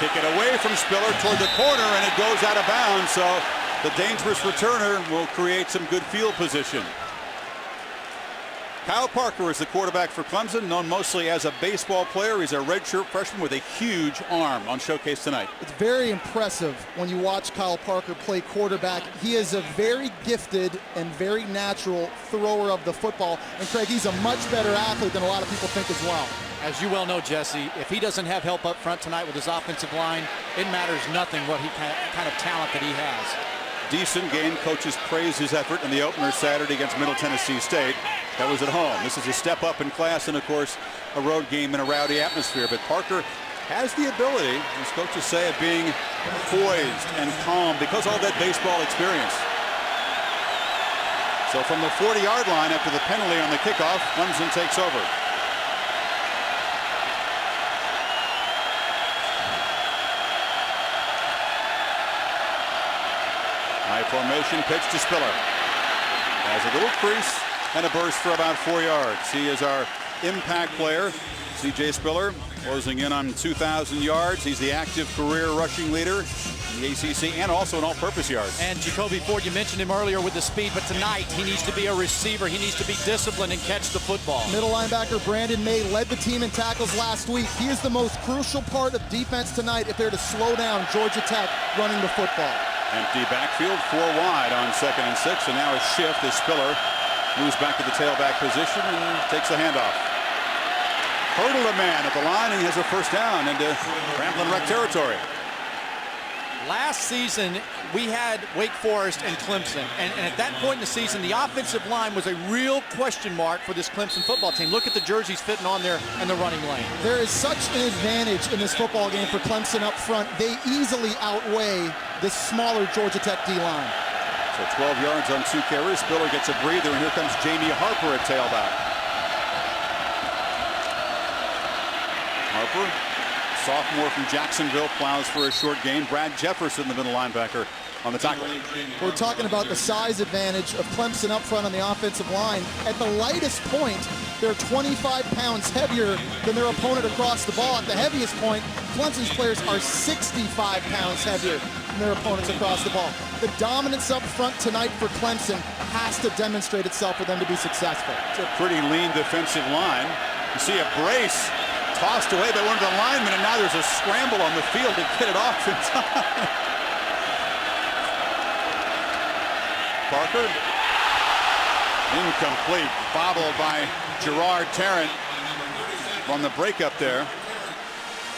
kick it away from Spiller toward the corner, and it goes out of bounds. So the dangerous returner will create some good field position. Kyle Parker is the quarterback for Clemson, known mostly as a baseball player. He's a redshirt freshman with a huge arm on showcase tonight. It's very impressive when you watch Kyle Parker play quarterback. He is a very gifted and very natural thrower of the football. And Craig, he's a much better athlete than a lot of people think as well. As you well know, Jesse, if he doesn't have help up front tonight with his offensive line, it matters nothing what he kind of talent that he has decent game. Coaches praise his effort in the opener Saturday against Middle Tennessee State. That was at home. This is a step up in class and, of course, a road game in a rowdy atmosphere. But Parker has the ability, as coaches say, of being poised and calm because of all that baseball experience. So from the 40-yard line after the penalty on the kickoff, Clemson takes over. High formation pitch to Spiller. Has a little crease and a burst for about four yards. He is our impact player. C.J. Spiller closing in on 2,000 yards. He's the active career rushing leader in the ACC and also in all-purpose yards. And Jacoby Ford, you mentioned him earlier with the speed, but tonight he needs to be a receiver. He needs to be disciplined and catch the football. Middle linebacker Brandon Maye led the team in tackles last week. He is the most crucial part of defense tonight if they're to slow down Georgia Tech running the football. Empty backfield, four wide on second and six, and now a shift as Spiller moves back to the tailback position and takes the handoff. Hurdled a man at the line, and he has a first down into Ramblin' Wreck territory. Last season, we had Wake Forest and Clemson. And, and, at that point in the season, the offensive line was a real question mark for this Clemson football team. Look at the jerseys fitting on there and the running lane. There is such an advantage in this football game for Clemson up front. They easily outweigh this smaller Georgia Tech D-line. So 12 yards on two carries. Spiller gets a breather, and here comes Jamie Harper at tailback. Harper sophomore from Jacksonville, plows for a short gain. Brad Jefferson, the middle linebacker, on the tackle. We're talking about the size advantage of Clemson up front on the offensive line. At the lightest point, they're 25 pounds heavier than their opponent across the ball. At the heaviest point, Clemson's players are 65 pounds heavier their opponents across the ball. The dominance up front tonight for Clemson has to demonstrate itself for them to be successful. It's a pretty lean defensive line. You see a brace tossed away by one of the linemen, and now there's a scramble on the field to get it off in time. Parker. Incomplete. Bobbled by Jerrard Tarrant on the breakup there.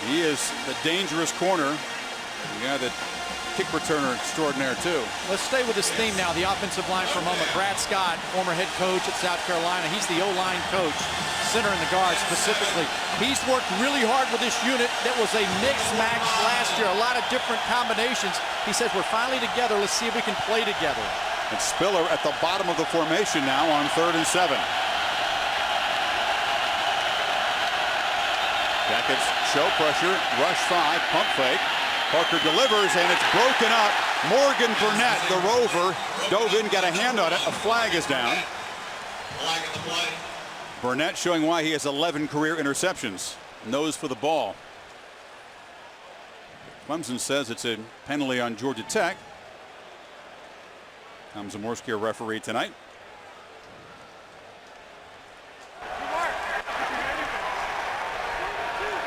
He is the dangerous corner. The guy that kick returner extraordinaire too. Let's stay with this theme now, the offensive line for a moment. Brad Scott, former head coach at South Carolina. He's the O-line coach, center in the guard specifically. He's worked really hard with this unit. That was a mixed match last year, a lot of different combinations. He says, we're finally together. Let's see if we can play together. And Spiller at the bottom of the formation now on third and seven. Jackets show pressure, rush five, pump fake. Parker delivers, and it's broken up. Morgan Burnett, the rover, dove in, got a hand on it. A flag is down. Burnett showing why he has 11 career interceptions. Nose for the ball. Clemson says it's a penalty on Georgia Tech. Tom Zamorski, a referee tonight.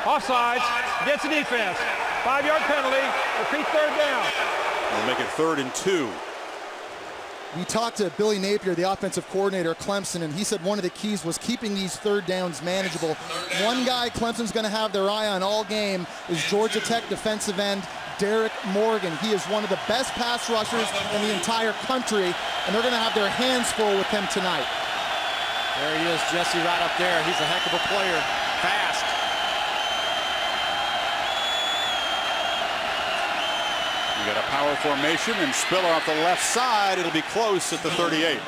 Offsides, gets the defense. Five-yard penalty. Repeat third down. We'll make it third and two. We talked to Billy Napier, the offensive coordinator at Clemson, and he said one of the keys was keeping these third downs manageable. One guy Clemson's going to have their eye on all game is Georgia Tech defensive end Derrick Morgan. He is one of the best pass rushers in the entire country, and they're going to have their hands full with him tonight. There he is, Jesse, right up there. He's a heck of a player. Formation and Spiller off the left side. It'll be close at the 38.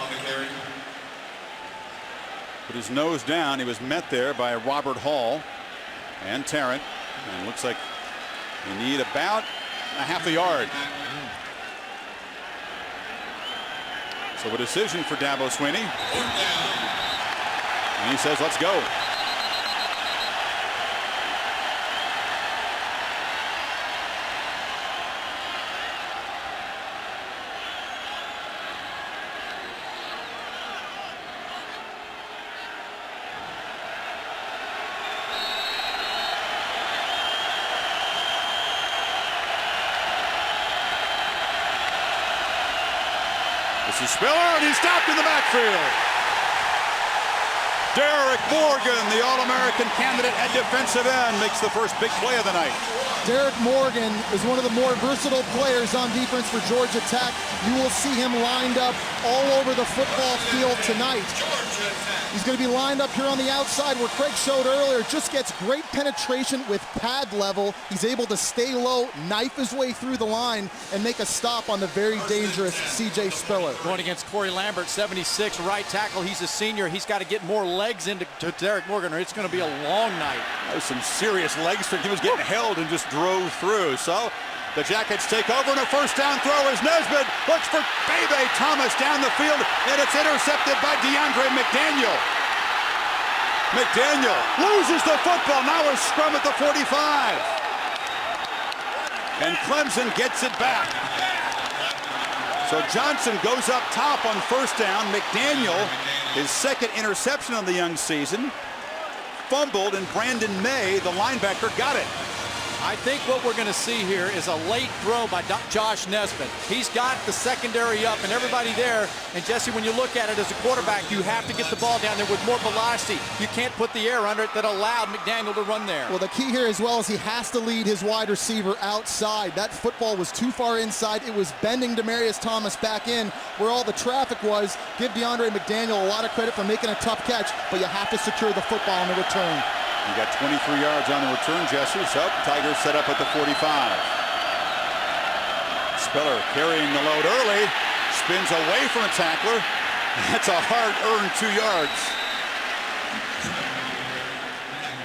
Put his nose down. He was met there by Robert Hall and Tarrant. And looks like they need about a half a yard. So a decision for Dabo Swinney. And he says, let's go. This is Spiller, and he's stopped in the backfield. Derrick Morgan, the All-American candidate at defensive end, makes the first big play of the night. Derrick Morgan is one of the more versatile players on defense for Georgia Tech. You will see him lined up all over the football field tonight. He's going to be lined up here on the outside where Craig showed earlier. Just gets great penetration with pad level. He's able to stay low, knife his way through the line, and make a stop on the very dangerous C.J. Spiller. Going against Corey Lambert, 76, right tackle. He's a senior. He's got to get more legs into Derrick Morgan or it's going to be a long night. That was some serious leg strength. He was getting held and just drove through. So the Jackets take over and a first down throw as Nesbitt looks for Bebe Thomas down the field and it's intercepted by DeAndre McDaniel. McDaniel loses the football. Now a scrum at the 45. And Clemson gets it back. So Johnson goes up top on first down. McDaniel, his second interception on the young season, fumbled and Brandon Maye, the linebacker, got it. I think what we're going to see here is a late throw by Josh Nesbitt. He's got the secondary up and everybody there. And Jesse, when you look at it as a quarterback, you have to get the ball down there with more velocity. You can't put the air under it that allowed McDaniel to run there. Well, the key here as well is he has to lead his wide receiver outside. That football was too far inside. It was bending Demaryius Thomas back in where all the traffic was. Give DeAndre McDaniel a lot of credit for making a tough catch, but you have to secure the football on the return. You got 23 yards on the return, Jesse. So Tigers set up at the 45. Spiller carrying the load early. Spins away from a tackler. That's a hard-earned two yards.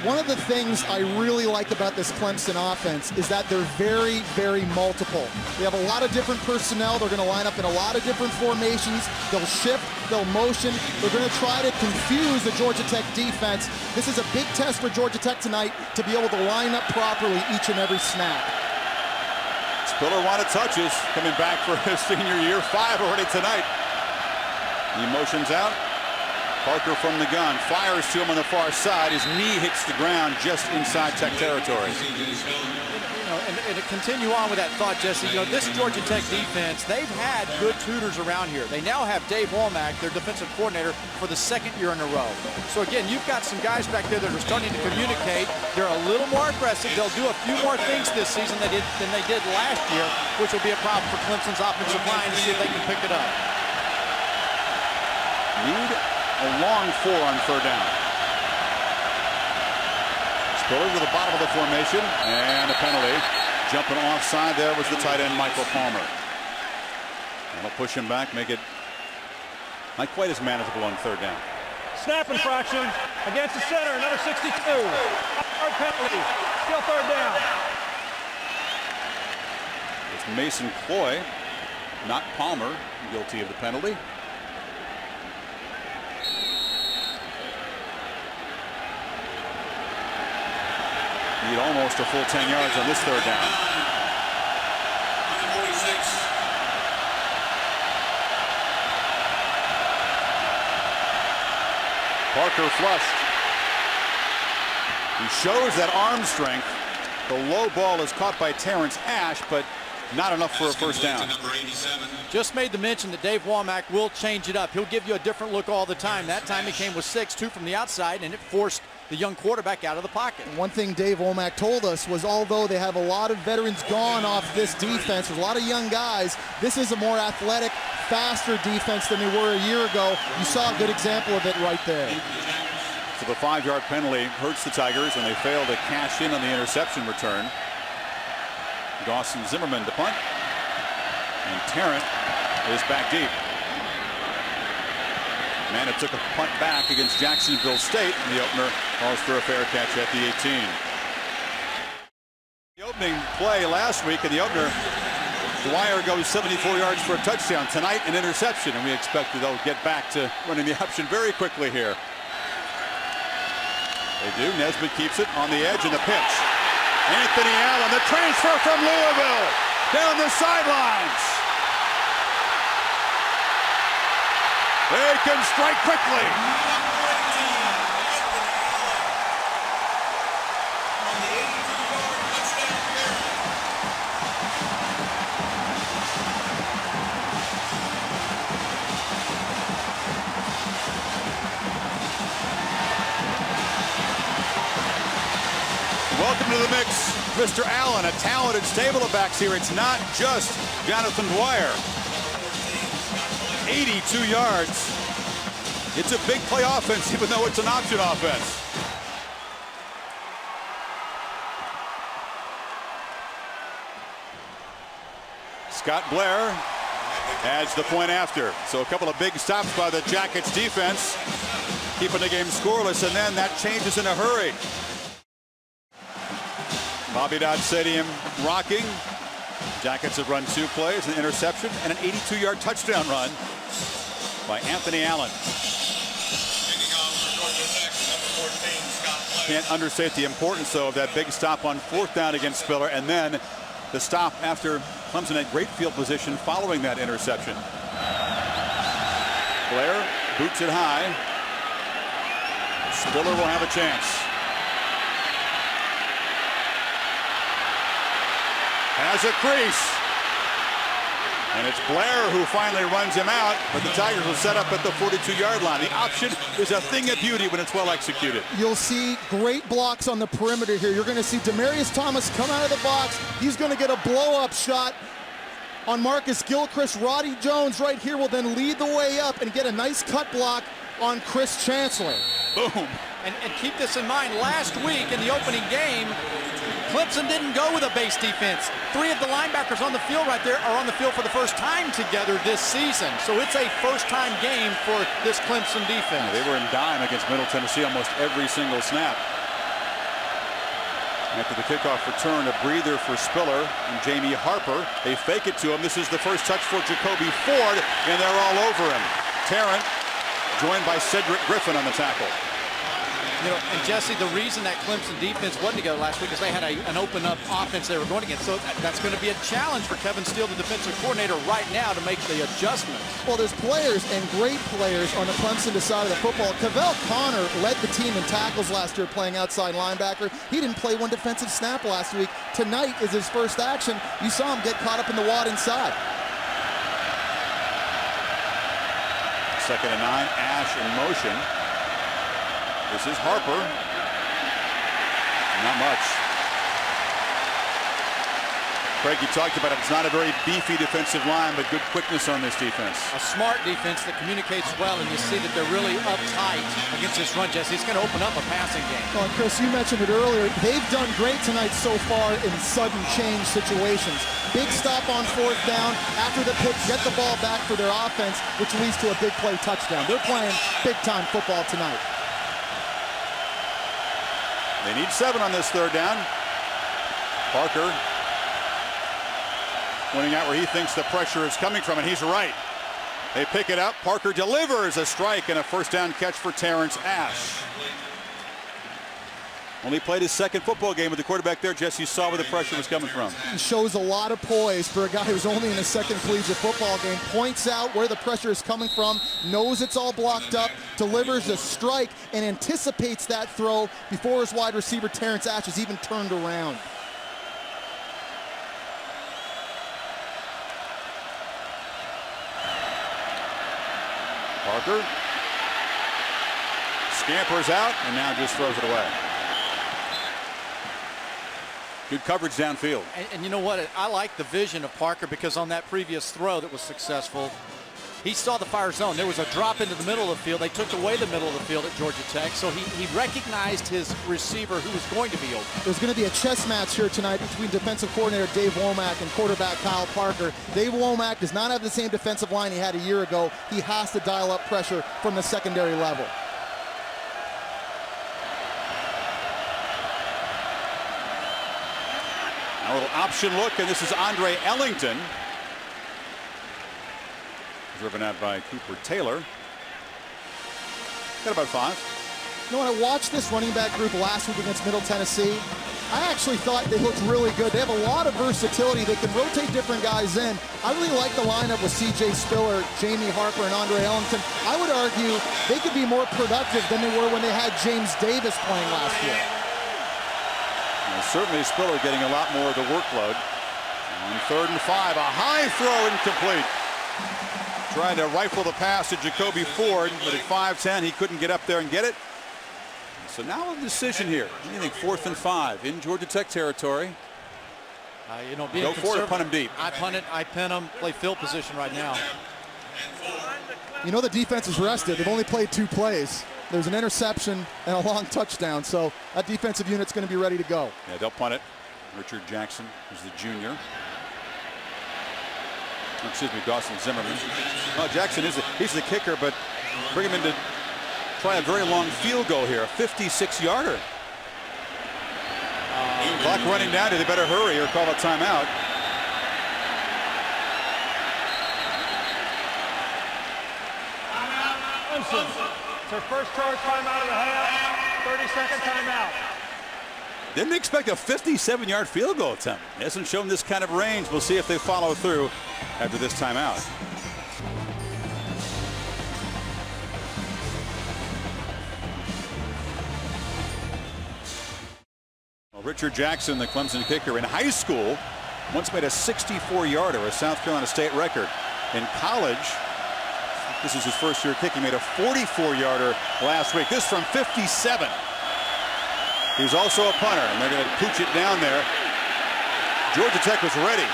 One of the things I really like about this Clemson offense is that they're very, very multiple. They have a lot of different personnel. They're going to line up in a lot of different formations. They'll shift, they'll motion. They're going to try to confuse the Georgia Tech defense. This is a big test for Georgia Tech tonight to be able to line up properly each and every snap. Spiller wanted touches coming back for his senior year. Five already tonight. He motions out. Parker from the gun fires to him on the far side. His knee hits the ground just inside Tech territory. You know, and, and, to continue on with that thought, Jesse, you know, this Georgia Tech defense, they've had good tutors around here. They now have Dave Wommack, their defensive coordinator, for the second year in a row. So again, you've got some guys back there that are starting to communicate. They're a little more aggressive. They'll do a few more things this season they did, than they did last year, which will be a problem for Clemson's offensive line to see if they can pick it up. Need a long four on third down. Spiller to the bottom of the formation and a penalty. Jumping offside there was the tight end Michael Palmer. And they'll push him back, make it not quite as manageable on third down. Snap infraction against the center, number 62. Hard penalty, still third down. It's Mason Cloy, not Palmer, guilty of the penalty. Need almost a full 10 yards on this third down. Parker flushed. He shows that arm strength. The low ball is caught by Terrance Ashe, but not enough for a first down. Just made the mention that Dave Wommack will change it up. He'll give you a different look all the time. That time he came with six, two from the outside, and it forced the young quarterback out of the pocket. One thing Dave Wommack told us was although they have a lot of veterans gone off this defense, there's a lot of young guys, this is a more athletic, faster defense than they were a year ago. You saw a good example of it right there. So the five-yard penalty hurts the Tigers, and they fail to cash in on the interception return. Dawson Zimmerman to punt. And Tarrant is back deep. Mana took a punt back against Jacksonville State in the opener. Calls for a fair catch at the 18. The opening play last week in the opener, Dwyer goes 74 yards for a touchdown. Tonight, an interception, and we expect that they'll get back to running the option very quickly here. They do. Nesbitt keeps it on the edge and the pitch. Anthony Allen, the transfer from Louisville, down the sidelines. They can strike quickly. Welcome to the mix, Mr. Allen, a talented stable of backs here. It's not just Jonathan Dwyer. 82 yards. It's a big play offense, even though it's an option offense. Scott Blair adds the point after. So a couple of big stops by the Jackets defense, keeping the game scoreless, and then that changes in a hurry. Bobby Dodd Stadium rocking. Jackets have run two plays, an interception, and an 82-yard touchdown run by Anthony Allen. Can't understate the importance, though, of that big stop on fourth down against Spiller, and then the stop after Clemson had great field position following that interception. Blair boots it high. Spiller will have a chance. Has a crease. And it's Blair who finally runs him out, but the Tigers will set up at the 42-yard line. The option is a thing of beauty when it's well executed. You'll see great blocks on the perimeter here. You're going to see Demaryius Thomas come out of the box. He's going to get a blow-up shot on Marcus Gilchrist. Roddy Jones right here will then lead the way up and get a nice cut block on Chris Chancellor. Boom. And, and keep this in mind, last week in the opening game, Clemson didn't go with a base defense. Three of the linebackers on the field right there are on the field for the first time together this season. So it's a first-time game for this Clemson defense. They were in dime against Middle Tennessee almost every single snap. After the kickoff return, a breather for Spiller and Jamie Harper. They fake it to him. This is the first touch for Jacoby Ford, and they're all over him. Tarrant joined by Sedric Griffin on the tackle. You know, and Jesse, the reason that Clemson defense wasn't together last week is they had a, an open up offense they were going against. So that, that's going to be a challenge for Kevin Steele, the defensive coordinator, right now to make the adjustments. Well, there's players and great players on the Clemson side of the football. Kavell Conner led the team in tackles last year playing outside linebacker. He didn't play one defensive snap last week. Tonight is his first action. You saw him get caught up in the wad inside. Second and nine, Ashe in motion. This is Harper. Not much. Craig, you talked about it. It's not a very beefy defensive line, but good quickness on this defense. A smart defense that communicates well, and you see that they're really uptight against this run, Jesse. It's going to open up a passing game. Well, Chris, you mentioned it earlier. They've done great tonight so far in sudden change situations. Big stop on fourth down. After the pick, get the ball back for their offense, which leads to a big play touchdown. They're playing big-time football tonight. They need seven on this third down. Parker pointing out where he thinks the pressure is coming from, and he's right. They pick it up. Parker delivers a strike and a first down catch for Terrance Ashe. Only played his second football game with the quarterback there. Jesse saw where the pressure was coming from. He shows a lot of poise for a guy who's only in his second collegiate football game. Points out where the pressure is coming from, knows it's all blocked up, delivers a strike, and anticipates that throw before his wide receiver Terrance Ashe is even turned around. Parker scampers out and now just throws it away. Good coverage downfield. And, and, you know what? I like the vision of Parker because on that previous throw that was successful, he saw the fire zone. There was a drop into the middle of the field. They took away the middle of the field at Georgia Tech, so he, he recognized his receiver who was going to be open. There's going to be a chess match here tonight between defensive coordinator Dave Wommack and quarterback Kyle Parker. Dave Wommack does not have the same defensive line he had a year ago. He has to dial up pressure from the secondary level. A little option look, and this is Andre Ellington. Driven out by Cooper Taylor. Got about five. You know, when I watched this running back group last week against Middle Tennessee, I actually thought they looked really good. They have a lot of versatility. They can rotate different guys in. I really like the lineup with C.J. Spiller, Jamie Harper, and Andre Ellington. I would argue they could be more productive than they were when they had James Davis playing last year. Well, certainly Spiller getting a lot more of the workload. On third and five, a high throw incomplete. Trying to rifle the pass to Jacoby Ford, but at 5'10", he couldn't get up there and get it. So now a decision here. What do you think? Fourth and five in Georgia Tech territory. Uh, you know, being Go for it, punt him deep. I punt it, I pin him, play field position right now. You know the defense is rested. They've only played two plays. There's an interception and a long touchdown, so that defensive unit's going to be ready to go. Yeah, they'll punt it. Richard Jackson is the junior. Oh, excuse me, Dawson Zimmerman. Oh, Jackson is a, he's the kicker, but bring him in to try a very long field goal here, a 56-yarder. Uh, Clock running down. They better hurry or call a timeout. Clemson. It's her first charge timeout of the half. 30-second timeout. Didn't expect a 57-yard field goal attempt. Hasn't shown this kind of range. We'll see if they follow through after this timeout. Well, Richard Jackson, the Clemson kicker in high school, once made a 64-yarder, a South Carolina State record. In college, this is his first year kicking, made a 44-yarder last week. This from 57. He's also a punter, and they're going to pooch it down there. Georgia Tech was ready.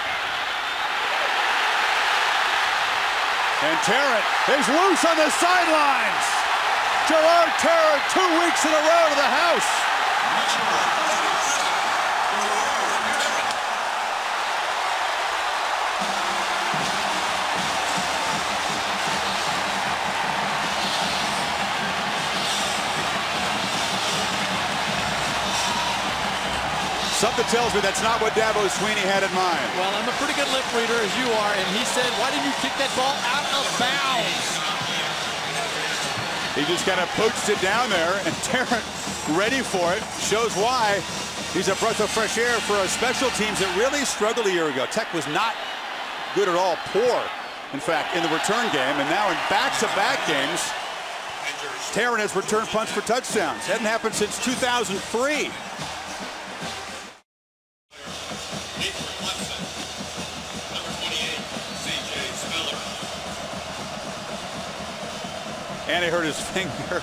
And Tarrant is loose on the sidelines. Jerrard Tarrant, two weeks in a row to the house. Something tells me that's not what Dabo Swinney had in mind. Well, I'm a pretty good lip reader as you are, and he said, why didn't you kick that ball out of bounds? He just kind of poached it down there, and Tarrant ready for it. Shows why he's a breath of fresh air for a special teams that really struggled a year ago. Tech was not good at all, poor, in fact, in the return game. And now in back-to-back -back games, Tarrant has returned punts for touchdowns. Hadn't happened since 2003. And he hurt his finger.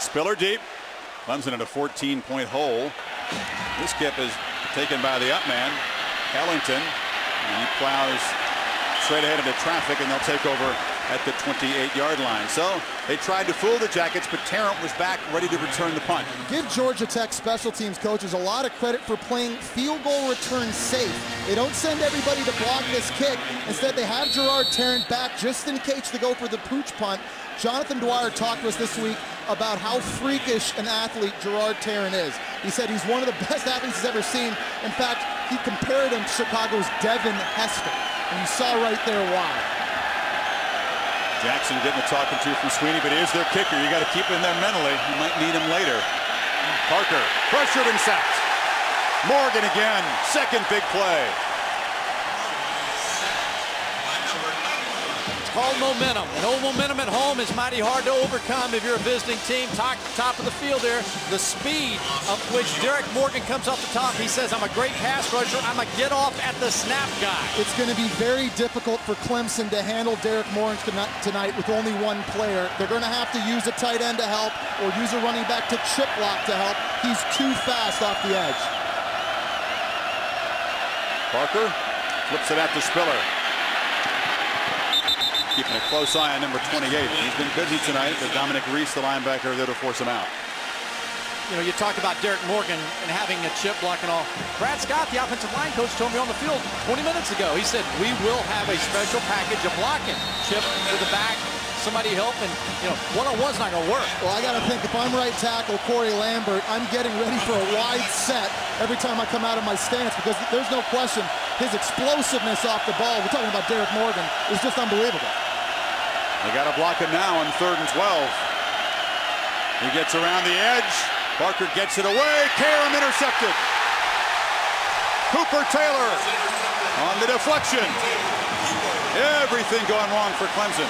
Spiller deep. Clemson in at a 14-point hole. This kip is taken by the up man, Ellington. And he plows straight ahead into traffic, and they'll take over at the 28-yard line. So they tried to fool the Jackets, but Tarrant was back ready to return the punt. Give Georgia Tech special teams coaches a lot of credit for playing field goal return safe. They don't send everybody to block this kick. Instead, they have Jerrard Tarrant back just in case to go for the pooch punt. Jonathan Dwyer talked to us this week about how freakish an athlete Jerrard Tarrant is. He said he's one of the best athletes he's ever seen. In fact, he compared him to Chicago's Devin Hester. And you saw right there why. Jackson getting a talking to from Swinney, but here's their kicker. You got to keep him there mentally. You might need him later. Parker pressured and sacked. Morgan again, second big play. Called momentum. And old momentum at home is mighty hard to overcome if you're a visiting team. Top, top of the field there. The speed of which Derrick Morgan comes off the top. He says, I'm a great pass rusher. I'm a get off at the snap guy. It's going to be very difficult for Clemson to handle Derrick Morgan tonight with only one player. They're going to have to use a tight end to help or use a running back to chip block to help. He's too fast off the edge. Parker flips it out to Spiller keeping a close eye on number 28. He's been busy tonight, but Dominique Reese, the linebacker, there to force him out. You know, you talk about Derrick Morgan and having a chip block and all. Brad Scott, the offensive line coach, told me on the field 20 minutes ago. He said, we will have a special package of blocking. Chip to the back, somebody helping. You know, one-on-one's not going to work. Well, I got to think, if I'm right tackle Corey Lambert, I'm getting ready for a wide set every time I come out of my stance because there's no question his explosiveness off the ball, we're talking about Derrick Morgan, is just unbelievable. They got to block him now on third and 12. He gets around the edge. Parker gets it away. Karam intercepted. Cooper Taylor on the deflection. Everything going wrong for Clemson.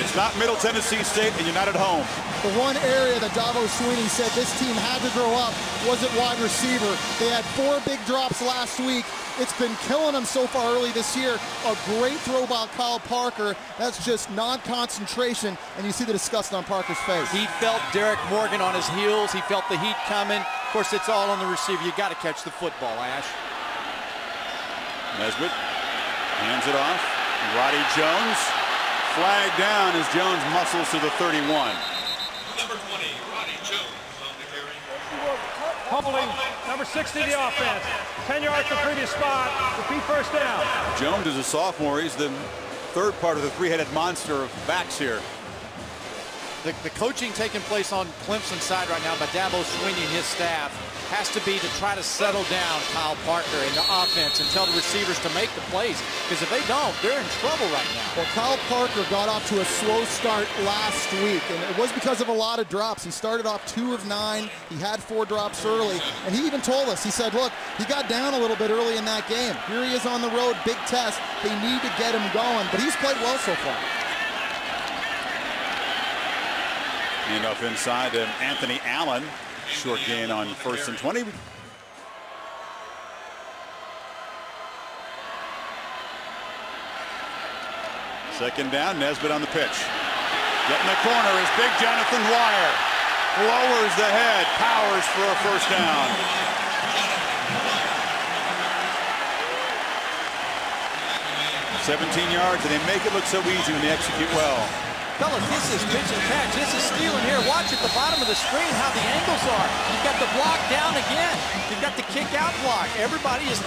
It's not Middle Tennessee State, and you're not at home. The one area that Dabo Swinney said this team had to grow up was at wide receiver. They had four big drops last week. It's been killing them so far early this year. A great throw by Kyle Parker. That's just non-concentration, and you see the disgust on Parker's face. He felt Derrick Morgan on his heels. He felt the heat coming. Of course, it's all on the receiver. You got to catch the football, Ashe. Nesbitt hands it off. Roddy Jones flag down as Jones muscles to the 31. Number 20, Roddy Jones on the carry. Holding, number 60, the offense. 10 yards from previous spot. Repeat first down. Jones is a sophomore. He's the third part of the three-headed monster of backs here. The, the coaching taking place on Clemson's side right now by Dabo Swinney and his staff has to be to try to settle down Kyle Parker in the offense and tell the receivers to make the plays. Because if they don't, they're in trouble right now. Well, Kyle Parker got off to a slow start last week, and it was because of a lot of drops. He started off two of nine. He had four drops early, and he even told us, he said, look, he got down a little bit early in that game. Here he is on the road, big test. They need to get him going, but he's played well so far. Hand off inside to Anthony Allen. Short gain on first and 20. Second down, Nesbitt on the pitch. Getting the corner is big Jonathan Dwyer. Lowers the head, powers for a first down. Seventeen yards, and they make it look so easy when they execute well. Fellas, this is pitch and catch. This is stealing here. Watch at the bottom of the screen how the angles are. You've got the block down again. You've got the kick out block. Everybody is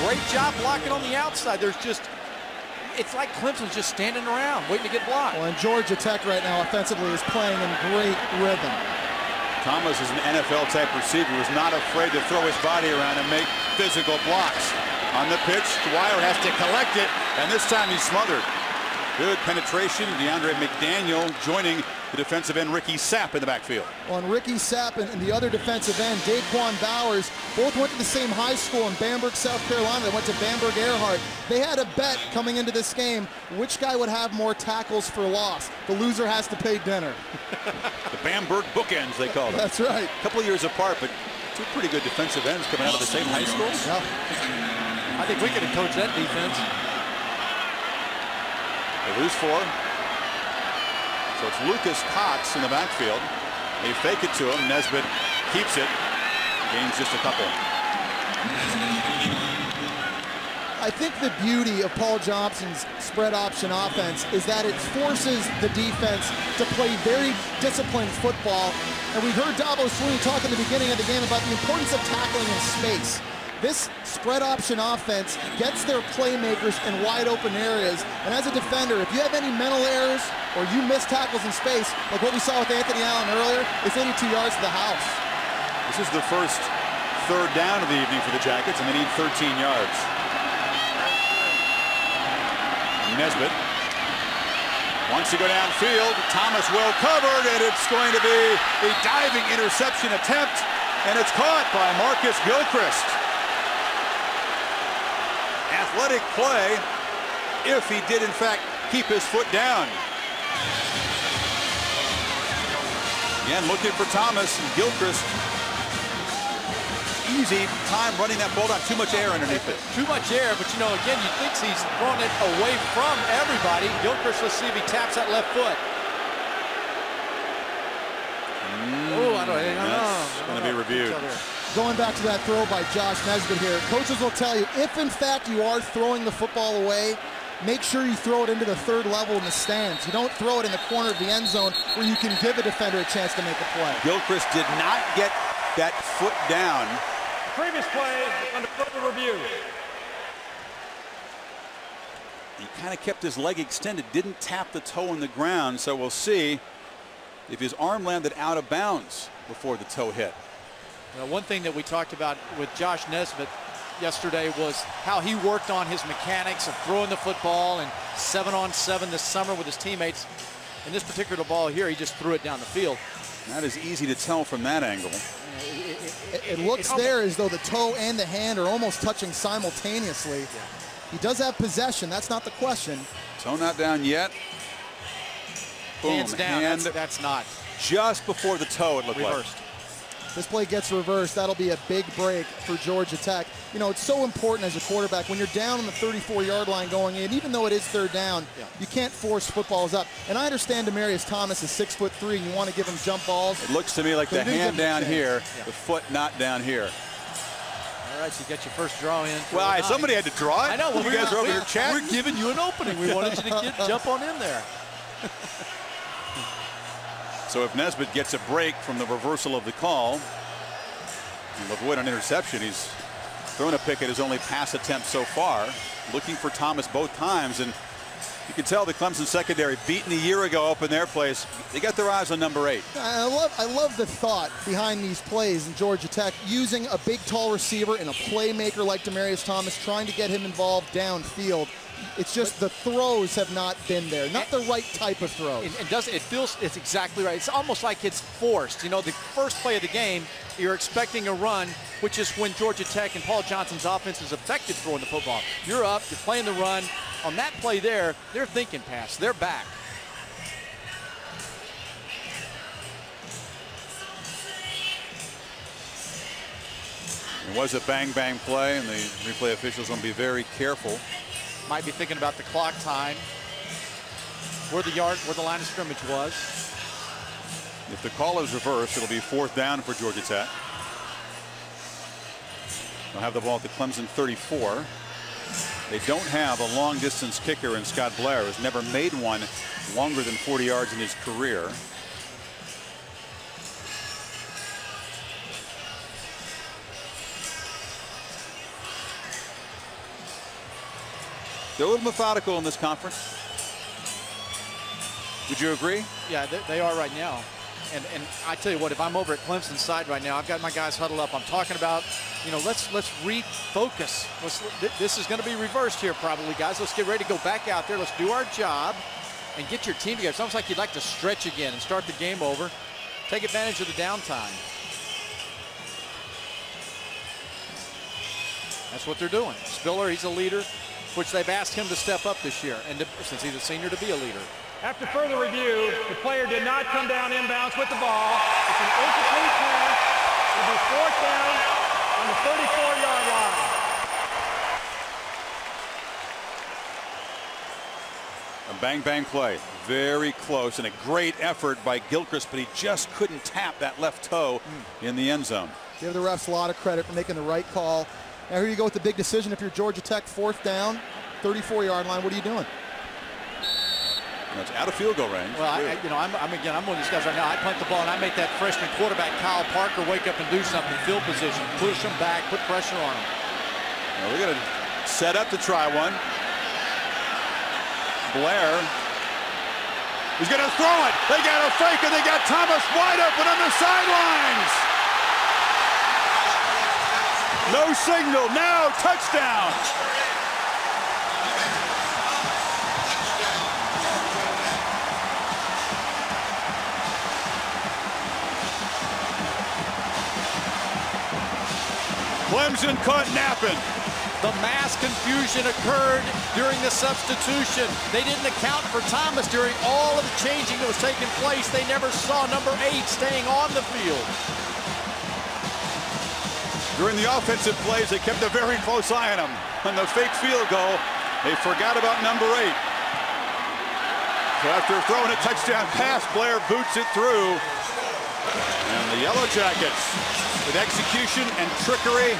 great job blocking on the outside. There's just, it's like Clemson's just standing around waiting to get blocked. Well, and Georgia Tech right now offensively is playing in great rhythm. Thomas is an NFL type receiver who's not afraid to throw his body around and make physical blocks. On the pitch, Dwyer has to collect it, and this time he's smothered. Good penetration. DeAndre McDaniel joining the defensive end Ricky Sapp in the backfield. On Ricky Sapp and, and the other defensive end, Da'Quan Bowers, both went to the same high school in Bamberg, South Carolina. They went to Bamberg Ehrhardt. They had a bet coming into this game, which guy would have more tackles for loss. The loser has to pay dinner. the Bamberg bookends, they call them. That's right. A couple of years apart, but two pretty good defensive ends coming out of the same high school. Yeah. I think we could have coached that defense. They lose four. So it's Lucas Cox in the backfield. They fake it to him. Nesbitt keeps it. Gains just a couple. I think the beauty of Paul Johnson's spread option offense is that it forces the defense to play very disciplined football. And we heard Dabo Swinney talk in the beginning of the game about the importance of tackling in space. This spread option offense gets their playmakers in wide open areas. And as a defender, if you have any mental errors or you miss tackles in space, like what we saw with Anthony Allen earlier, it's 82 yards to the house. This is the first third down of the evening for the Jackets, and they need 13 yards. Nesbitt wants to go downfield. Thomas well covered, and it's going to be a diving interception attempt, and it's caught by Marcus Gilchrist. Athletic play if he did, in fact, keep his foot down. Again, looking for Thomas and Gilchrist. Easy time running that ball down. Too much air underneath it. Too much air, but you know, again, you think he's throwing it away from everybody. Gilchrist, let's see if he taps that left foot. Mm, oh, I don't, I don't know. That's going to be reviewed. Going back to that throw by Josh Nesbitt here, coaches will tell you, if in fact you are throwing the football away, make sure you throw it into the third level in the stands. You don't throw it in the corner of the end zone where you can give a defender a chance to make a play. Gilchrist did not get that foot down. Previous play under further review. He kind of kept his leg extended, didn't tap the toe in the ground, so we'll see if his arm landed out of bounds before the toe hit. Now, one thing that we talked about with Josh Nesbitt yesterday was how he worked on his mechanics of throwing the football and seven on seven this summer with his teammates. In this particular ball here, he just threw it down the field. Not as easy to tell from that angle. It, it, it looks there as though the toe and the hand are almost touching simultaneously. He does have possession. That's not the question. Toe not down yet. Boom. Hands down. Hand That's, that's not just before the toe, it looked reversed. This play gets reversed. That'll be a big break for Georgia Tech. You know, it's so important as a quarterback when you're down on the 34-yard line going in, even though it is third down, Yeah. you can't force footballs up. And I understand Demaryius Thomas is six foot three, and you want to give him jump balls. It looks to me like the hand down here, Yeah. the foot not down here. All right, so you got your first draw in. for Well, the I- nine. somebody had to draw it. I know. Well, you we're guys are over here chatting. We're giving you an opening. We wanted you to get, jump on in there. So if Nesbitt gets a break from the reversal of the call, and avoid an interception, he's thrown a pick at his only pass attempt so far, looking for Thomas both times. And you can tell the Clemson secondary, beaten a year ago up in their place, they got their eyes on number eight. I love, I love the thought behind these plays in Georgia Tech, using a big, tall receiver and a playmaker like Demaryius Thomas, trying to get him involved downfield. It's just the throws have not been there, not the right type of throws. And, and does it feels it's exactly right. It's almost like it's forced. You know, the first play of the game, you're expecting a run, which is when Georgia Tech and Paul Johnson's offense is effective throwing the football. You're up, you're playing the run. On that play there, they're thinking pass. They're back. It was a bang bang play, and the replay officials will be very careful. Might be thinking about the clock time, where the yard, where the line of scrimmage was. If the call is reversed, it'll be fourth down for Georgia Tech. They'll have the ball at the Clemson 34. They don't have a long distance kicker and Scott Blair, has never made one longer than 40 yards in his career. They're a little methodical in this conference. Would you agree? Yeah, they, they are right now. And and I tell you what, if I'm over at Clemson's side right now, I've got my guys huddled up. I'm talking about, you know, let's let's refocus. Let's, th- this is going to be reversed here probably, guys. Let's get ready to go back out there. Let's do our job and get your team together. It's almost like you'd like to stretch again and start the game over. Take advantage of the downtime. That's what they're doing. Spiller, he's a leader, which they've asked him to step up this year, and to, since he's a senior, to be a leader. After further review, the player did not come down inbounds with the ball. It's an incomplete pass. It'll be fourth down on the 34-yard line. A bang bang play. Very close and a great effort by Gilchrist, but he just couldn't tap that left toe in the end zone. Give the refs a lot of credit for making the right call. Now here you go with the big decision. If you're Georgia Tech, fourth down, 34-yard line, what are you doing? That's out of field goal range. Well, I, I- you know, I'm, I'm again, I'm one of these guys right now. I punt the ball and I make that freshman quarterback Kyle Parker wake up and do something. Field position, push him back, put pressure on him. Now we're going to set up to try one. Blair is going to throw it. They got a fake and they got Thomas wide open on the sidelines. No signal. Now touchdown. Clemson caught napping. The mass confusion occurred during the substitution. They didn't account for Thomas during all of the changing that was taking place. They never saw number eight staying on the field. During the offensive plays, they kept a very close eye on him. On the fake field goal, they forgot about number eight. So after throwing a touchdown pass, Blair boots it through. And the Yellow Jackets, with execution and trickery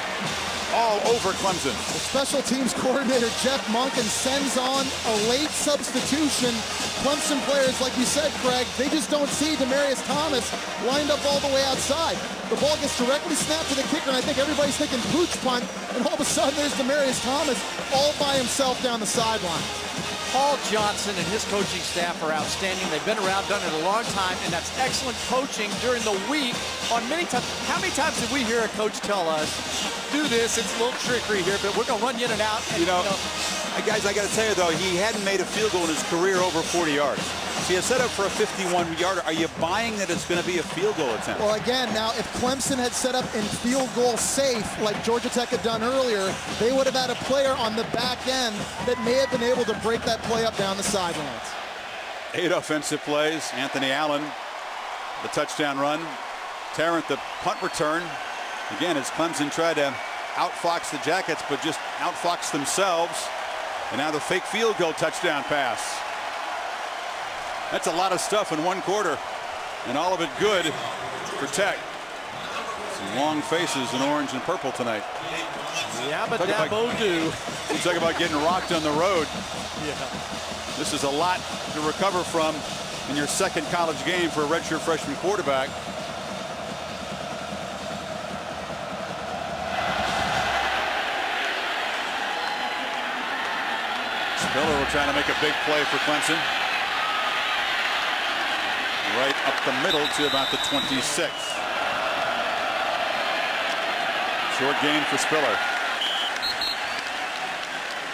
all over Clemson. The special teams coordinator Jeff Monken sends on a late substitution. Clemson players, like you said, Craig, they just don't see Demaryius Thomas lined up all the way outside. The ball gets directly snapped to the kicker, and I think everybody's thinking pooch punt, and all of a sudden there's Demaryius Thomas all by himself down the sideline. Paul Johnson and his coaching staff are outstanding. They've been around, done it a long time, and that's excellent coaching during the week. On many times, how many times did we hear a coach tell us, "Do this"? It's a little trickery here, but we're going to run you in and out. And, You know, I- guys, I got to tell you, though, he hadn't made a field goal in his career over 40 yards. So has set up for a 51-yarder. Are you buying that it's going to be a field goal attempt? Well, again, now if Clemson had set up in field goal safe like Georgia Tech had done earlier, they would have had a player on the back end that may have been able to break that play up down the sidelines. Eight offensive plays. Anthony Allen, the touchdown run. Tarrant, the punt return. Again, as Clemson tried to outfox the Jackets, but just outfox themselves. And now the fake field goal touchdown pass. That's a lot of stuff in one quarter, and all of it good for Tech. Some long faces in orange and purple tonight. Yeah, but about- Dabo do. You talk about getting rocked on the road. Yeah. This is a lot to recover from in your second college game for a redshirt freshman quarterback. Spiller will try to make a big play for Clemson. Right up the middle to about the 26. Short game for Spiller.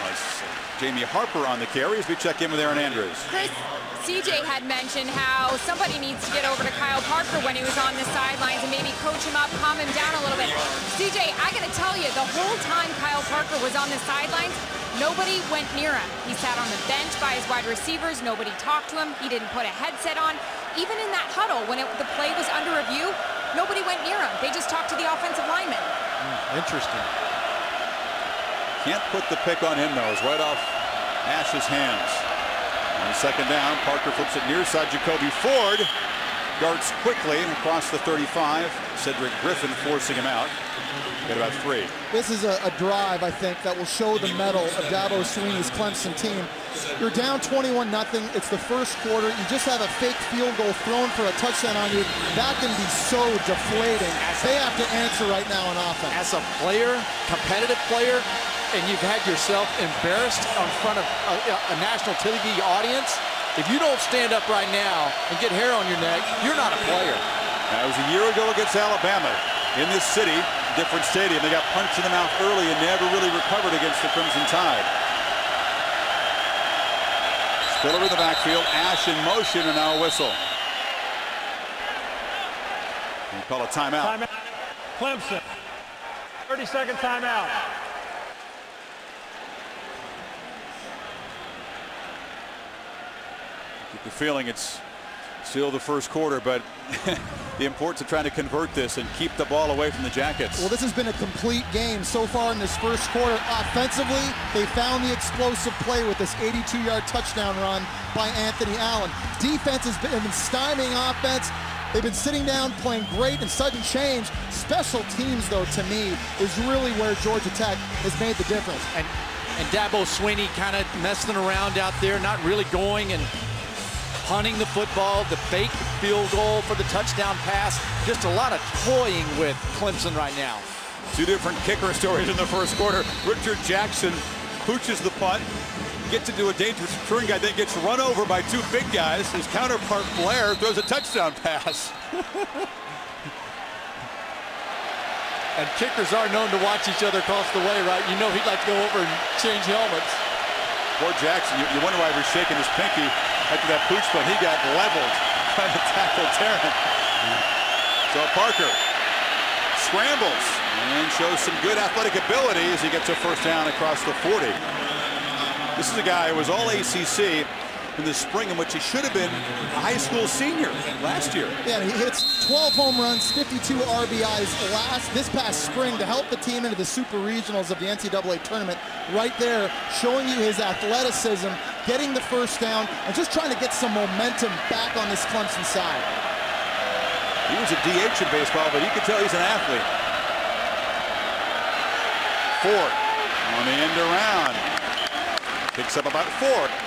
As Jamie Harper on the carry as we check in with Erin Andrews. Chris, CJ had mentioned how somebody needs to get over to Kyle Parker when he was on the sidelines and maybe coach him up, calm him down a little bit. CJ, I got to tell you, the whole time Kyle Parker was on the sidelines, nobody went near him. He sat on the bench by his wide receivers. Nobody talked to him. He didn't put a headset on. Even in that huddle, when it, the play was under review, nobody went near him. They just talked to the offensive lineman. Hmm, interesting. Can't put the pick on him though. It's right off Ashe's hands. On second down, Parker flips it near side. Jacoby Ford darts quickly across the 35. Sedric Griffin forcing him out. Got about three. This is a, a drive, I think, that will show the mettle of Dabo Swinney's Clemson team. You're down 21 nothing. It's the first quarter. You just have a fake field goal thrown for a touchdown on you. That can be so deflating. They have to answer right now on offense. As a player, competitive player, and you've had yourself embarrassed in front of a, a national TV audience, if you don't stand up right now and get hair on your neck, you're not a player. That was a year ago against Alabama in this city, different stadium. They got punched in the mouth early and never really recovered against the Crimson Tide. Spiller in the backfield, Ashe in motion, and now a whistle. We call a timeout. Timeout. Clemson. 30 second timeout. Get the feeling it's still the first quarter, but the importance of trying to convert this and keep the ball away from the Jackets. Well, this has been a complete game so far in this first quarter. Offensively, they found the explosive play with this 82-yard touchdown run by Anthony Allen. Defense has been, been stymieing offense. They've been sitting down, playing great and sudden change. Special teams, though, to me, is really where Georgia Tech has made the difference. And and Dabo Swinney kind of messing around out there, not really going and punting the football, the fake field goal for the touchdown pass. Just a lot of toying with Clemson right now. Two different kicker stories in the first quarter. Richard Jackson pooches the punt, gets into a dangerous return guy, then gets run over by two big guys. His counterpart Blair throws a touchdown pass. And kickers are known to watch each other across the way, right? You know he'd like to go over and change helmets. Poor Jackson, you, you wonder why he was shaking his pinky after that pooch punt. He got leveled trying to tackle Tarrant. So Parker scrambles and shows some good athletic ability as he gets a first down across the 40. This is a guy who was all ACC in the spring in which he should have been a high school senior last year. Yeah, he hits 12 home runs, 52 RBIs last this past spring to help the team into the super regionals of the NCAA tournament. Right there, showing you his athleticism, getting the first down, and just trying to get some momentum back on this Clemson side. He was a DH in baseball, but you can tell he's an athlete. Ford on the end around. Picks up about four.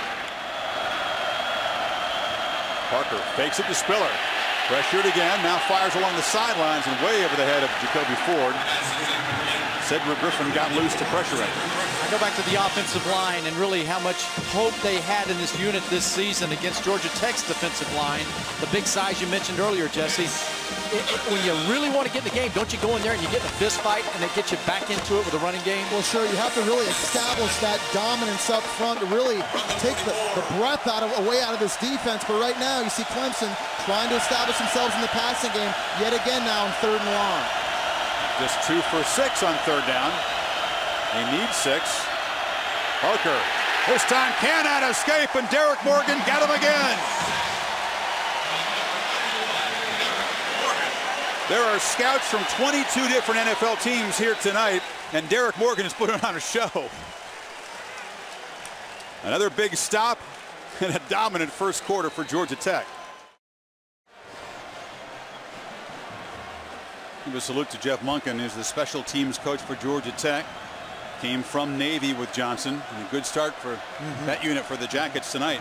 Parker fakes it to Spiller. Pressured again, now fires along the sidelines and way over the head of Jacoby Ford. Sedric Griffin got loose to pressure him. I go back to the offensive line and really how much hope they had in this unit this season against Georgia Tech's defensive line. The big size you mentioned earlier, Jesse. It, it, when you really want to get in the game, don't you go in there and you get in a fist fight and they get you back into it with a running game? Well, sure, you have to really establish that dominance up front to really take the, the breath out of away out of this defense. But right now, you see Clemson trying to establish themselves in the passing game yet again now in third and long. Just two for six on third down. They need six. Parker This time cannot escape, and Derrick Morgan got him again. There are scouts from 22 different NFL teams here tonight, and Derrick Morgan is putting on a show. Another big stop and a dominant first quarter for Georgia Tech. Give a salute to Jeff Monken, who's the special teams coach for Georgia Tech. Came from Navy with Johnson, and a good start for mm-hmm. that unit for the Jackets tonight.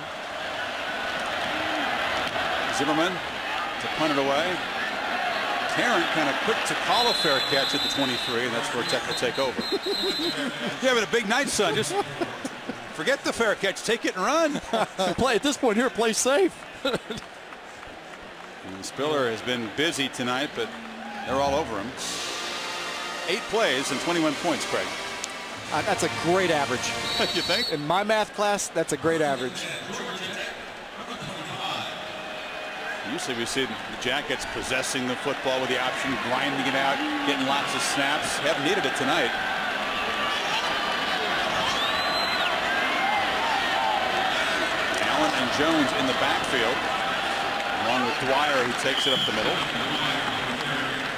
Zimmerman to punt it away. Tarrant kind of quick to call a fair catch at the 23, and that's where Tech will take over. You're having a big night, son. Just forget the fair catch. Take it and run. play at this point here, play safe. And Spiller has been busy tonight, but they're all over him. Eight plays and 21 points, Craig. Uh, that's a great average. you think? In my math class, that's a great average. Usually we see the Jackets possessing the football with the option, grinding it out, getting lots of snaps. Haven't needed it tonight. Allen and Jones in the backfield, along with Dwyer, who takes it up the middle.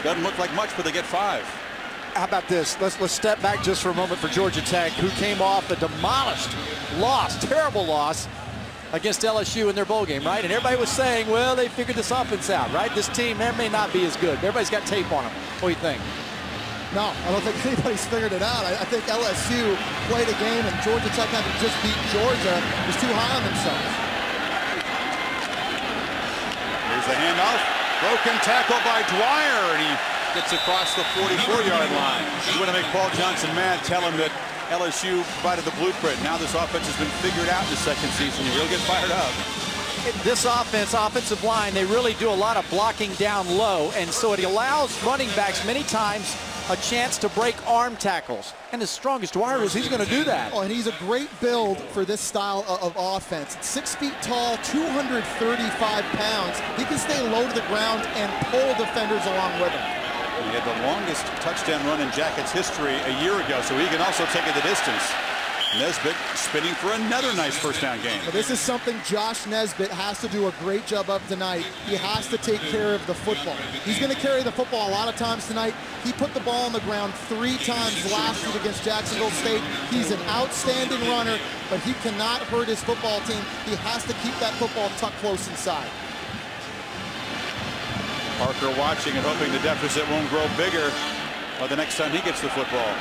Doesn't look like much, but they get five. How about this? Let's let's step back just for a moment for Georgia Tech, who came off a demolished loss, terrible loss against LSU in their bowl game, right? And everybody was saying, well, they figured this offense out, right? This team there may not be as good. Everybody's got tape on them. What do you think? No, I don't think anybody's figured it out. I, I think LSU played a game and Georgia Tech having just beat Georgia was too high on themselves. Here's the handoff. Broken tackle by Dwyer, and he gets across the 44-yard line. You want to make Paul Johnson mad, tell him that LSU provided the blueprint. Now this offense has been figured out in the second season. You will get fired up. This offense, offensive line, they really do a lot of blocking down low, and so it allows running backs many times a chance to break arm tackles. And as strong as Dwyer is, he's going to do that. Oh, and he's a great build for this style of, of offense. Six feet tall, 235 pounds. He can stay low to the ground and pull defenders along with him. He had the longest touchdown run in Jackets history a year ago, so he can also take it the distance. Nesbitt spinning for another nice first down game. But this is something Josh Nesbitt has to do a great job of tonight. He has to take care of the football. He's going to carry the football a lot of times tonight. He put the ball on the ground three times last week against Jacksonville State. He's an outstanding runner, but he cannot hurt his football team. He has to keep that football tucked close inside. Parker watching and hoping the deficit won't grow bigger by the next time he gets the football.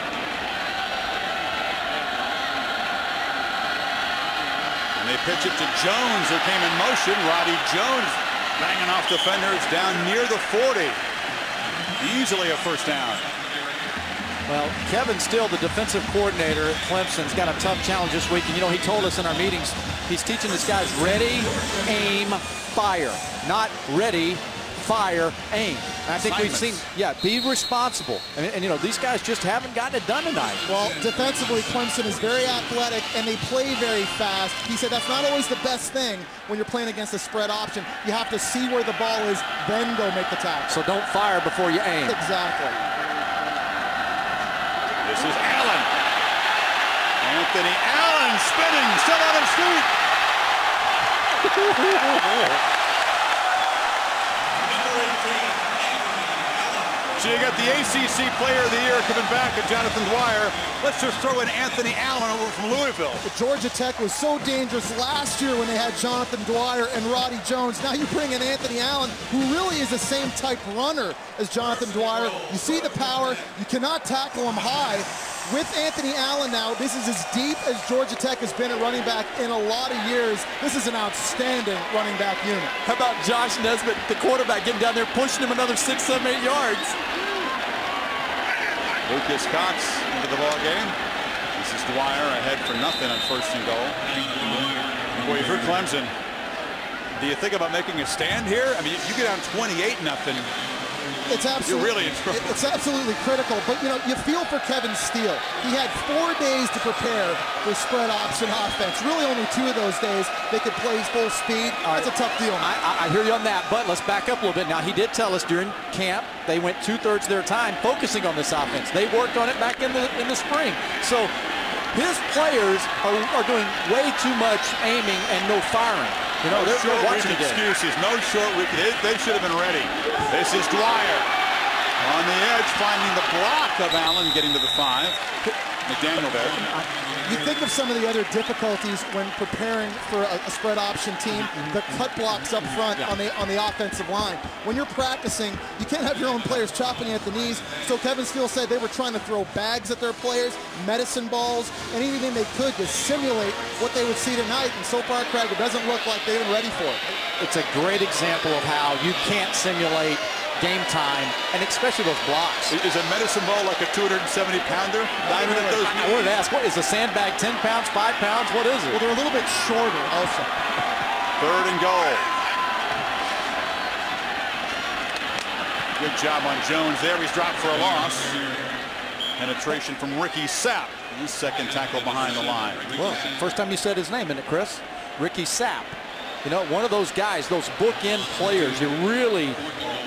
And they pitch it to Jones, who came in motion. Roddy Jones banging off defenders down near the 40. Easily a first down. Well, Kevin Steele, the defensive coordinator at Clemson's got a tough challenge this week. And, you know, he told us in our meetings, he's teaching his guys ready, aim, fire. Not ready, fire, aim. And I think we've seen, yeah, be responsible. And, and, you know, these guys just haven't gotten it done tonight. Well, defensively, Clemson is very athletic and they play very fast. He said that's not always the best thing when you're playing against a spread option. You have to see where the ball is, then go make the tackle. So don't fire before you aim. Exactly. This is Allen. Anthony Allen spinning, still on his feet. So you got the ACC Player of the Year coming back at Jonathan Dwyer. Let's just throw in Anthony Allen over from Louisville. But Georgia Tech was so dangerous last year when they had Jonathan Dwyer and Roddy Jones. Now you bring in Anthony Allen, who really is the same type runner as Jonathan Dwyer. You see the power. You cannot tackle him high. With Anthony Allen now, this is as deep as Georgia Tech has been at running back in a lot of years. This is an outstanding running back unit. How about Josh Nesbitt, the quarterback, getting down there, pushing him another six, seven, eight yards? Lucas Cox into the ball game. This is Dwyer ahead for nothing on first and goal. Boy, if you're Clemson, do you think about making a stand here? I mean, you get on 28 nothing. It's absolutely, really in trouble. It's absolutely critical. But, you know, you feel for Kevin Steele. He had four days to prepare for spread option offense. Really only two of those days they could play full speed. That's a tough deal. I, I, hear you on that, but let's back up a little bit. Now, he did tell us during camp they went two-thirds of their time focusing on this offense. They worked on it back in the in the spring. So his players are, are doing way too much aiming and no firing. You know, no they're, short watching excuses. No short week. They, they should have been ready. This is Dwyer on the edge, finding the block of Allen, getting to the five. McDaniel there. You think of some of the other difficulties when preparing for a, a spread option team, mm-hmm. the cut blocks up front on the on the offensive line. When you're practicing, you can't have your own players chopping you at the knees. So Kevin Steele said they were trying to throw bags at their players, medicine balls, and anything they could to simulate what they would see tonight. And so far, Craig, it doesn't look like they've been ready for it. It's a great example of how you can't simulate game time, and especially those blocks. Is a medicine ball like a 270 pounder? Diving at those. I wanted to ask, what is a sandbag 10 pounds, 5 pounds? What is it? Well, they're a little bit shorter also. Third and goal. Good job on Jones there. He's dropped for a loss. Penetration from Ricky Sapp. His second tackle behind the line. Well, first time you said his name, isn't it, Chris? Ricky Sapp. You know, one of those guys, those bookend players, you really,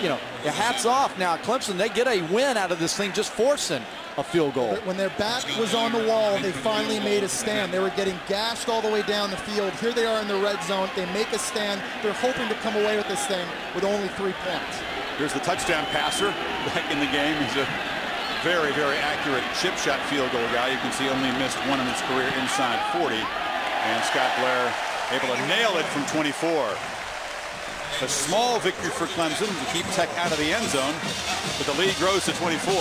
you know, hats off. Now, Clemson, they get a win out of this thing just forcing a field goal. When their back was on the wall, they finally made a stand. They were getting gashed all the way down the field. Here they are in the red zone. They make a stand. They're hoping to come away with this thing with only three points. Here's the touchdown passer back in the game. He's a very, very accurate chip shot field goal guy. You can see only missed one in his career inside 40. And Scott Blair able to nail it from 24. A small victory for Clemson to keep Tech out of the end zone, but the lead grows to 24.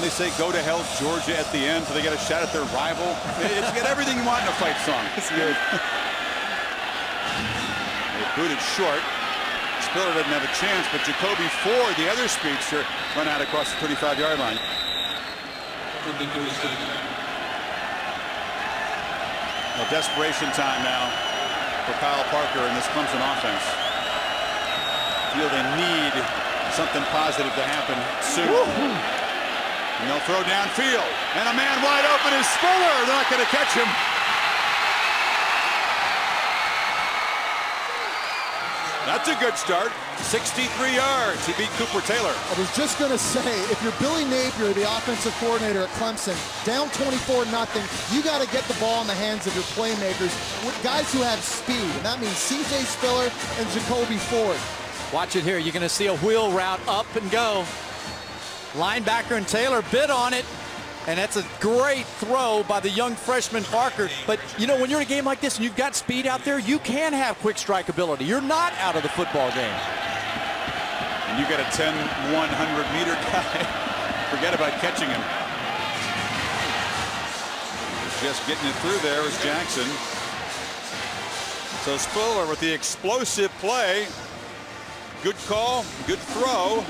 And they say go to hell Georgia at the end so they get a shot at their rival. It's got everything you want in a fight song. It's good. they booted short. Spiller doesn't have a chance, but Jacoby Ford, the other speedster, run out across the 35-yard line. Well, desperation time now for Kyle Parker and this Clemson offense. Feel they need something positive to happen soon. And they'll throw downfield. And a man wide open is Spiller. They're not going to catch him. That's a good start. 63 yards. He beat Cooper Taylor. I was just going to say, if you're Billy Napier, the offensive coordinator at Clemson, down 24 nothing, you got to get the ball in the hands of your playmakers, guys who have speed. And that means C.J. Spiller and Jacoby Ford. Watch it here. You're going to see a wheel route up and go. Linebacker and Taylor bid on it. And that's a great throw by the young freshman Parker. But, you know, when you're in a game like this and you've got speed out there, you can have quick strike ability. You're not out of the football game. And you got a 10, 100 meter guy. Forget about catching him. Just getting it through there is Jackson. So Spiller with the explosive play. Good call, good throw.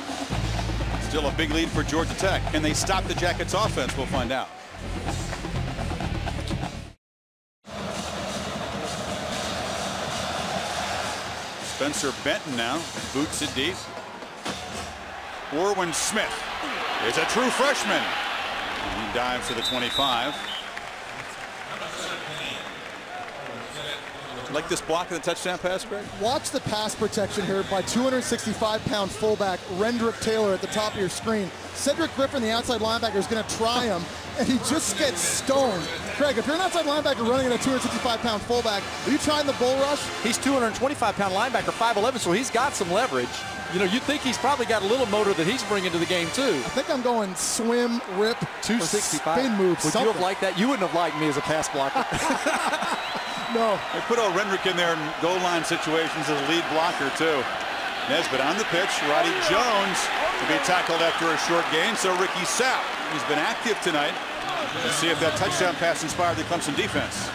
Still a big lead for Georgia Tech. Can they stop the Jackets offense? We'll find out. Spencer Benton now boots it deep. Orwin Smith is a true freshman. He dives to the 25. Like this block in the touchdown pass, Greg? Watch the pass protection here by 265-pound fullback Rendrick Taylor at the top of your screen. Sedric Griffin, the outside linebacker, is going to try him, and he just gets stoned. Craig, if you're an outside linebacker running at a 265-pound fullback, are you trying the bull rush? He's 225-pound linebacker, 5'11", so he's got some leverage. You know, you think he's probably got a little motor that he's bringing to the game, too. I think I'm going swim, rip, 265. spin move, Would something. you have liked that? You wouldn't have liked me as a pass blocker. no. They put old Rendrick in there in goal line situations as a lead blocker, too. Nesbitt on the pitch. Roddy Jones to be tackled after a short gain. So Ricky Sapp, who's been active tonight. Let's see if that touchdown pass inspired the Clemson defense.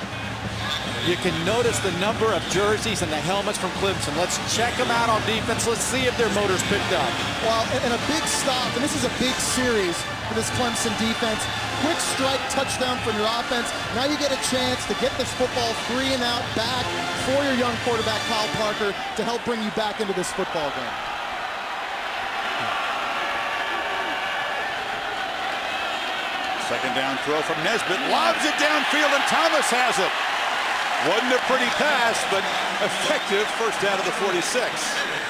You can notice the number of jerseys and the helmets from Clemson. Let's check them out on defense. Let's see if their motor's picked up. Well, and a big stop, and this is a big series for this Clemson defense. Quick strike touchdown from your offense. Now you get a chance to get this football three and out back for your young quarterback, Kyle Parker, to help bring you back into this football game. Second down throw from Nesbitt. Lobs it downfield, and Thomas has it. Wasn't a pretty pass, but effective first down of the 46.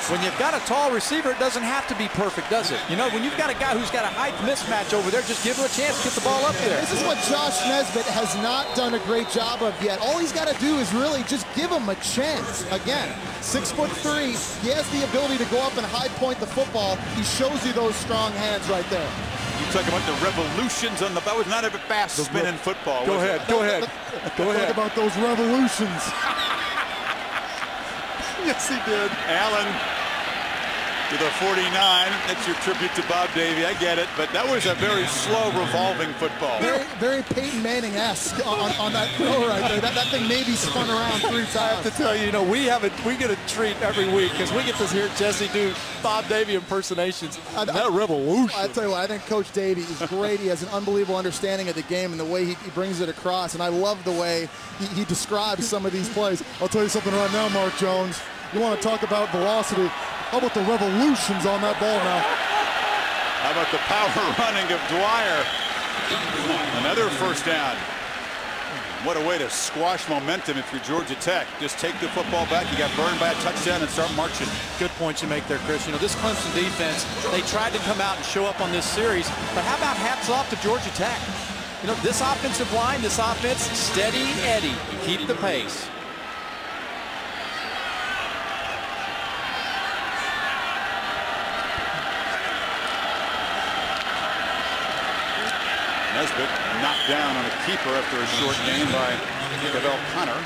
When you've got a tall receiver, it doesn't have to be perfect, does it? You know, when you've got a guy who's got a height mismatch over there, just give him a chance to get the ball up there. This is what Josh Nesbitt has not done a great job of yet. All he's got to do is really just give him a chance. Again, six foot three. He has the ability to go up and high point the football. He shows you those strong hands right there. You talk about the revolutions on the. That was not a fast spinning football. Go ahead, it? go ahead, go Talk about those revolutions. Yes, he did. Allen to the 49. That's your tribute to Bob Davie. I get it, but that was a very slow revolving football. Very, very Peyton Manning-esque on, on that throw right there. That, that thing maybe spun around three times. I have to tell you, you know, we have a we get a treat every week because we get to hear Jesse do Bob Davie impersonations. I- that revolution. I tell you what, I think Coach Davie is great. He has an unbelievable understanding of the game and the way he, he brings it across. And I love the way he, he describes some of these plays. I'll tell you something right now, Mark Jones. You want to talk about velocity? How about the revolutions on that ball now? How about the power running of Dwyer? Another first down. What a way to squash momentum if you're Georgia Tech. Just take the football back. You got burned by a touchdown and start marching. Good points you make there, Chris. You know, this Clemson defense, they tried to come out and show up on this series, but how about hats off to Georgia Tech? You know, this offensive line, this offense, steady Eddie, keep the pace. Nesbitt knocked down on a keeper after a short gain by Kavell Conner.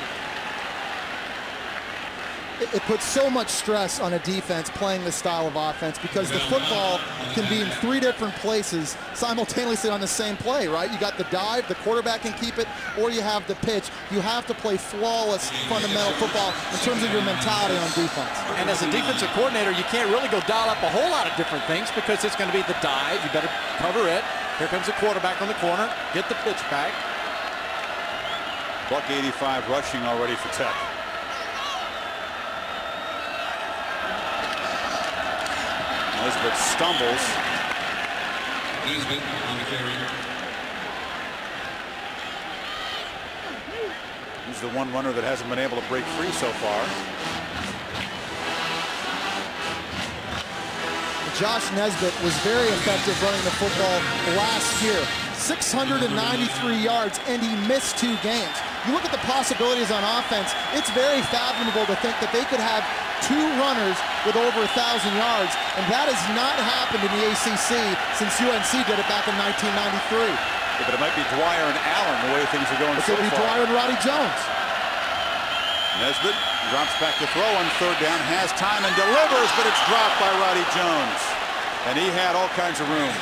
It, it puts so much stress on a defense playing this style of offense because the football can be in three different places simultaneously on the same play, right? You got the dive, the quarterback can keep it, or you have the pitch. You have to play flawless fundamental football in terms of your mentality on defense. And as a defensive coordinator, you can't really go dial up a whole lot of different things because it's going to be the dive. You better cover it. Here comes the quarterback on the corner. Get the pitch back. Buck 85 rushing already for Tech. Nesbitt stumbles. Nesbitt on the carry. He's the one runner that hasn't been able to break free so far. Josh Nesbitt was very effective running the football last year. 693 yards, and he missed two games. You look at the possibilities on offense, it's very fathomable to think that they could have two runners with over 1,000 yards, and that has not happened in the ACC since UNC did it back in 1993. Yeah, but it might be Dwyer and Allen the way things are going It so could be. Dwyer and Roddy Jones. Nesbitt drops back to throw on third down, has time and delivers, but it's dropped by Roddy Jones. And he had all kinds of room.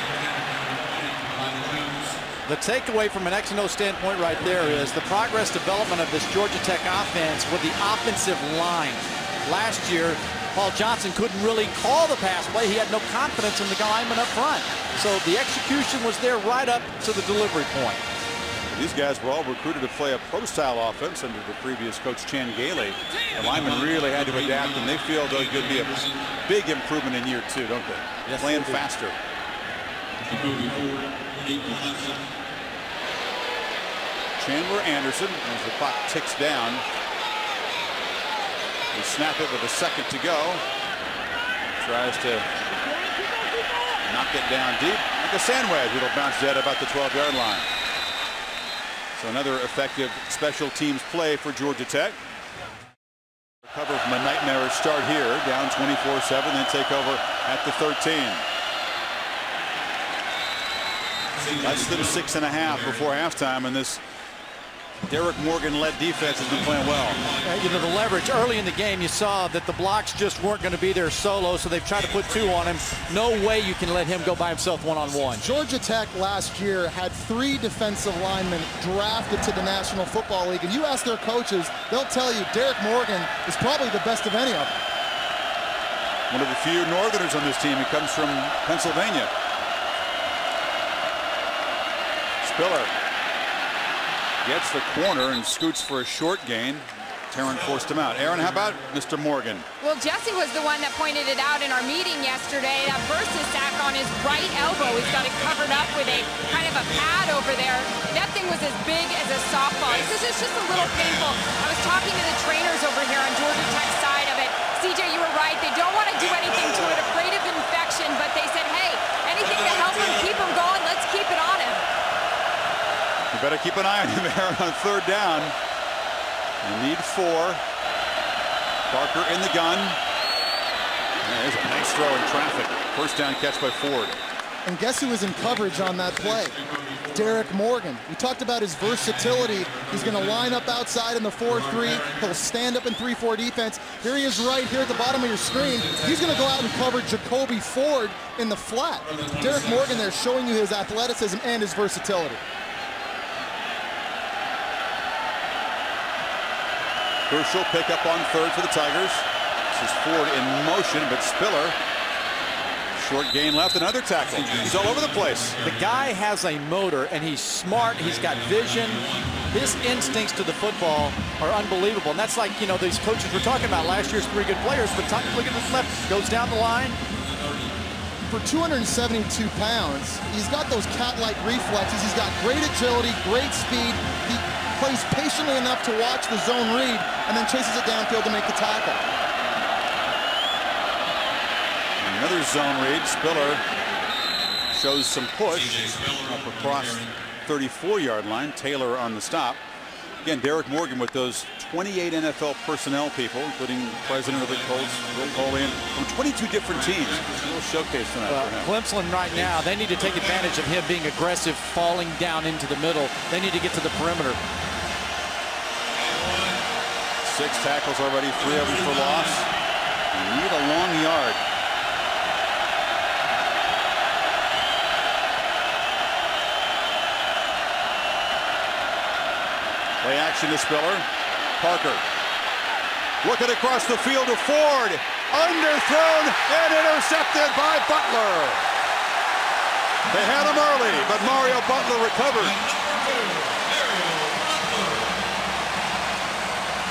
The takeaway from an X and O standpoint right there is the progress development of this Georgia Tech offense with the offensive line. Last year, Paul Johnson couldn't really call the pass play. He had no confidence in the lineman up front. So the execution was there right up to the delivery point. These guys were all recruited to play a pro-style offense under the previous coach Chan Gailey. The linemen really had to adapt, and they feel there could be a big improvement in year two, don't they? Yes, Playing they faster. Chandler Anderson, as the clock ticks down, we snap it with a second to go. Tries to knock it down deep like a sand wedge. It'll bounce dead about the 12-yard line. So another effective special teams play for Georgia Tech. Recover from a nightmarish start here, down 24-7, then take over at the 13. Less than six and a half before halftime, and this Derrick Morgan-led defense has been playing well. Uh, you know, the leverage early in the game, you saw that the blocks just weren't going to be there solo, so they've tried to put two on him. No way you can let him go by himself one-on-one. Georgia Tech last year had three defensive linemen drafted to the National Football League. And you ask their coaches, they'll tell you Derrick Morgan is probably the best of any of them. One of the few Northerners on this team. He comes from Pennsylvania. Spiller gets the corner and scoots for a short gain. Tarrant forced him out. Erin, how about Mr. Morgan? Well, Jesse was the one that pointed it out in our meeting yesterday. That bursa sac on his right elbow. He's got it covered up with a kind of a pad over there. That thing was as big as a softball. He says it's just a little painful. I was talking to the trainers over here on Georgia Tech's side of it. CJ, you were right. They don't want to do anything to it, afraid of infection, but they said, hey, anything to help him keep him going, let's keep it on him. You better keep an eye on him, Erin, on third down. You need four. Parker in the gun. there's a nice throw in traffic. First down catch by Ford. And guess who was in coverage on that play? Derrick Morgan. We talked about his versatility. He's going to line up outside in the 4-3. He'll stand up in 3-4 defense. Here he is right here at the bottom of your screen. He's going to go out and cover Jacoby Ford in the flat. Derrick Morgan there showing you his athleticism and his versatility. Crucial pickup on third for the Tigers. This is Ford in motion, but Spiller Short gain left, another tackle. He's all over the place. The guy has a motor, and he's smart. He's got vision. His instincts to the football are unbelievable. And that's like, you know, these coaches we're talking about last year's three good players, but look at this left, goes down the line. For 272 pounds, he's got those cat-like reflexes. He's got great agility, great speed. He plays patiently enough to watch the zone read and then chases it downfield to make the tackle. Another zone read. Spiller shows some push up across 34-yard line. Taylor on the stop. Again, Derrick Morgan with those 28 NFL personnel people, including president of the Colts, Bill Polian, from 22 different teams. A little showcase tonight well, for him. Clemson right now, they need to take advantage of him being aggressive, falling down into the middle. They need to get to the perimeter. Six tackles already, three of them for loss. You need a long yard. Play action to Spiller. Parker. Looking across the field to Ford. Underthrown and intercepted by Butler. They had him early, but Mario Butler recovered. First and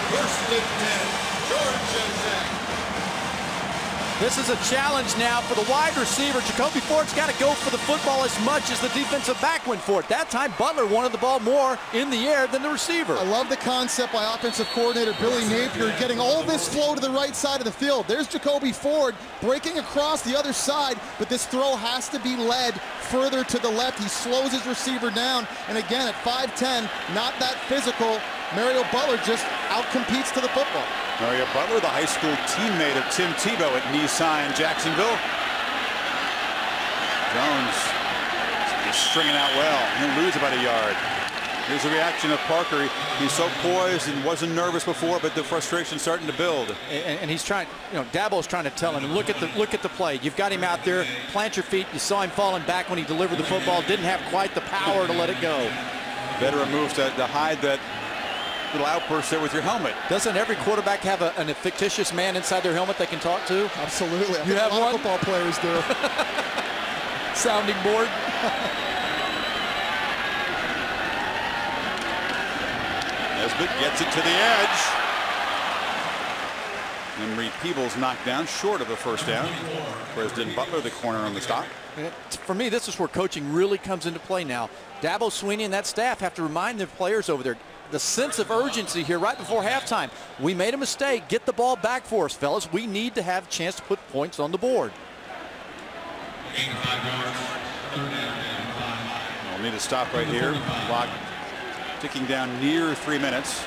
10. This is a challenge now for the wide receiver. Jacoby Ford's got to go for the football as much as the defensive back went for it. That time, Butler wanted the ball more in the air than the receiver. I love the concept by offensive coordinator Billy Napier getting all this flow to the right side of the field. There's Jacoby Ford breaking across the other side, but this throw has to be led further to the left. He slows his receiver down, and again, at 5'10", not that physical, Mario Butler just outcompetes to the football. Mario Butler, the high school teammate of Tim Tebow at Nissan Jacksonville. Jones just stringing out well. He'll lose about a yard. Here's the reaction of Parker. He's so poised and wasn't nervous before, but the frustration's starting to build. And, and he's trying, you know, Dabo's trying to tell him, look at the look at the play. You've got him out there, plant your feet. You saw him falling back when he delivered the football. Didn't have quite the power to let it go. Veteran moves to, to hide that little outburst there with your helmet. Doesn't every quarterback have a, a fictitious man inside their helmet they can talk to? Absolutely. I you have one? football players do. Sounding board. Nesbitt gets it to the edge. Embry Peeples knocked down short of the first down. Crezdon Butler, the corner on the stop. For me, this is where coaching really comes into play now. Dabo Swinney and that staff have to remind their players over there, the sense of urgency here right before halftime. We made a mistake. Get the ball back for us, fellas. We need to have a chance to put points on the board. We'll need to stop right here. Clock ticking down near three minutes.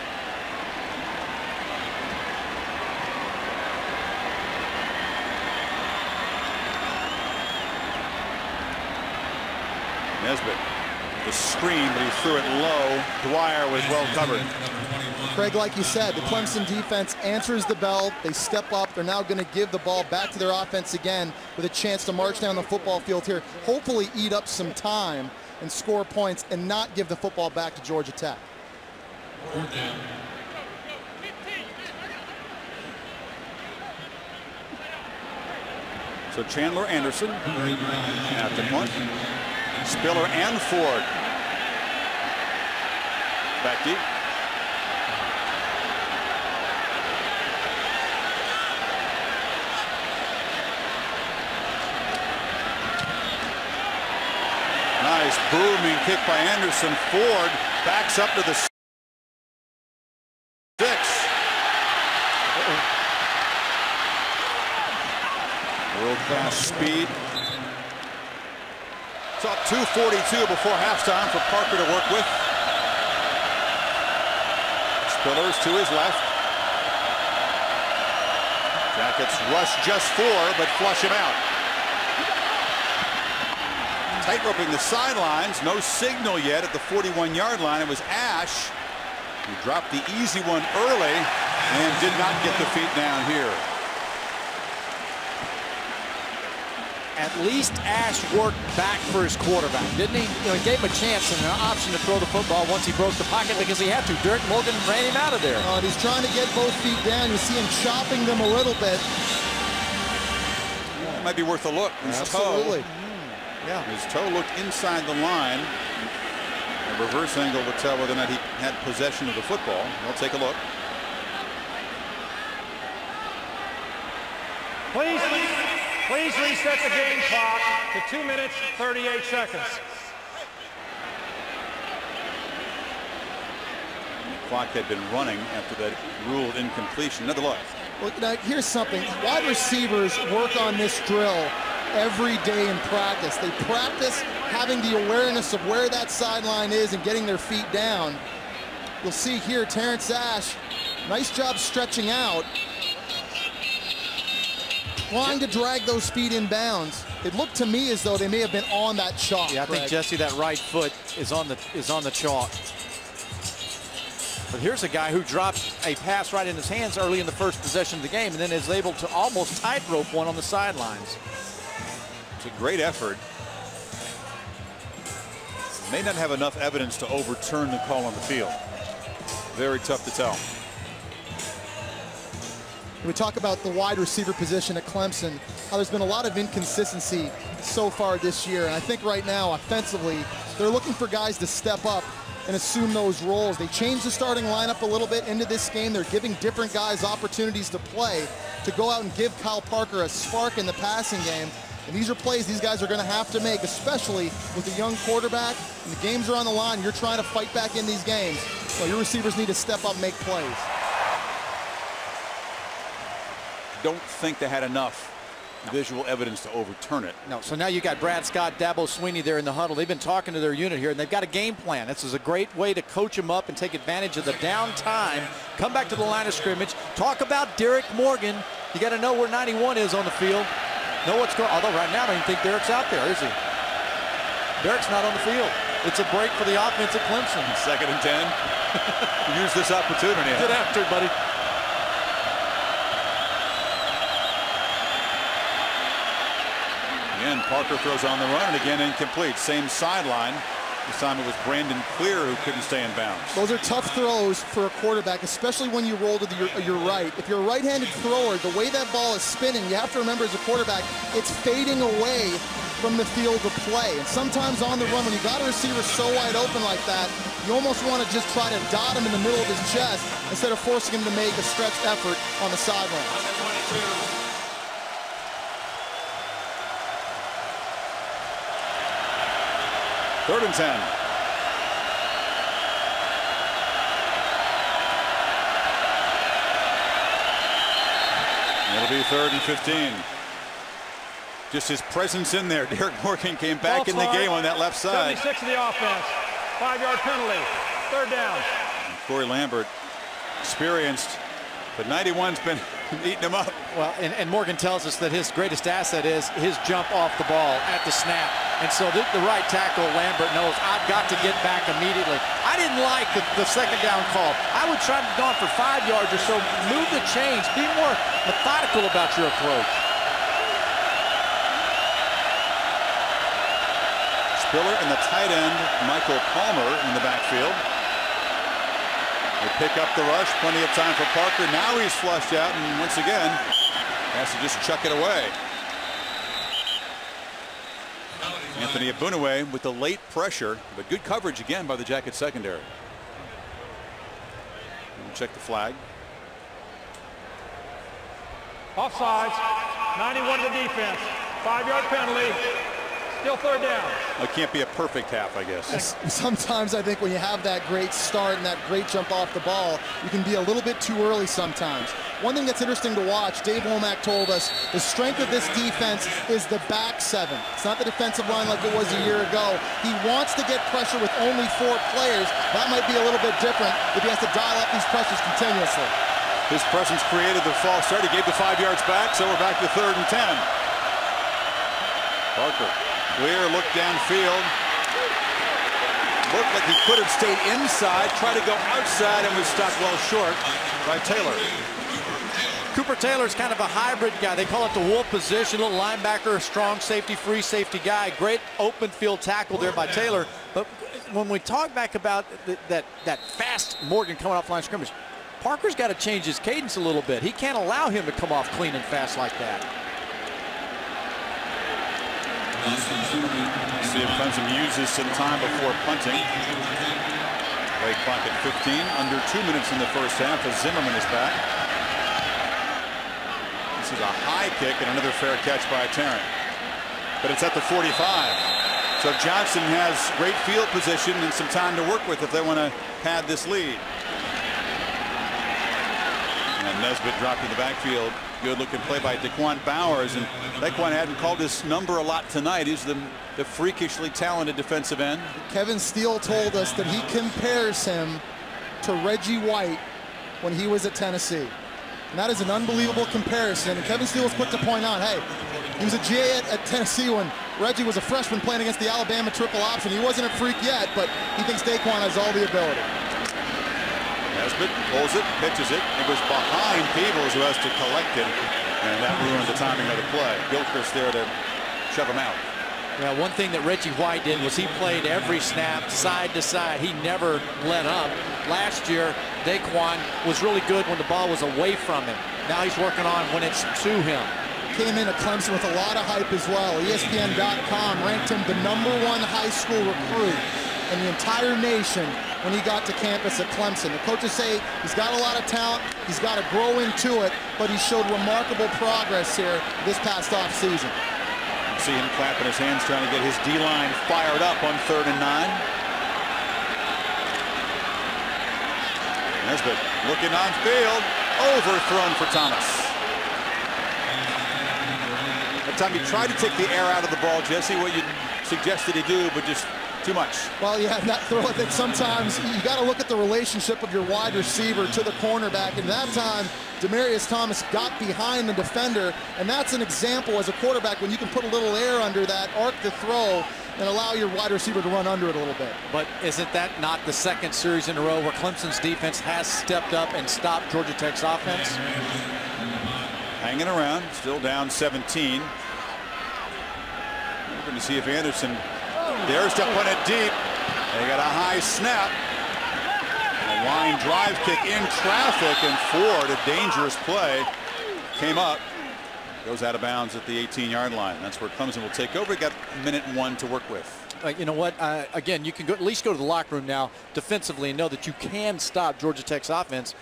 Nesbitt the screen, but he threw it low. Dwyer was well covered. Craig, like you said, the Clemson defense answers the bell. They step up. They're now going to give the ball back to their offense again with a chance to march down the football field here, hopefully eat up some time and score points and not give the football back to Georgia Tech. So Chandler Anderson at the point. Spiller and Ford. Back deep. Nice booming kick by Anderson. Ford backs up to the six. World-class speed. Up 242 before halftime for Parker to work with. Spillers to his left. Jackets rush just four, but flush him out. Tight roping the sidelines. No signal yet at the 41-yard line. It was Ashe who dropped the easy one early and did not get the feet down here. At least Ashe worked back for his quarterback, didn't he? You know, he gave him a chance and an option to throw the football once he broke the pocket because he had to. Derrick Morgan ran him out of there. Oh, and he's trying to get both feet down. You see him chopping them a little bit. It might be worth a look. His Absolutely. Toe, yeah. His toe looked inside the line. A reverse angle would tell whether or not he had possession of the football. We'll take a look. Please, please reset the game clock to 2 minutes 38 seconds. The clock had been running after that ruled incompletion. Another look. Well, now, here's something. Wide receivers work on this drill every day in practice. They practice having the awareness of where that sideline is and getting their feet down. You'll see here Terrance Ashe, nice job stretching out, trying to drag those feet in bounds. It looked to me as though they may have been on that chalk. Yeah, I think Jesse, that right foot is on the is on the chalk. But here's a guy who dropped a pass right in his hands early in the first possession of the game and then is able to almost tightrope one on the sidelines. It's a great effort. May not have enough evidence to overturn the call on the field. Very tough to tell. We talk about the wide receiver position at Clemson, how there's been a lot of inconsistency so far this year. And I think right now, offensively, they're looking for guys to step up and assume those roles. They changed the starting lineup a little bit into this game. They're giving different guys opportunities to play, to go out and give Kyle Parker a spark in the passing game. And these are plays these guys are going to have to make, especially with a young quarterback. And the games are on the line. You're trying to fight back in these games. So your receivers need to step up and make plays. Don't think they had enough visual evidence to overturn it. No, so now you got Brad Scott, Dabo Swinney there in the huddle. They've been talking to their unit here, and they've got a game plan. This is a great way to coach them up and take advantage of the downtime. Come back to the line of scrimmage. Talk about Derrick Morgan. You got to know where 91 is on the field. Know what's going Although right now I don't even think Derrick's out there, is he? Derrick's not on the field. It's a break for the offense at Clemson. Second and 10. Use this opportunity. Get after it, buddy. Again, Parker throws on the run and again incomplete. Same sideline. This time it was Brandon Clear who couldn't stay in bounds. Those are tough throws for a quarterback, especially when you roll to the, your, your right. If you're a right-handed thrower, the way that ball is spinning, you have to remember as a quarterback, it's fading away from the field of play. And sometimes on the run, when you got a receiver so wide open like that, you almost want to just try to dot him in the middle of his chest instead of forcing him to make a stretched effort on the sideline. Third and 10. It'll be third and 15. Just his presence in there. Derrick Morgan came back in the game on that left side. 76 of the offense. Five-yard penalty. Third down. Corey Lambert experienced, but 91's been eating him up. Well, and, and Morgan tells us that his greatest asset is his jump off the ball at the snap. And so the, the right tackle, Lambert, knows I've got to get back immediately. I didn't like the, the second down call. I would try to go on for five yards or so, move the chains, be more methodical about your approach. Spiller and the tight end, Michael Palmer in the backfield. They pick up the rush, plenty of time for Parker. Now he's flushed out, and once again, has to just chuck it away. Anthony Egbuniwe with the late pressure, but good coverage again by the Jacket secondary. We'll check the flag. Offsides. 91 to the defense. Five-yard penalty. Still until third down. It can't be a perfect half, I guess. Sometimes I think when you have that great start and that great jump off the ball, you can be a little bit too early sometimes. One thing that's interesting to watch, Dave Wommack told us, the strength of this defense is the back seven. It's not the defensive line like it was a year ago. He wants to get pressure with only four players. That might be a little bit different if he has to dial up these pressures continuously. His presence created the false start. He gave the five yards back, so we're back to third and 10. Parker. Weir looked downfield. Looked like he could have stayed inside, tried to go outside, and was stopped well short by Taylor. Cooper Taylor's kind of a hybrid guy. They call it the wolf position, little linebacker, strong safety, free safety guy. Great open field tackle there by Taylor. But when we talk back about that, that fast Morgan coming off line scrimmage, Parker's got to change his cadence a little bit. He can't allow him to come off clean and fast like that. See if Clemson uses some time before punting. Play clock at 15, under two minutes in the first half as Zimmerman is back. This is a high kick and another fair catch by Tarrant. But it's at the 45. So Johnson has great field position and some time to work with if they want to pad this lead. And Nesbitt dropped in the backfield. Good looking play by Da'Quan Bowers. And Da'Quan hadn't called his number a lot tonight. He's the, the freakishly talented defensive end. Kevin Steele told us that he compares him to Reggie White when he was at Tennessee. And that is an unbelievable comparison. And Kevin Steele was quick to point out, hey, he was a GA at, at, Tennessee when Reggie was a freshman playing against the Alabama triple option. He wasn't a freak yet, but he thinks Da'Quan has all the ability. Nesbitt pulls it, pitches it. It was behind Peeples who has to collect it. And that ruined the timing of the play. Gilchrist there to shove him out. Yeah, one thing that Reggie White did was he played every snap side to side. He never let up. Last year, Da'Quan was really good when the ball was away from him. Now he's working on when it's to him. Came into Clemson with a lot of hype as well. ESPN.com ranked him the number one high school recruit in the entire nation when he got to campus at Clemson. The coaches say he's got a lot of talent, he's got to grow into it, but he showed remarkable progress here this past off season. See him clapping his hands trying to get his D-line fired up on third and nine. Nesbitt looking on field, overthrown for Thomas. That time he tried to take the air out of the ball, Jesse, what you suggested he do, but just too much. Well, yeah, that throw I think sometimes you got to look at the relationship of your wide receiver to the cornerback. And that time, Demaryius Thomas got behind the defender, and that's an example as a quarterback when you can put a little air under that, arc the throw, and allow your wide receiver to run under it a little bit. But isn't that not the second series in a row where Clemson's defense has stepped up and stopped Georgia Tech's offense? Hanging around, still down 17. We're going to see if Anderson dares to put it deep. They got a high snap. A line drive kick in traffic, and Ford, a dangerous play, came up. Goes out of bounds at the 18-yard line. That's where Clemson will take over. Got a minute and one to work with. Uh, you know what? Uh, again, you can go, at least go to the locker room now defensively and know that you can stop Georgia Tech's offense.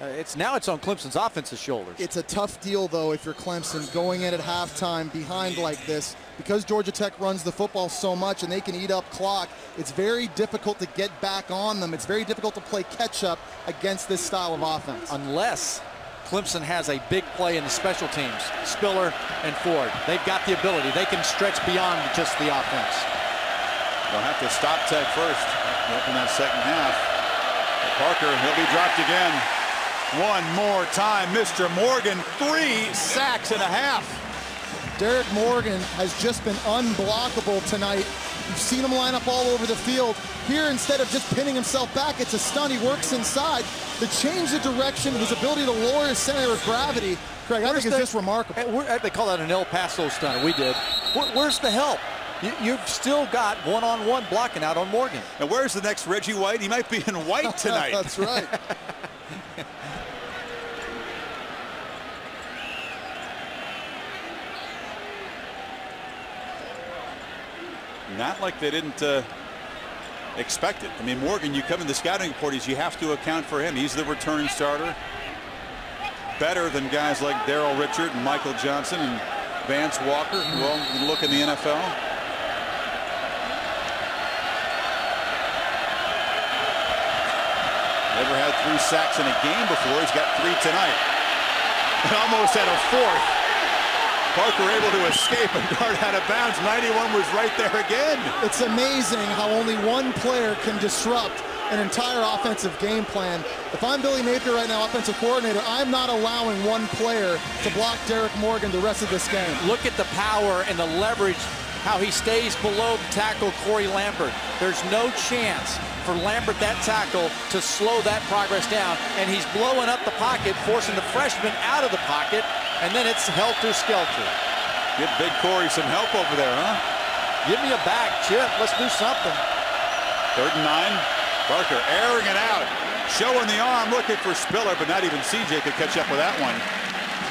Uh, it's now it's on Clemson's offensive shoulders. It's a tough deal, though, if you're Clemson going in at halftime behind like this. Because Georgia Tech runs the football so much and they can eat up clock, it's very difficult to get back on them. It's very difficult to play catch-up against this style of offense. Unless Clemson has a big play in the special teams, Spiller and Ford. They've got the ability. They can stretch beyond just the offense. They'll have to stop Tech first in that second half. Parker, he'll be dropped again. One more time, Mr. Morgan, three sacks and a half. Derrick Morgan has just been unblockable tonight. You've seen him line up all over the field. Here, instead of just pinning himself back, it's a stun. He works inside. The change of direction, his ability to lower his center of gravity, Craig, I think it's just remarkable. They call that an El Paso stunner. We did. Where's the help? You, have still got one-on-one -on -one blocking out on Morgan. And where's the next Reggie White? He might be in white tonight. That's right. not like they didn't uh, expect it. I mean, Morgan, you come in the scouting report is you have to account for him. He's the returning starter. Better than guys like Darryl Richard and Michael Johnson and Vance Walker, who all look in the NFL. Never had three sacks in a game before. He's got three tonight. Almost had a fourth. Parker able to escape and dart out of bounds. 91 was right there again. It's amazing how only one player can disrupt an entire offensive game plan. If I'm Billy Napier right now, offensive coordinator, I'm not allowing one player to block Derrick Morgan the rest of this game. Look at the power and the leverage, how he stays below the tackle Corey Lambert. There's no chance for Lambert that tackle to slow that progress down, and he's blowing up the pocket, forcing the freshman out of the pocket, and then it's helter-skelter. Give Big Corey some help over there, huh? Give me a back, Chip. Let's do something. Third and nine. Barker airing it out. Showing the arm, looking for Spiller, but not even CJ could catch up with that one.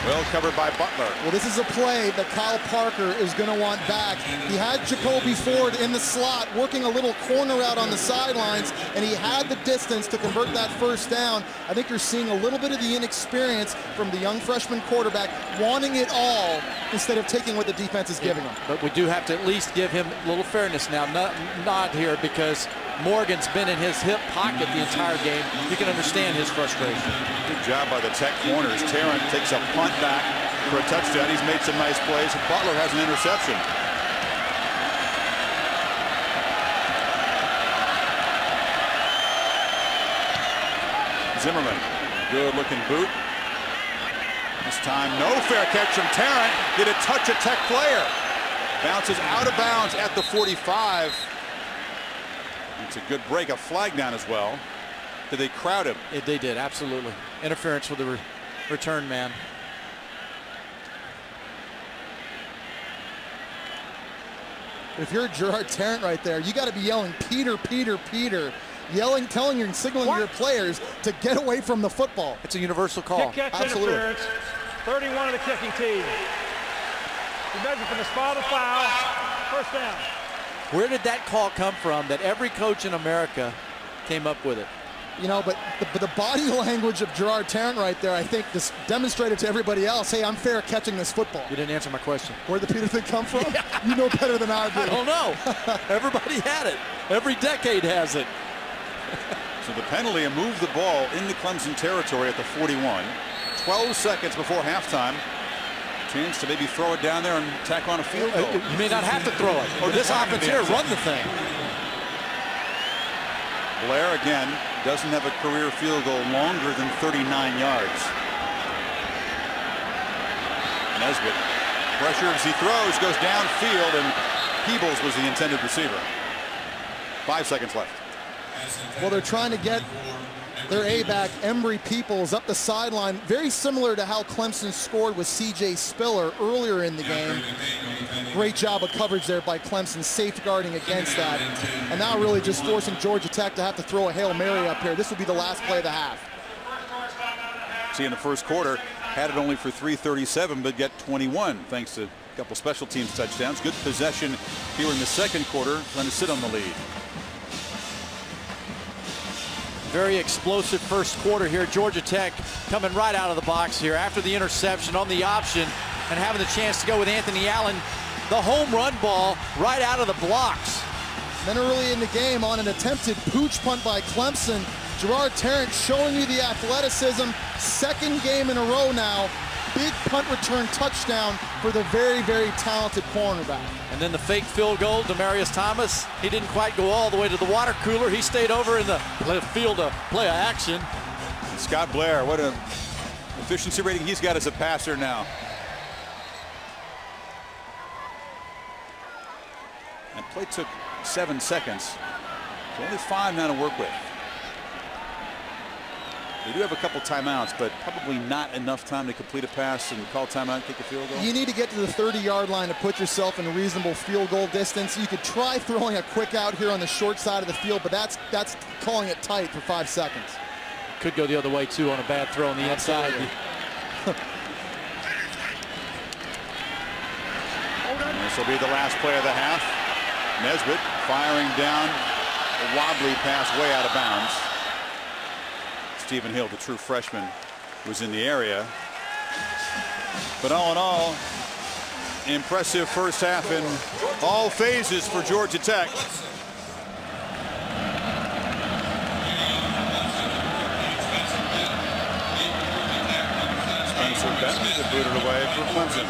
Well covered by Butler. Well, this is a play that Kyle Parker is going to want back. He had Jacoby Ford in the slot, working a little corner out on the sidelines, and he had the distance to convert that first down. I think you're seeing a little bit of the inexperience from the young freshman quarterback, wanting it all instead of taking what the defense is giving him. But we do have to at least give him a little fairness now. Not, not here because Morgan's been in his hip pocket the entire game. You can understand his frustration. Good job by the Tech corners. Tarrant takes a punt back for a touchdown. He's made some nice plays. Butler has an interception. Zimmerman, good looking boot. This time, no fair catch from Tarrant. Did it touch a Tech player? Bounces out of bounds at the 45. It's a good break, a flag down as well. Did they crowd him? It, they did, absolutely. Interference with the re return man. If you're Jerrard Tarrant right there, you got to be yelling, Peter, Peter, Peter. Yelling, telling your, signaling what? your players to get away from the football. It's a universal call. Kick catch Absolutely. interference. 31 of the kicking team. He measured from the spot of foul. First down. Where did that call come from that every coach in America came up with it? You know, but the, but the body language of Jerrard Tarrant right there, I think, this demonstrated to everybody else, hey, I'm fair catching this football. You didn't answer my question. Where did the Peter thing come from? Yeah. You know better than I do. I don't know. Everybody had it. Every decade has it. so the penalty and move the ball into Clemson territory at the 41. 12 seconds before halftime. Chance to maybe throw it down there and tack on a field goal. Uh, you may not have to throw it. Or this offense here, run the thing. Blair again doesn't have a career field goal longer than 39 yards. Nesbitt pressure as he throws goes downfield and Peeples was the intended receiver. Five seconds left. Well, they're trying to get their A-back, Embry Peeples, up the sideline. Very similar to how Clemson scored with C.J. Spiller earlier in the game. Great job of coverage there by Clemson, safeguarding against that. And now really just forcing Georgia Tech to have to throw a Hail Mary up here. This will be the last play of the half. See, in the first quarter, had it only for 337, but get 21, thanks to a couple special teams touchdowns. Good possession here in the second quarter, to sit on the lead. Very explosive first quarter here. Georgia Tech coming right out of the box here after the interception on the option and having the chance to go with Anthony Allen. The home run ball right out of the blocks. Then early in the game on an attempted pooch punt by Clemson, Jerrard Tarrant showing you the athleticism. Second game in a row now punt return touchdown for the very, very talented cornerback. And then the fake field goal, Demaryius Thomas. He didn't quite go all the way to the water cooler. He stayed over in the field of play of action. Scott Blair, what an efficiency rating he's got as a passer now. That play took seven seconds. So only five now to work with. They do have a couple timeouts, but probably not enough time to complete a pass and call timeout and kick a field goal. You need to get to the 30-yard line to put yourself in a reasonable field goal distance. You could try throwing a quick out here on the short side of the field, but that's that's calling it tight for five seconds. Could go the other way, too, on a bad throw on the inside. this will be the last play of the half. Nesbitt firing down a wobbly pass way out of bounds. Stephen Hill, the true freshman, was in the area. But all in all, impressive first half in all phases for Georgia Tech. Spencer Bentley to boot it away for Clemson.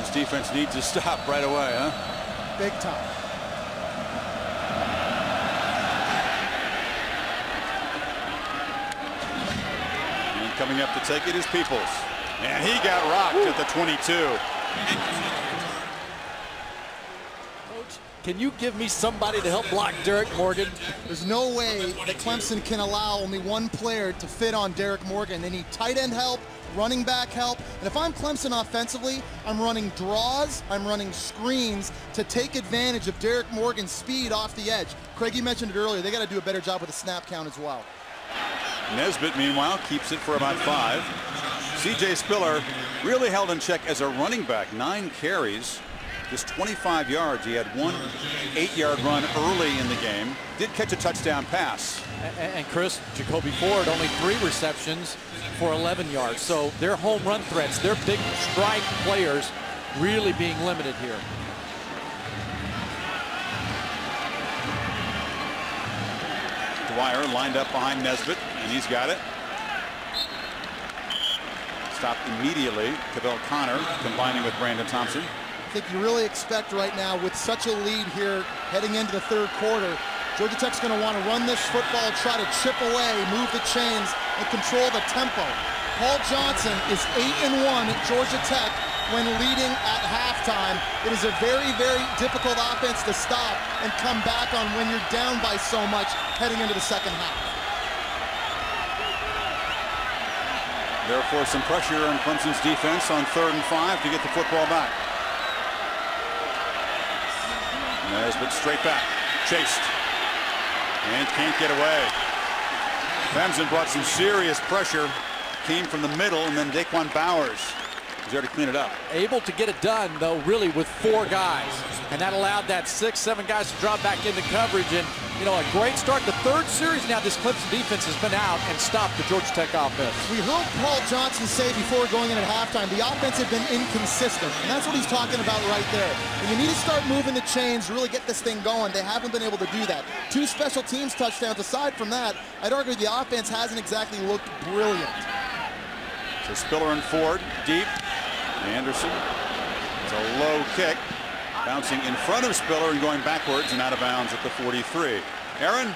This defense needs to stop right away, huh? Big time. Coming up to take it is Peeples. And he got rocked at the 22. Coach, Can you give me somebody to help block Derrick Morgan? There's no way that Clemson can allow only one player to fit on Derrick Morgan. They need tight end help, running back help. And if I'm Clemson offensively, I'm running draws, I'm running screens to take advantage of Derrick Morgan's speed off the edge. Craig, you mentioned it earlier. They got to do a better job with the snap count as well. Nesbitt, meanwhile, keeps it for about five. C.J. Spiller really held in check as a running back. Nine carries, just 25 yards. He had one eight-yard run early in the game. Did catch a touchdown pass. And, Chris, Jacoby Ford, only three receptions for 11 yards. So their home run threats, their big strike players really being limited here. Dwyer lined up behind Nesbitt, and he's got it. Stopped immediately. Kavell Conner combining with Brandon Thompson. I think you really expect right now with such a lead here heading into the third quarter, Georgia Tech's going to want to run this football, try to chip away, move the chains, and control the tempo. Paul Johnson is 8 and 1 at Georgia Tech when leading at halftime. It is a very, very difficult offense to stop and come back on when you're down by so much heading into the second half. Therefore, some pressure on Clemson's defense on third and five to get the football back. Nesbitt straight back. Chased. And can't get away. Clemson brought some serious pressure. Came from the middle, and then Da'Quan Bowers was there to clean it up. Able to get it done, though, really with four guys. And that allowed that six, seven guys to drop back into coverage. And, you know, a great start. The third series now, this Clemson defense has been out and stopped the Georgia Tech offense. We heard Paul Johnson say before going in at halftime, the offense had been inconsistent. And that's what he's talking about right there. And you need to start moving the chains, really get this thing going. They haven't been able to do that. Two special teams touchdowns. Aside from that, I'd argue the offense hasn't exactly looked brilliant. So Spiller and Ford deep. Anderson. It's a low kick. Bouncing in front of Spiller and going backwards and out of bounds at the 43. Erin?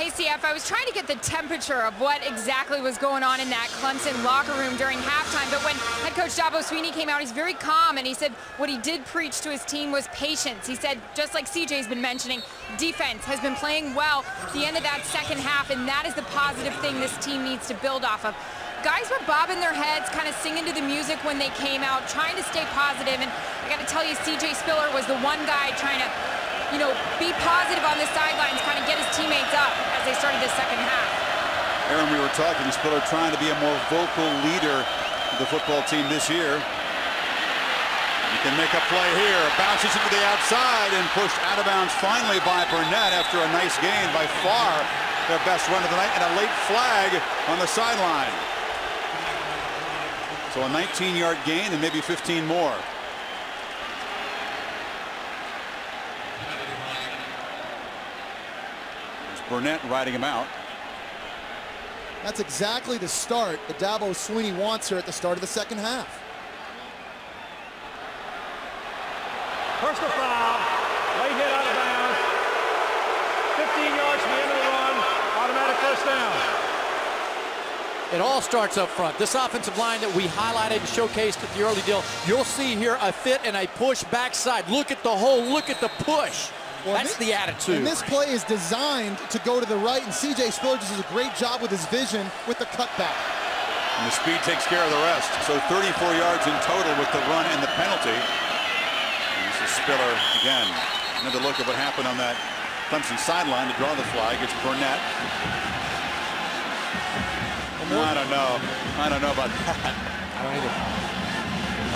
Hey, CF, I was trying to get the temperature of what exactly was going on in that Clemson locker room during halftime, but when head coach Dabo Swinney came out, he's very calm, and he said what he did preach to his team was patience. He said, just like CJ's been mentioning, defense has been playing well at the end of that second half, and that is the positive thing this team needs to build off of guys were bobbing their heads, kind of singing to the music when they came out, trying to stay positive. And I got to tell you, C.J. Spiller was the one guy trying to, you know, be positive on the sidelines, kind of get his teammates up as they started the second half. Erin, we were talking, Spiller trying to be a more vocal leader of the football team this year. He can make a play here, bounces into the outside and pushed out of bounds finally by Burnett after a nice gain by far their best run of the night and a late flag on the sideline. So a 19-yard gain and maybe 15 more. Burnett riding him out. That's exactly the start that Dabo Swinney wants here at the start of the second half. Personal foul. Late hit out of bounds. 15 yards from the end of the run. Automatic first down. It all starts up front. This offensive line that we highlighted and showcased at the early deal, you'll see here a fit and a push backside. Look at the hole. Look at the push. Well, That's this, the attitude. And this play is designed to go to the right, and C.J. Spiller does a great job with his vision with the cutback. And the speed takes care of the rest. So 34 yards in total with the run and the penalty. And this is Spiller again. Another look at what happened on that Clemson sideline to draw the flag. It's Burnett. I don't know. I don't know about that. I don't either.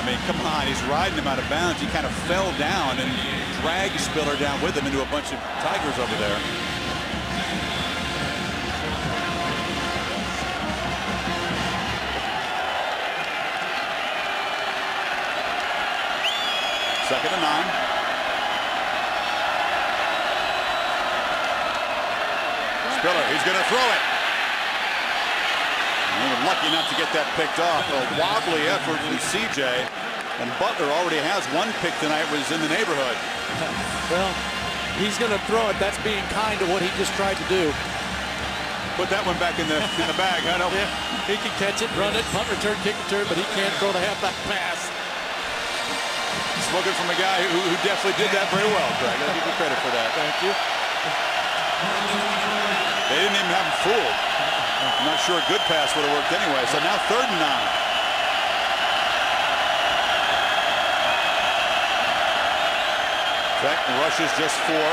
I mean, come on. He's riding him out of bounds. He kind of fell down and dragged Spiller down with him into a bunch of Tigers over there. Second and nine. Spiller, he's going to throw it. They were lucky not to get that picked off. A wobbly effort from CJ. And Butler already has one pick tonight, was in the neighborhood. Well, he's going to throw it. That's being kind to what he just tried to do. Put that one back in the in the bag. I know. Yeah, he can catch it, run it, punt return, kick return, but he can't throw the halfback pass. Spoken from a guy who, who definitely did that very well, Greg. I give you credit for that. Thank you. They didn't even have him fooled. I'm not sure a good pass would have worked anyway. So now third and nine. Beck rushes just four.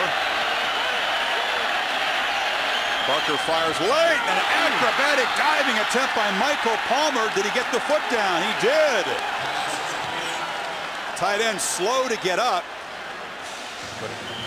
Parker fires late. An acrobatic diving attempt by Michael Palmer. Did he get the foot down? He did. Tight end slow to get up.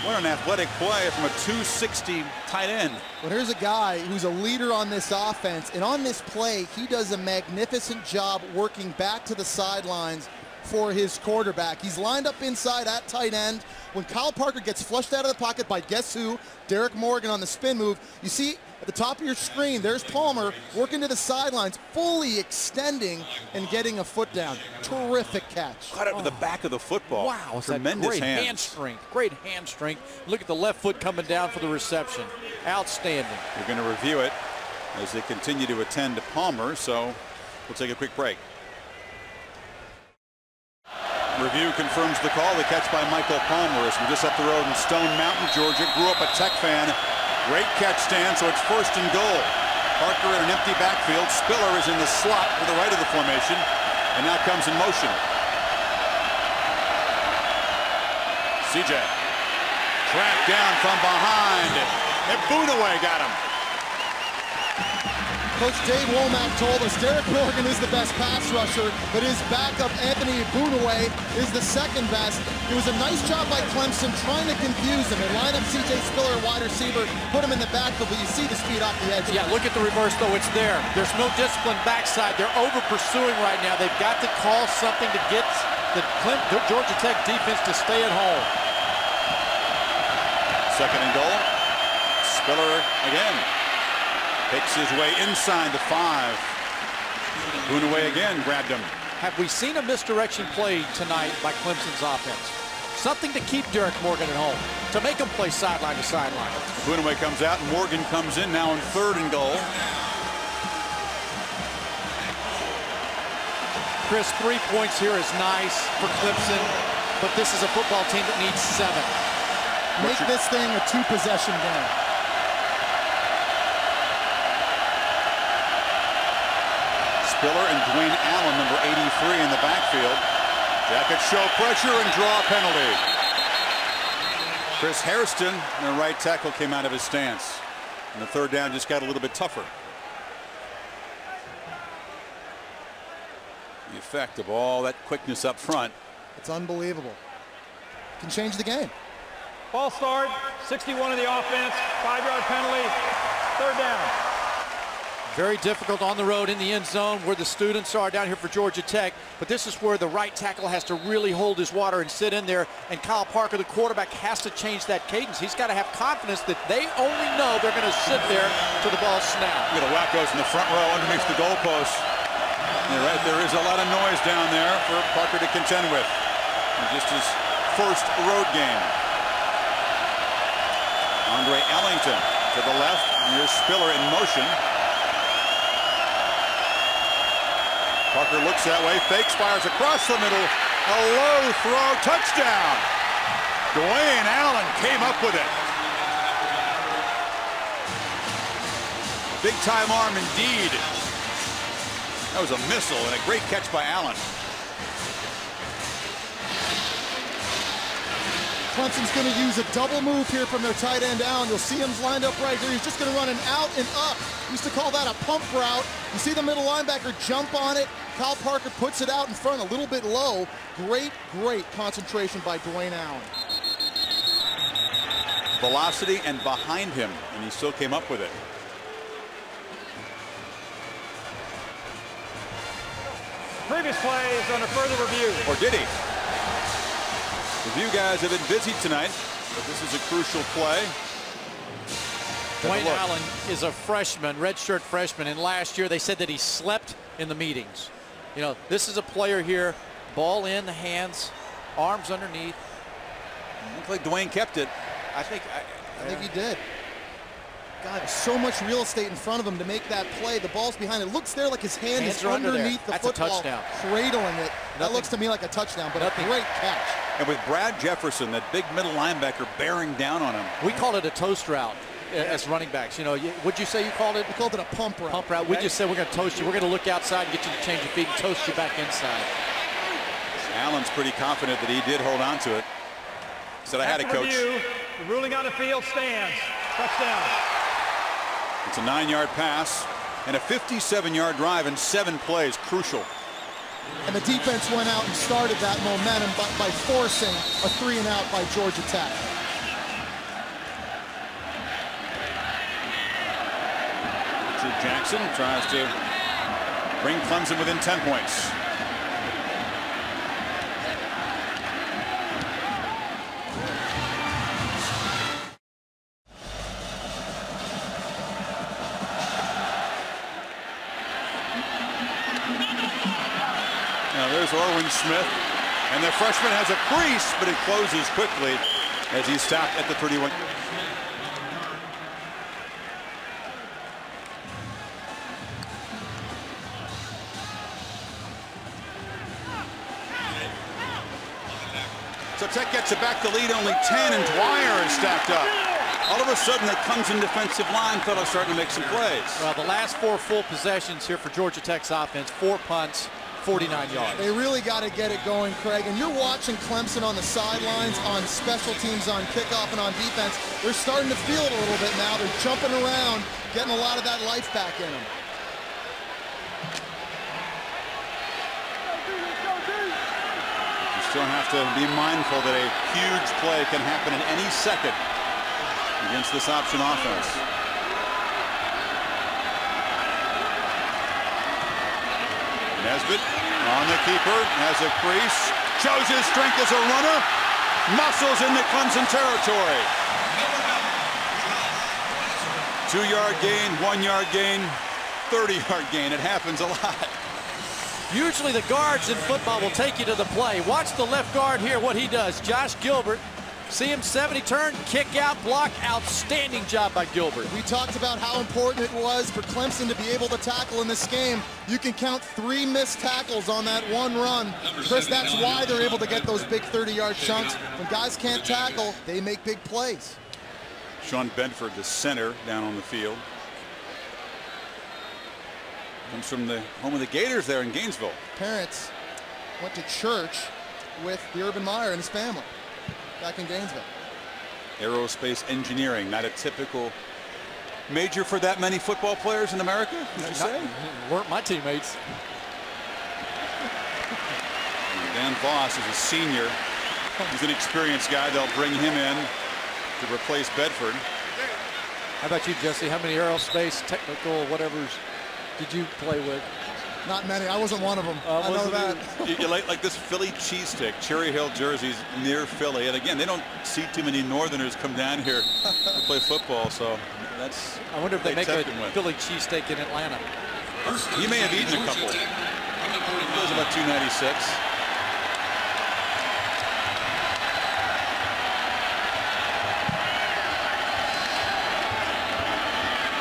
What an athletic play from a 260 tight end. Well, here's a guy who's a leader on this offense, and on this play, he does a magnificent job working back to the sidelines for his quarterback. He's lined up inside at tight end. When Kyle Parker gets flushed out of the pocket by guess who? Derrick Morgan on the spin move. You see at the top of your screen, there's Palmer working to the sidelines, fully extending and getting a foot down. Terrific catch. Caught it with the oh. back of the football. Wow, tremendous great hands. hand strength. Great hand strength. Look at the left foot coming down for the reception. Outstanding. We're going to review it as they continue to attend to Palmer. So we'll take a quick break. Review confirms the call. The catch by Michael Palmer is from just up the road in Stone Mountain, Georgia. Grew up a Tech fan. Great catch stand, so it's first and goal. Parker in an empty backfield. Spiller is in the slot to the right of the formation, and now comes in motion. CJ. Tracked down from behind. And Egbuniwe got him. Coach Dave Wommack told us Derrick Morgan is the best pass rusher, but his backup Anthony Egbuniwe is the second best. It was a nice job by Clemson trying to confuse him. They line up C.J. Spiller, wide receiver, put him in the backfield, but you see the speed off the edge. Yeah, look at the reverse, though. It's there. There's no discipline backside. They're over pursuing right now. They've got to call something to get the, Clint, the Georgia Tech defense to stay at home. Second and goal. Spiller again. Takes his way inside the five. Egbuniwe again grabbed him. Have we seen a misdirection play tonight by Clemson's offense? Something to keep Derrick Morgan at home, to make him play sideline to sideline. Egbuniwe comes out and Morgan comes in now in third and goal. Chris, three points here is nice for Clemson, but this is a football team that needs seven. Make this thing a two-possession game. Spiller and Dwayne Allen, number 83 in the backfield. Jackets show pressure and draw a penalty. Chris Hairston, the right tackle, came out of his stance. And the third down just got a little bit tougher. The effect of all that quickness up front. It's unbelievable. Can change the game. Ball start, 61 of the offense, five-yard penalty, third down. Very difficult on the road in the end zone where the students are down here for Georgia Tech. But this is where the right tackle has to really hold his water and sit in there. And Kyle Parker, the quarterback, has to change that cadence. He's got to have confidence that they only know they're going to sit there to the ball snap. Look at the wackos in the front row underneath the goalpost. Right, there is a lot of noise down there for Parker to contend with. Just his first road game. Andre Ellington to the left. Here's Spiller in motion. Parker looks that way, fakes, fires across the middle. A low throw, touchdown. Dwayne Allen came up with it. Big time arm indeed. That was a missile and a great catch by Allen. Clemson's going to use a double move here from their tight end Allen. You'll see him lined up right here. He's just going to run an out and up. Used to call that a pump route. You see the middle linebacker jump on it. Kyle Parker puts it out in front a little bit low. Great, great concentration by Dwayne Allen. Velocity and behind him, and he still came up with it. Previous play is under further review. Or did he? Review guys have been busy tonight, but this is a crucial play. Take a Dwayne. Allen is a freshman, redshirt freshman, and last year they said that he slept in the meetings. You know, this is a player here, ball in the hands, arms underneath. Looks like Dwayne kept it. I think I think he did. God, there's so much real estate in front of him to make that play. The ball's behind it. Looks there like his hand Hands is are under underneath the That's a football, touchdown. cradling it. that looks to me like a touchdown, but Nothing- a great catch. And with Brad Jefferson, that big middle linebacker, bearing down on him. we call it a toast route uh, as running backs. You know, you, would you say you called it? We called it a pump route. Pump route. We just said we're going to toast you. We're going to look outside and get you to change your feet and toast you back inside. Allen's pretty confident that he did hold on to it. Said I had it, After coach. review, the ruling on the field stands. Touchdown. It's a nine-yard pass and a 57-yard drive in seven plays. Crucial. And the defense went out and started that momentum by, by forcing a three and out by Georgia Tech. Richard Jackson tries to bring Clemson within 10 points. Smith. And the freshman has a crease, but it closes quickly as he's stopped at the 31. So Tech gets it back to lead only 10 and Dwyer is stacked up. All of a sudden that Clemson defensive line fellow starting to make some plays. Well, the last four full possessions here for Georgia Tech's offense, four punts, 49 yards. They really got to get it going, Craig. And you're watching Clemson on the sidelines, on special teams, on kickoff, and on defense. They're starting to feel it a little bit now. They're jumping around, getting a lot of that life back in them. You still have to be mindful that a huge play can happen in any second against this option offense. Nesbitt on the keeper, has a crease, shows his strength as a runner, muscles into Clemson territory. Two-yard gain, one-yard gain, 30-yard gain. It happens a lot. Usually the guards in football will take you to the play. Watch the left guard here, what he does. Josh Gilbert, see him 70 turn, kick out, block. Outstanding job by Gilbert. We talked about how important it was for Clemson to be able to tackle in this game. You can count three missed tackles on that one run. Chris, that's why they're able to get those big 30-yard chunks. When guys can't tackle, they make big plays. Sean Bedford, the center, down on the field. Comes from the home of the Gators there in Gainesville. Parents went to church with the Urban Meyer and his family back in Gainesville. Aerospace engineering, not a typical major for that many football players in America, would you say? Weren't my teammates. Dan Voss is a senior. He's an experienced guy. They'll bring him in to replace Bedford. How about you, Jesse? How many aerospace, technical, whatever's did you play with? Not many. I wasn't one of them. Uh, I know that. you, you like, like this Philly cheese stick, Cherry Hill jerseys near Philly. And again, they don't see too many Northerners come down here to play football. So that's I wonder if they make a tempt him with. Philly cheesesteak in Atlanta. He may have eaten a couple. It was about 296.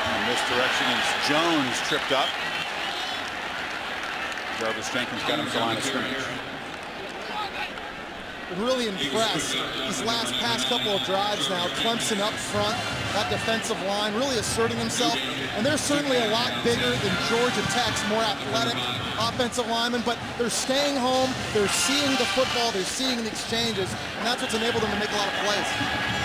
And misdirection is Jones tripped up. Jarvis Jenkins got him to the line of scrimmage. Really impressed these last past couple of drives now. Clemson up front, that defensive line really asserting himself. And they're certainly a lot bigger than Georgia Tech's more athletic offensive linemen, but they're staying home, they're seeing the football, they're seeing the exchanges, and that's what's enabled them to make a lot of plays.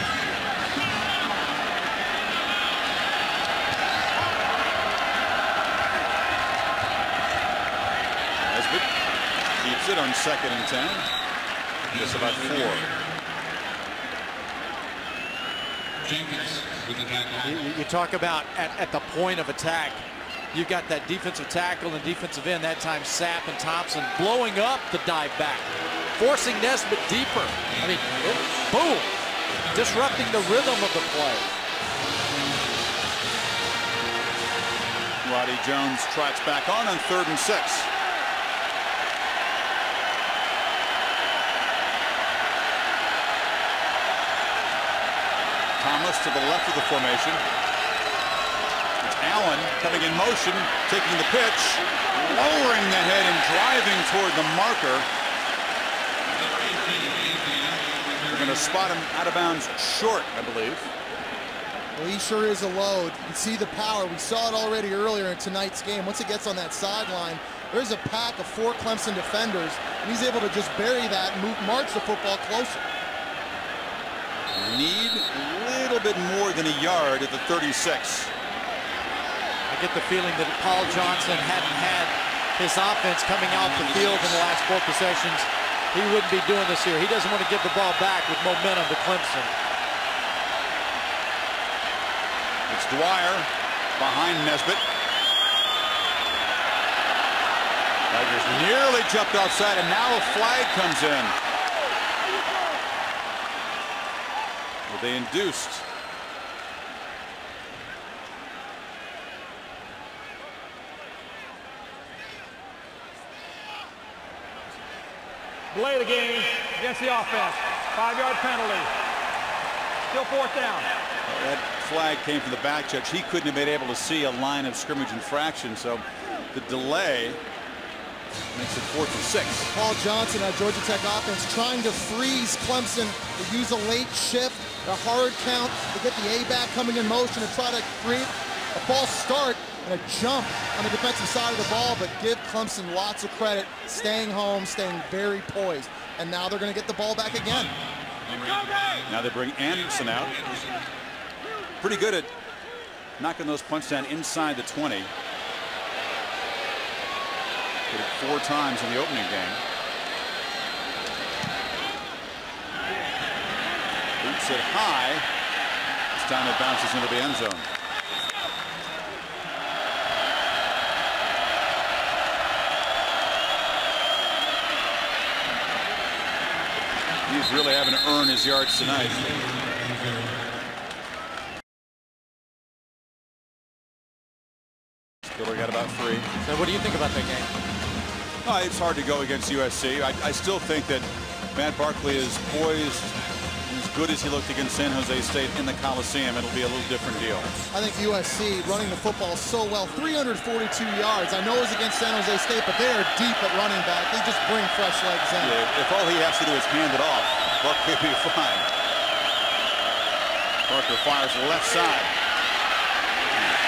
It on second and 10. Just about four. You, you- you talk about at, at the point of attack. You've got that defensive tackle and defensive end, that time Sapp and Thompson blowing up the dive back, forcing Nesbitt deeper. I mean, it- boom, disrupting the rhythm of the play. Roddy Jones trots back on on third and six. Thomas to the left of the formation. It's Allen coming in motion, taking the pitch, lowering the head and driving toward the marker. We're going to spot him out of bounds short, I believe. Well, he sure is a load. You see the power. We saw it already earlier in tonight's game. Once it gets on that sideline, there's a pack of four Clemson defenders, and he's able to just bury that and move, march the football closer. Need a little bit more than a yard at the 36. I get the feeling that Paul Johnson hadn't had his offense coming off the field in the last four possessions. He wouldn't be doing this here. He doesn't want to give the ball back with momentum to Clemson. It's Dwyer behind Nesbitt. Tigers nearly jumped offside, and now a flag comes in. Well, they induced. Delay the game against the offense. Five-yard penalty. Still fourth down. That flag came from the back judge. He couldn't have been able to see a line of scrimmage infraction, so the delay makes it fourth and six. Paul Johnson at Georgia Tech offense trying to freeze Clemson to use a late shift, a hard count to get the A-back coming in motion and try to create a false start and a jump on the defensive side of the ball, but give Clemson lots of credit, staying home, staying very poised. And now they're going to get the ball back again. Now they bring Anderson out. Pretty good at knocking those punts down inside the 20. Did it four times in the opening game. Boots it high. This time it bounces into the end zone. He's really having to earn his yards tonight. Still got about three. So what do you think about that game? Uh, it's hard to go against USC. I, I still think that Matt Barkley is poised as good as he looked against San Jose State in the Coliseum. It'll be a little different deal. I think USC running the football so well, 342 yards. I know it was against San Jose State, but they are deep at running back. They just bring fresh legs in. Yeah, if all he has to do is hand it off, Barkley will be fine. Parker fires left side.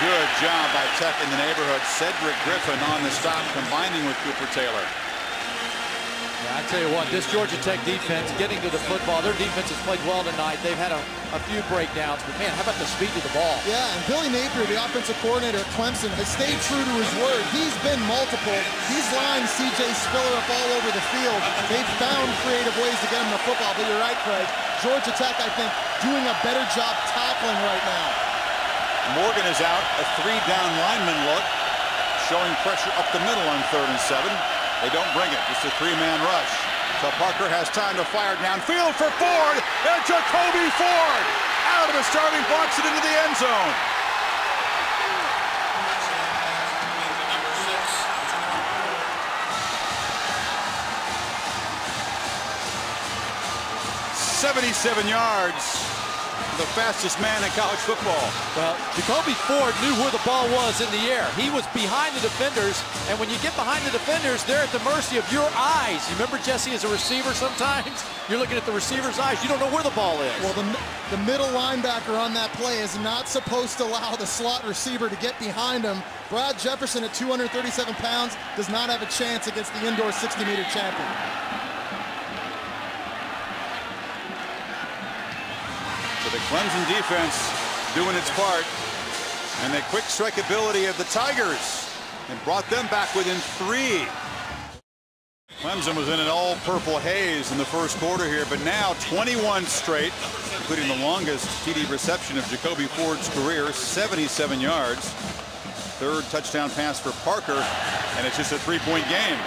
Good job by Tech in the neighborhood. Sedric Griffin on the stop, combining with Cooper Taylor. Yeah, I tell you what, this Georgia Tech defense getting to the football, their defense has played well tonight. They've had a, a few breakdowns, but man, how about the speed of the ball? Yeah, and Billy Napier, the offensive coordinator at Clemson, has stayed true to his word. He's been multiple. He's lined C.J. Spiller up all over the field. They've found creative ways to get him the football, but you're right, Craig. Georgia Tech, I think, doing a better job tackling right now. Morgan is out, a three-down lineman look, showing pressure up the middle on third and seven. They don't bring it. It's a three-man rush. So Parker has time to fire downfield for Ford, and Jacoby Ford out of the starting box and into the end zone. Seventy-seven yards the fastest man in college football. Well, Jacoby Ford knew where the ball was in the air. He was behind the defenders, and when you get behind the defenders, they're at the mercy of your eyes. You remember Jesse as a receiver sometimes? You're looking at the receiver's eyes. You don't know where the ball is. Well, the, the middle linebacker on that play is not supposed to allow the slot receiver to get behind him. Brad Jefferson at 237 pounds does not have a chance against the indoor 60-meter champion. The Clemson defense doing its part. And the quick strike ability of the Tigers and brought them back within three. Clemson was in an all-purple haze in the first quarter here, but now 21 straight, including the longest TD reception of Jacoby Ford's career, 77 yards. Third touchdown pass for Parker, and it's just a three-point game.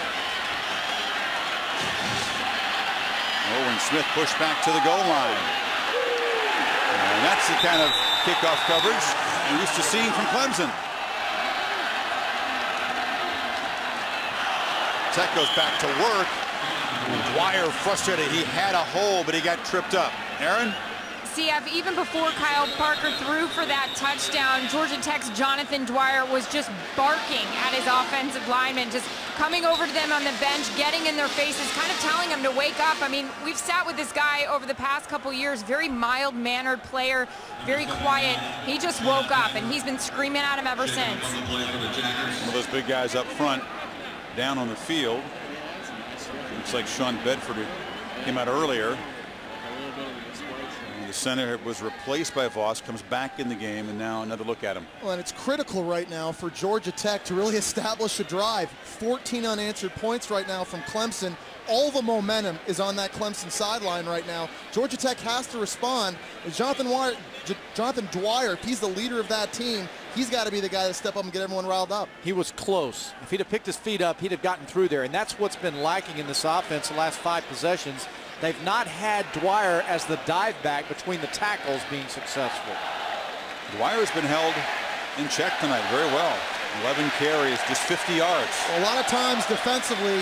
Orwin Smith pushed back to the goal line. And that's the kind of kickoff coverage you're used to seeing from Clemson. Tech goes back to work. Dwyer frustrated. He had a hole, but he got tripped up. Erin? CF, even before Kyle Parker threw for that touchdown, Georgia Tech's Jonathan Dwyer was just barking at his offensive lineman, just coming over to them on the bench, getting in their faces, kind of telling them to wake up. I mean, we've sat with this guy over the past couple years, very mild-mannered player, very quiet. He just woke up, and he's been screaming at him ever since. One of those big guys up front, down on the field. Looks like Sean Bedford came out earlier. The center was replaced by Voss, comes back in the game, and now another look at him. Well, and it's critical right now for Georgia Tech to really establish a drive. 14 unanswered points right now from Clemson. All the momentum is on that Clemson sideline right now. Georgia Tech has to respond. Jonathan Dwyer, Jonathan Dwyer, if he's the leader of that team, he's got to be the guy to step up and get everyone riled up. He was close. If he'd have picked his feet up, he'd have gotten through there. And that's what's been lacking in this offense the last five possessions. They've not had Dwyer as the dive back between the tackles being successful. Dwyer has been held in check tonight very well. 11 carries, just 50 yards. A lot of times defensively,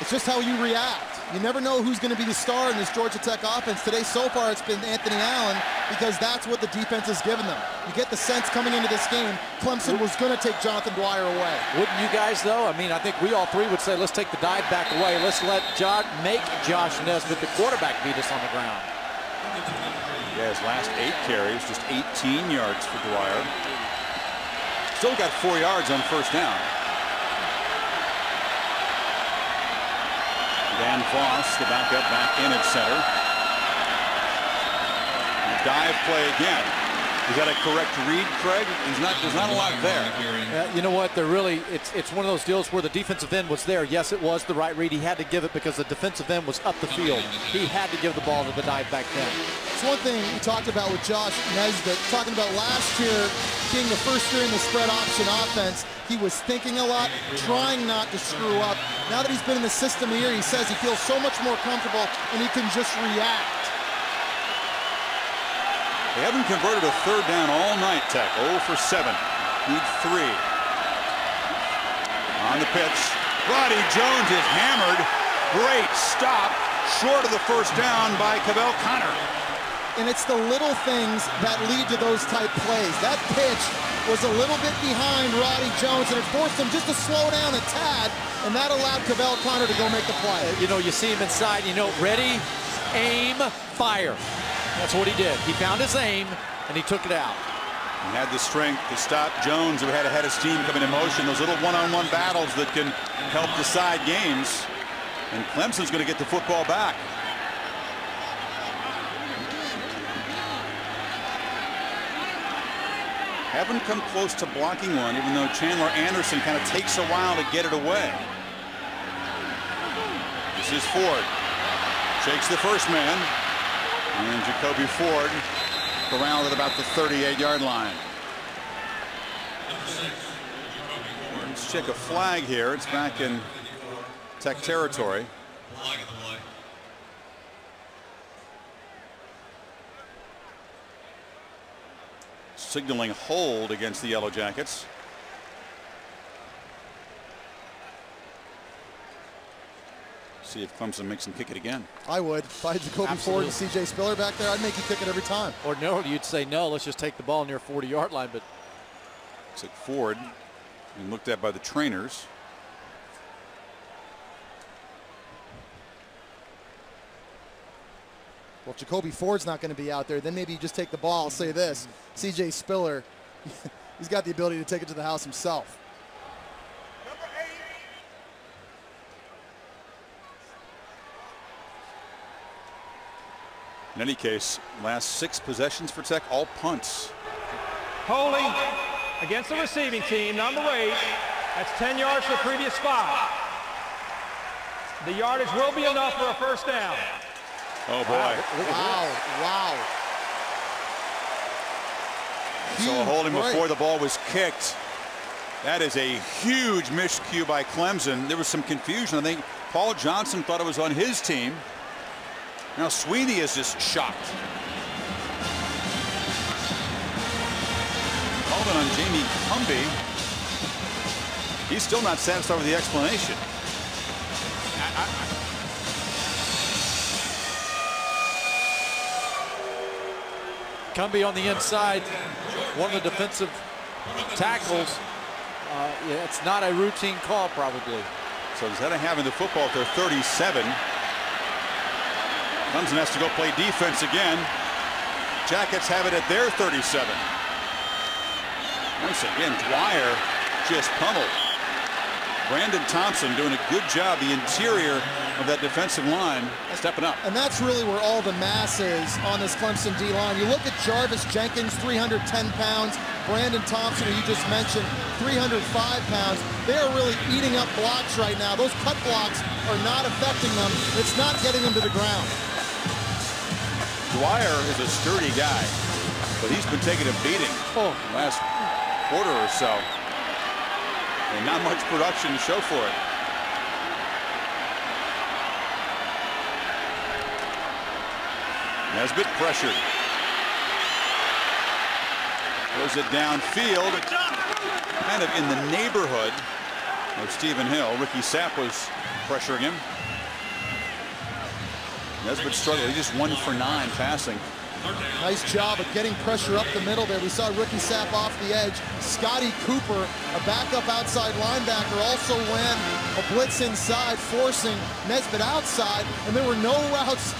it's just how you react. You never know who's going to be the star in this Georgia Tech offense. Today, so far, it's been Anthony Allen because that's what the defense has given them. You get the sense coming into this game, Clemson was going to take Jonathan Dwyer away. Wouldn't you guys, though? I mean, I think we all three would say, let's take the dive back away. Let's let John make Josh Nesbitt, the quarterback, beat us on the ground. Yeah, his last eight carries, just 18 yards for Dwyer. Still got four yards on first down. Dan Voss, the backup, back in at center. Dive play again. Is that a correct read, Craig? There's not, there's not a lot there. Uh, you know what? They're really, it's, it's one of those deals where the defensive end was there. Yes, it was the right read. He had to give it because the defensive end was up the field. He had to give the ball to the dive back then. It's one thing we talked about with Josh Nesbitt, talking about last year being the first year in the spread option offense. He was thinking a lot, trying not to screw up. Now that he's been in the system year, he says he feels so much more comfortable and he can just react. They haven't converted a third down all night, Tech. 0 for 7. Need three. On the pitch. Roddy Jones is hammered. Great stop. Short of the first down by Kavell Conner. And it's the little things that lead to those type plays. That pitch was a little bit behind Roddy Jones, and it forced him just to slow down a tad, and that allowed Kavell Conner to go make the play. You know, you see him inside, you know, ready, aim, fire. That's what he did. He found his aim, and he took it out. He had the strength to stop Jones, who had ahead of steam coming in motion. Those little one-on-one -on -one battles that can help decide games. And Clemson's going to get the football back. Haven't come close to blocking one, even though Chandler Anderson kind of takes a while to get it away. This is Ford. Shakes the first man. And Jacoby Ford around at about the 38-yard line. Let's check a flag here. It's back in Tech territory. Signaling hold against the Yellow Jackets. see if Clemson makes him kick it again. I would. If I had Jacoby Ford and C.J. Spiller back there, I'd make you kick it every time. Ordinarily, you'd say no. Let's just take the ball near 40-yard line, but looks like Ford being looked at by the trainers. Well, Jacoby Ford's not going to be out there. Then maybe you just take the ball. I'll say this: C.J. Spiller, he's got the ability to take it to the house himself. In any case, last six possessions for Tech, all punts. Holding against the receiving team, number eight. That's 10 yards to the previous spot. The yardage will be enough for a first down. Oh, boy. Wow, wow. So holding before the ball was kicked. That is a huge miscue by Clemson. There was some confusion. I think Paul Johnson thought it was on his team. Now Swinney is just shocked. Called it on Jamie Cumbie. He's still not satisfied with the explanation. I, Cumbie on the inside, one of the defensive tackles. Uh, yeah, it's not a routine call, probably. So instead of having the football at their 37, Clemson has to go play defense again. Jackets have it at their 37. Once again, Dwyer just pummeled. Brandon Thompson doing a good job. The interior of that defensive line stepping up. And that's really where all the mass is on this Clemson D-line. You look at Jarvis Jenkins, 310 pounds. Brandon Thompson, who you just mentioned, 305 pounds. They are really eating up blocks right now. Those cut blocks are not affecting them. It's not getting them to the ground. Dwyer is a sturdy guy, but he's been taking a beating oh. last quarter or so. And not much production to show for it. Nesbitt pressured. Throws it downfield. Kind of in the neighborhood of Stephen Hill. Ricky Sapp was pressuring him. Nesbitt struggled. He just one for nine passing. Nice job of getting pressure up the middle there. We saw Ricky Sapp off the edge. Scotty Cooper, a backup outside linebacker, also ran a blitz inside, forcing Nesbitt outside, and there were no routes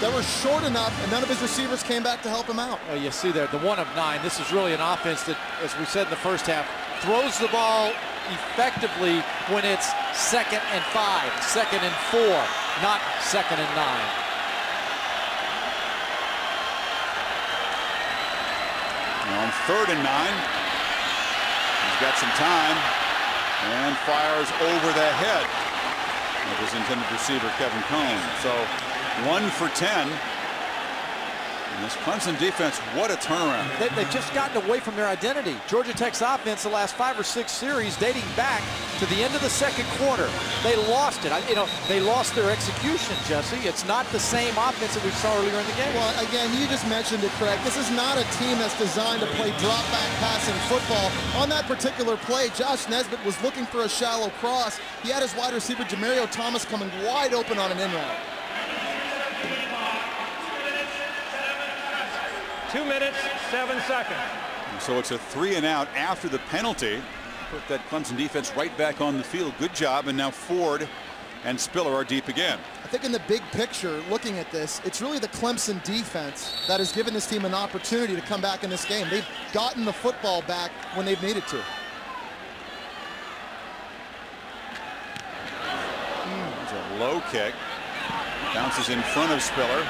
that were short enough, and none of his receivers came back to help him out. Oh, you see there, the one of nine. This is really an offense that, as we said in the first half, throws the ball effectively when it's second and five, second and four, not second and nine. on third and nine. He's got some time and fires over the head of his intended receiver, Kevin Cone. So one for 10 this Clemson defense, what a turnaround. They, have just gotten away from their identity. Georgia Tech's offense the last five or six series dating back to the end of the second quarter. They lost it. I, you know, they lost their execution, Jesse. It's not the same offense that we saw earlier in the game. Well, again, you just mentioned it, Craig. This is not a team that's designed to play drop-back passing football. On that particular play, Josh Nesbitt was looking for a shallow cross. He had his wide receiver, Demaryius Thomas, coming wide open on an in route. Two minutes, seven seconds. So it's a three and out after the penalty. Put that Clemson defense right back on the field. Good job. And now Ford and Spiller are deep again. I think in the big picture, looking at this, it's really the Clemson defense that has given this team an opportunity to come back in this game. They've gotten the football back when they've needed to. It's a low kick. Bounces in front of Spiller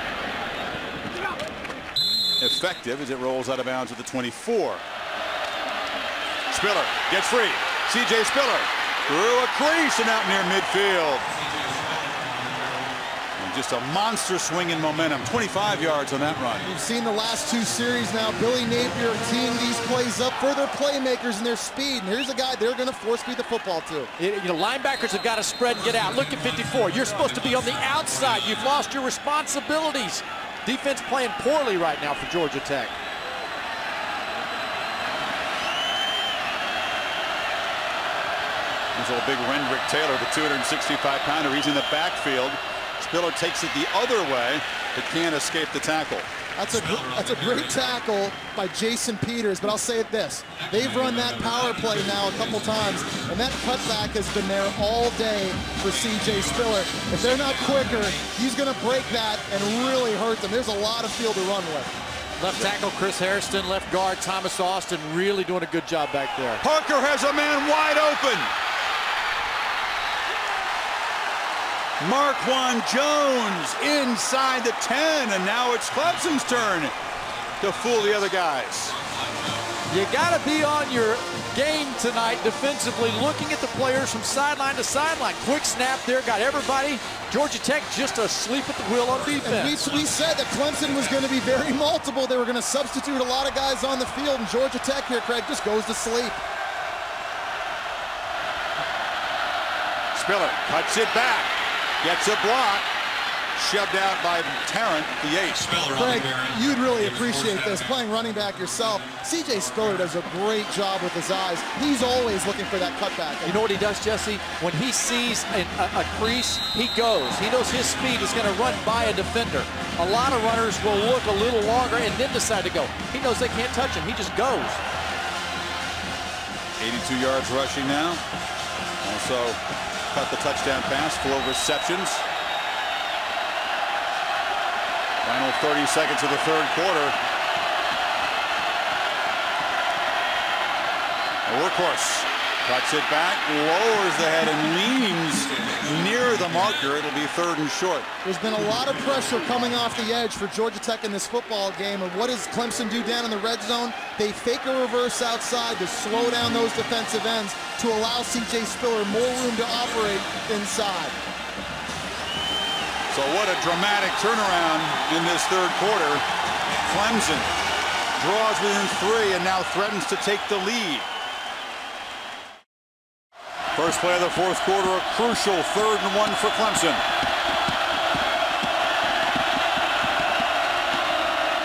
effective as it rolls out of bounds at the 24. Spiller gets free. C.J. Spiller through a crease and out near midfield. And just a monster swing in momentum. 25 yards on that run. We've seen the last two series now. Billy Napier teeing these plays up for their playmakers and their speed. And here's a guy they're going to force feed the football to. You know, linebackers have got to spread and get out. Look at 54. You're supposed to be on the outside. You've lost your responsibilities. Defense playing poorly right now for Georgia Tech. There's old big Rendrick Taylor, the 265-pounder. He's in the backfield. Spiller takes it the other way, but can't escape the tackle. That's a that's a great tackle by Jason Peters, but I'll say it this. They've run that power play now a couple times, and that cutback has been there all day for C.J. Spiller. If they're not quicker, he's going to break that and really hurt them. There's a lot of field to run with. Left tackle Chris Hairston, left guard Thomas Austin really doing a good job back there. Parker has a man wide open. Marquan Jones inside the 10, and now it's Clemson's turn to fool the other guys. You got to be on your game tonight defensively, looking at the players from sideline to sideline. Quick snap there, got everybody. Georgia Tech just asleep at the wheel on defense. We, we, said that Clemson was going to be very multiple. They were going to substitute a lot of guys on the field, and Georgia Tech here, Craig, just goes to sleep. Spiller cuts it back. Gets a block. shoved out by Tarrant, the eight. Craig, you'd really appreciate this. Playing running back yourself, C.J. Spiller does a great job with his eyes. He's always looking for that cutback. You know what he does, Jesse? When he sees a, a, a crease, he goes. He knows his speed is going to run by a defender. A lot of runners will look a little longer and then decide to go. He knows they can't touch him. He just goes. 82 yards rushing now. Also cut the touchdown pass, four receptions. Final 30 seconds of the third quarter. A workhorse cuts it back, lowers the head, and leans near the marker. It'll be third and short. There's been a lot of pressure coming off the edge for Georgia Tech in this football game. And what does Clemson do down in the red zone? They fake a reverse outside to slow down those defensive ends to allow C.J. Spiller more room to operate inside. So what a dramatic turnaround in this third quarter. Clemson draws within three and now threatens to take the lead. First play of the fourth quarter, a crucial third and one for Clemson.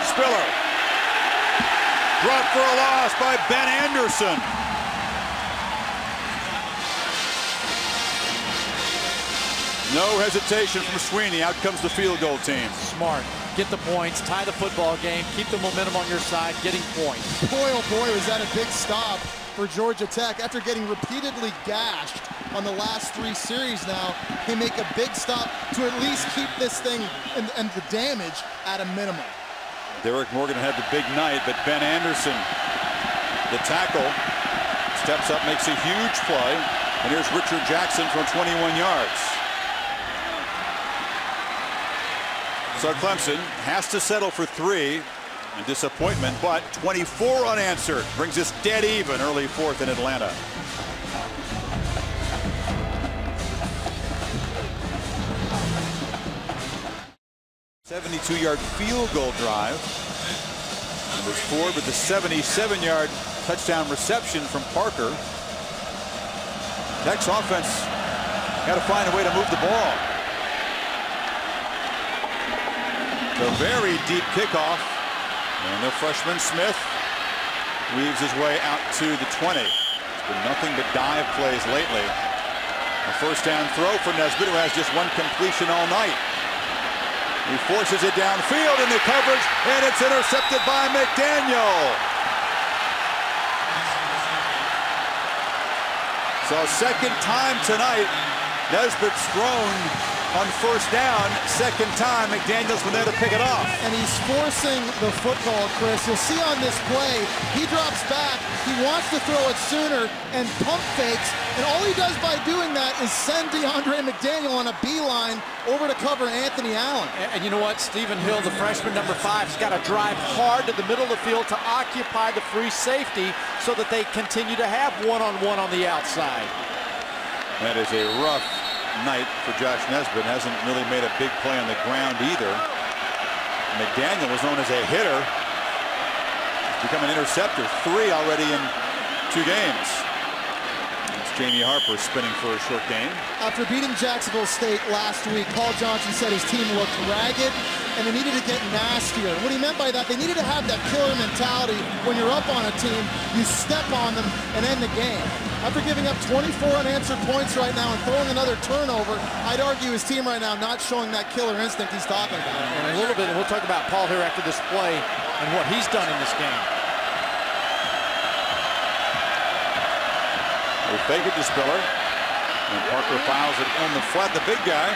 Spiller. Brought for a loss by Ben Anderson. No hesitation from Swinney. Out comes the field goal team. Smart. Get the points, tie the football game, keep the momentum on your side, getting points. Boy, oh boy, was that a big stop for Georgia Tech. After getting repeatedly gashed on the last three series now, they make a big stop to at least keep this thing and, and the damage at a minimum. Derrick Morgan had the big night, but Ben Anderson, the tackle, steps up, makes a huge play. And here's Richard Jackson from 21 yards. So Clemson has to settle for three. And disappointment, but 24 unanswered. Brings us dead even early fourth in Atlanta. Seventy-two yard field goal drive. It was with the 77 yard touchdown reception from Parker. Tech's offense got to find a way to move the ball. The very deep kickoff. And the freshman Smith weaves his way out to the 20. It's been nothing but dive plays lately. A first down throw for Nesbitt, who has just one completion all night. He forces it downfield in the coverage, and it's intercepted by McDaniel. So second time tonight, Nesbitt's thrown on first down. Second time, McDaniel's been there to pick it off. And he's forcing the football, Chris. You'll see on this play, he drops back. He wants to throw it sooner and pump fakes. And all he does by doing that is send DeAndre McDaniel on a beeline over to cover Anthony Allen. And, and you know what? Stephen Hill, the freshman number five, has got to drive hard to the middle of the field to occupy the free safety so that they continue to have one-on-one -on, -one on the outside. That is a rough night for Josh Nesbitt. Hasn't really made a big play on the ground either. McDaniel was known as a hitter. He's become an interceptor. Three already in two games. It's Jamie Harper spinning for a short game. After beating Jacksonville State last week, Paul Johnson said his team looked ragged and they needed to get nastier. What he meant by that, they needed to have that killer mentality. When you're up on a team, you step on them and end the game. After giving up 24 unanswered points right now and throwing another turnover, I'd argue his team right now not showing that killer instinct he's talking about. And a little bit, and we'll talk about Paul here after this play and what he's done in this game. They fake it to Spiller. And Parker files it on the flat. The big guy,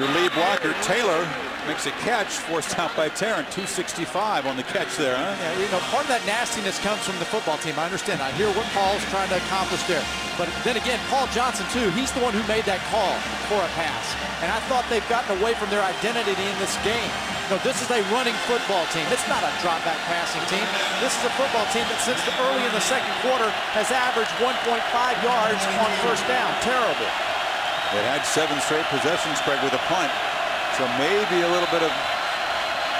your lead blocker, Taylor, makes a catch, forced out by Tarrant. 265 on the catch there, huh? Yeah, you know, part of that nastiness comes from the football team. I understand. I hear what Paul's trying to accomplish there. But then again, Paul Johnson, too, he's the one who made that call for a pass. And I thought they've gotten away from their identity in this game. No, this is a running football team. It's not a drop-back passing team. This is a football team that since the early in the second quarter has averaged 1.5 yards on first down. Terrible. They had seven straight possessions, Craig, with a punt. So maybe a little bit of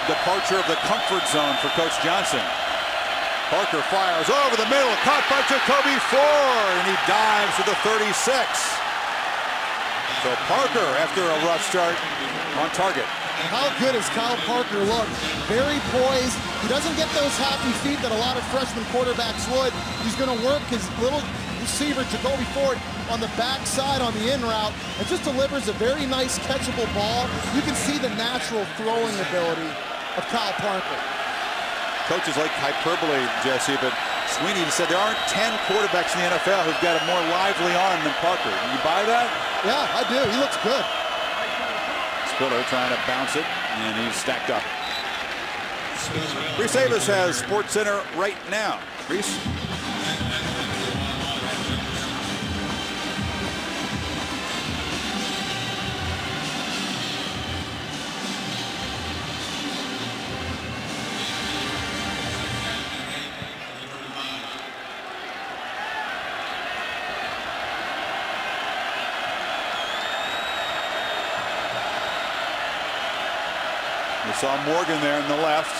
departure of the comfort zone for Coach Johnson. Parker fires over the middle, caught by Jacoby Ford, and he dives to the 36. So Parker, after a rough start, on target. How good does Kyle Parker look? Very poised. He doesn't get those happy feet that a lot of freshman quarterbacks would. He's going to work his little receiver, to Jacoby Ford, on the backside on the in route and just delivers a very nice catchable ball. You can see the natural throwing ability of Kyle Parker. Coaches like hyperbole, Jesse, but Swinney said there aren't 10 quarterbacks in the NFL who've got a more lively arm than Parker. You buy that? Yeah, I do. He looks good. Spiller trying to bounce it, and he's stacked up. Rece Davis has SportsCenter right now. Rece? Morgan there in the left.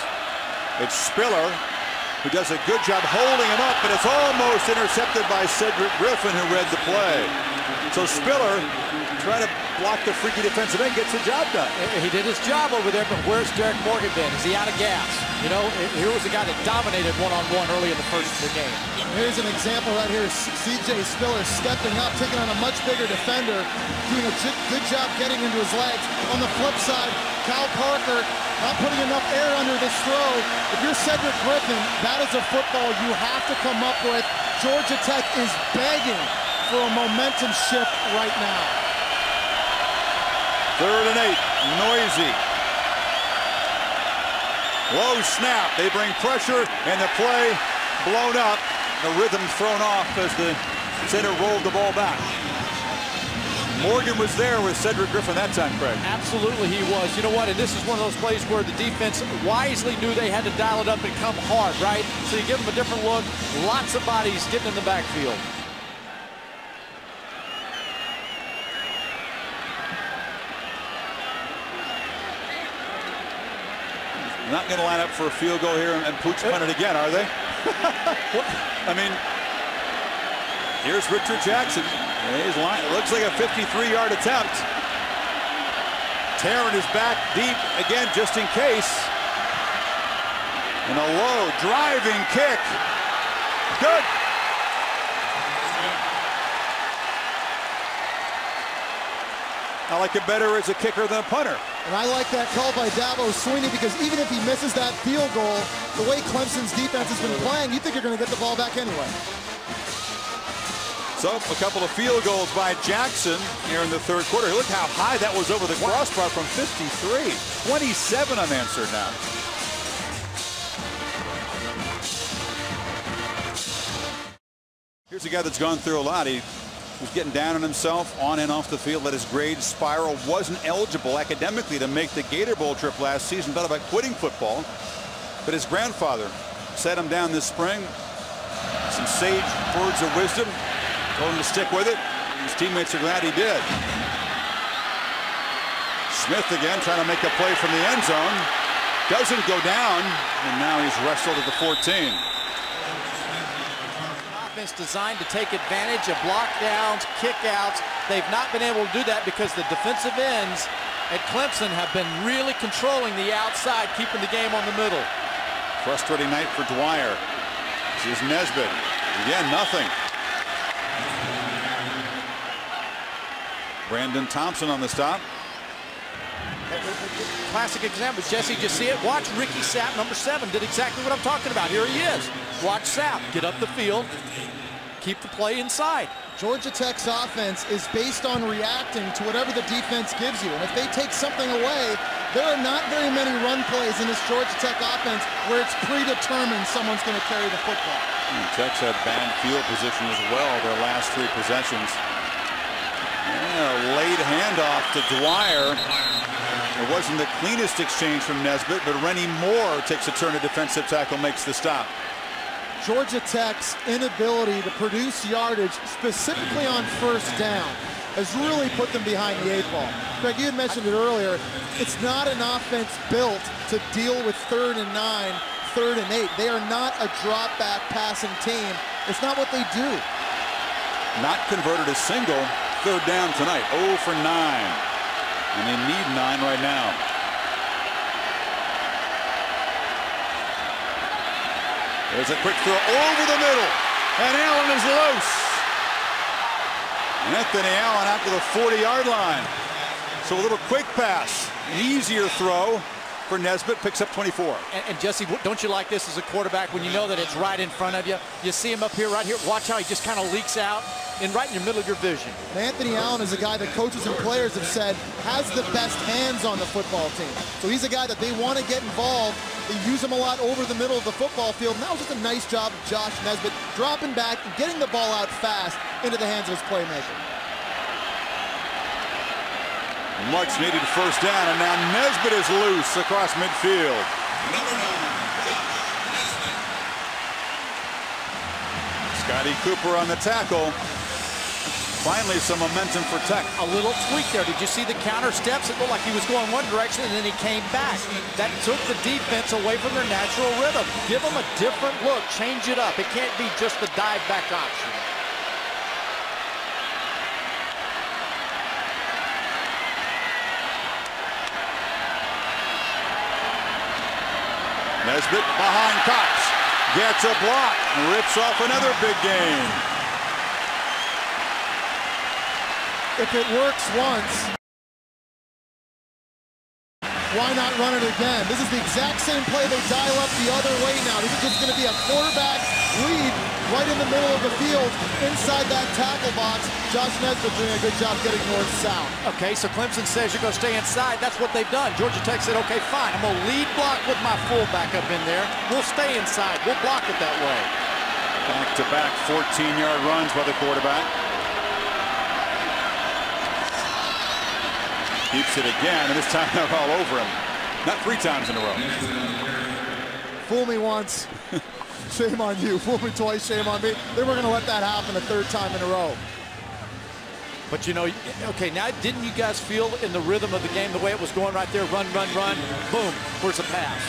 It's Spiller who does a good job holding him up, but it's almost intercepted by Sedric Griffin, who read the play. So Spiller trying to block the freaky defensive end, gets the job done. He did his job over there, but where's Derrick Morgan been? Is he out of gas? You know, here was a guy that dominated one-on-one -on -one early in the first of the game. Here's an example right here. C.J. Spiller stepping up, taking on a much bigger defender, doing a good job getting into his legs. On the flip side, Kyle Parker not putting enough air under this throw. If you're Sedric Griffin, that is a football you have to come up with. Georgia Tech is begging for a momentum shift right now. Third and eight, noisy. Low snap, they bring pressure, and the play blown up. The rhythm thrown off as the center rolled the ball back. Morgan was there with Sedric Griffin that time, Craig. Absolutely he was. You know what, and this is one of those plays where the defense wisely knew they had to dial it up and come hard, right? So you give them a different look. Lots of bodies getting in the backfield. Not going to line up for a field goal here and pooch punt it again, are they? I mean, here's Richard Jackson. He's line, looks like a 53-yard attempt. Tearing his back deep again, just in case. And a low driving kick. Good. I like it better as a kicker than a punter. And I like that call by Dabo Swinney because even if he misses that field goal, the way Clemson's defense has been playing, you think you're going to get the ball back anyway. So a couple of field goals by Jackson here in the third quarter. Look how high that was over the crossbar from 53. 27 unanswered now. Here's a guy that's gone through a lot. He was getting down on himself on and off the field, let his grades spiral, wasn't eligible academically to make the Gator Bowl trip last season, thought about quitting football. But his grandfather set him down this spring. Some sage words of wisdom, told him to stick with it. His teammates are glad he did. Smith again trying to make a play from the end zone. Doesn't go down, and now he's wrestled at the 14 offense designed to take advantage of block downs, kickouts. They've not been able to do that because the defensive ends at Clemson have been really controlling the outside, keeping the game on the middle. Frustrating night for Dwyer. This is Nesbitt. Again, nothing. Brandon Thompson on the stop. Classic example. Jesse, just see it? Watch Ricky Sapp, number seven, did exactly what I'm talking about. Here he is. Watch Sapp get up the field, keep the play inside. Georgia Tech's offense is based on reacting to whatever the defense gives you. And if they take something away, there are not very many run plays in this Georgia Tech offense where it's predetermined someone's going to carry the football. Hmm, and Tech's had bad field position as well their last three possessions. Yeah, late handoff to Dwyer. It wasn't the cleanest exchange from Nesbitt, but Rennie Moore takes a turn at defensive tackle, makes the stop. Georgia Tech's inability to produce yardage, specifically on first down, has really put them behind the eight ball. Craig, you had mentioned it earlier. It's not an offense built to deal with third and nine, third and eight. They are not a drop back passing team. It's not what they do. Not converted a single third down tonight. 0 for 9. And they need 9 right now. There's a quick throw over the middle. And Allen is loose. Anthony Allen out to the 40-yard line. So a little quick pass. Easier throw for Nesbitt. Picks up 24. And, and, Jesse, don't you like this as a quarterback when you know that it's right in front of you? You see him up here, right here. Watch how he just kind of leaks out and right in the middle of your vision. And Anthony Allen is a guy that coaches and players have said has the best hands on the football team. So he's a guy that they want to get involved. They use him a lot over the middle of the football field. And that was just a nice job of Josh Nesbitt dropping back and getting the ball out fast into the hands of his playmaker. Much needed first down, and now Nesbitt is loose across midfield. Scotty Cooper on the tackle. Finally, some momentum for Tech. A little tweak there. Did you see the counter steps? It looked like he was going one direction, and then he came back. That took the defense away from their natural rhythm. Give them a different look. Change it up. It can't be just the dive back option. Nesbitt behind Cox. Gets a block. Rips off another big game. If it works once, why not run it again? This is the exact same play they dial up the other way now. This is just going to be a quarterback lead right in the middle of the field inside that tackle box. Josh Nesbitt doing a good job getting north-south. Okay, so Clemson says you're going to stay inside. That's what they've done. Georgia Tech said, okay, fine. I'm going to lead block with my fullback up in there. We'll stay inside. We'll block it that way. Back-to-back 14-yard runs by the quarterback. Keeps it again, and this time they're all over him. Not three times in a row. Fool me once. Shame on you. Fool me twice, shame on me. They were going to let that happen a third time in a row. But you know, okay, now didn't you guys feel in the rhythm of the game the way it was going right there? Run, run, run, boom, where's the pass?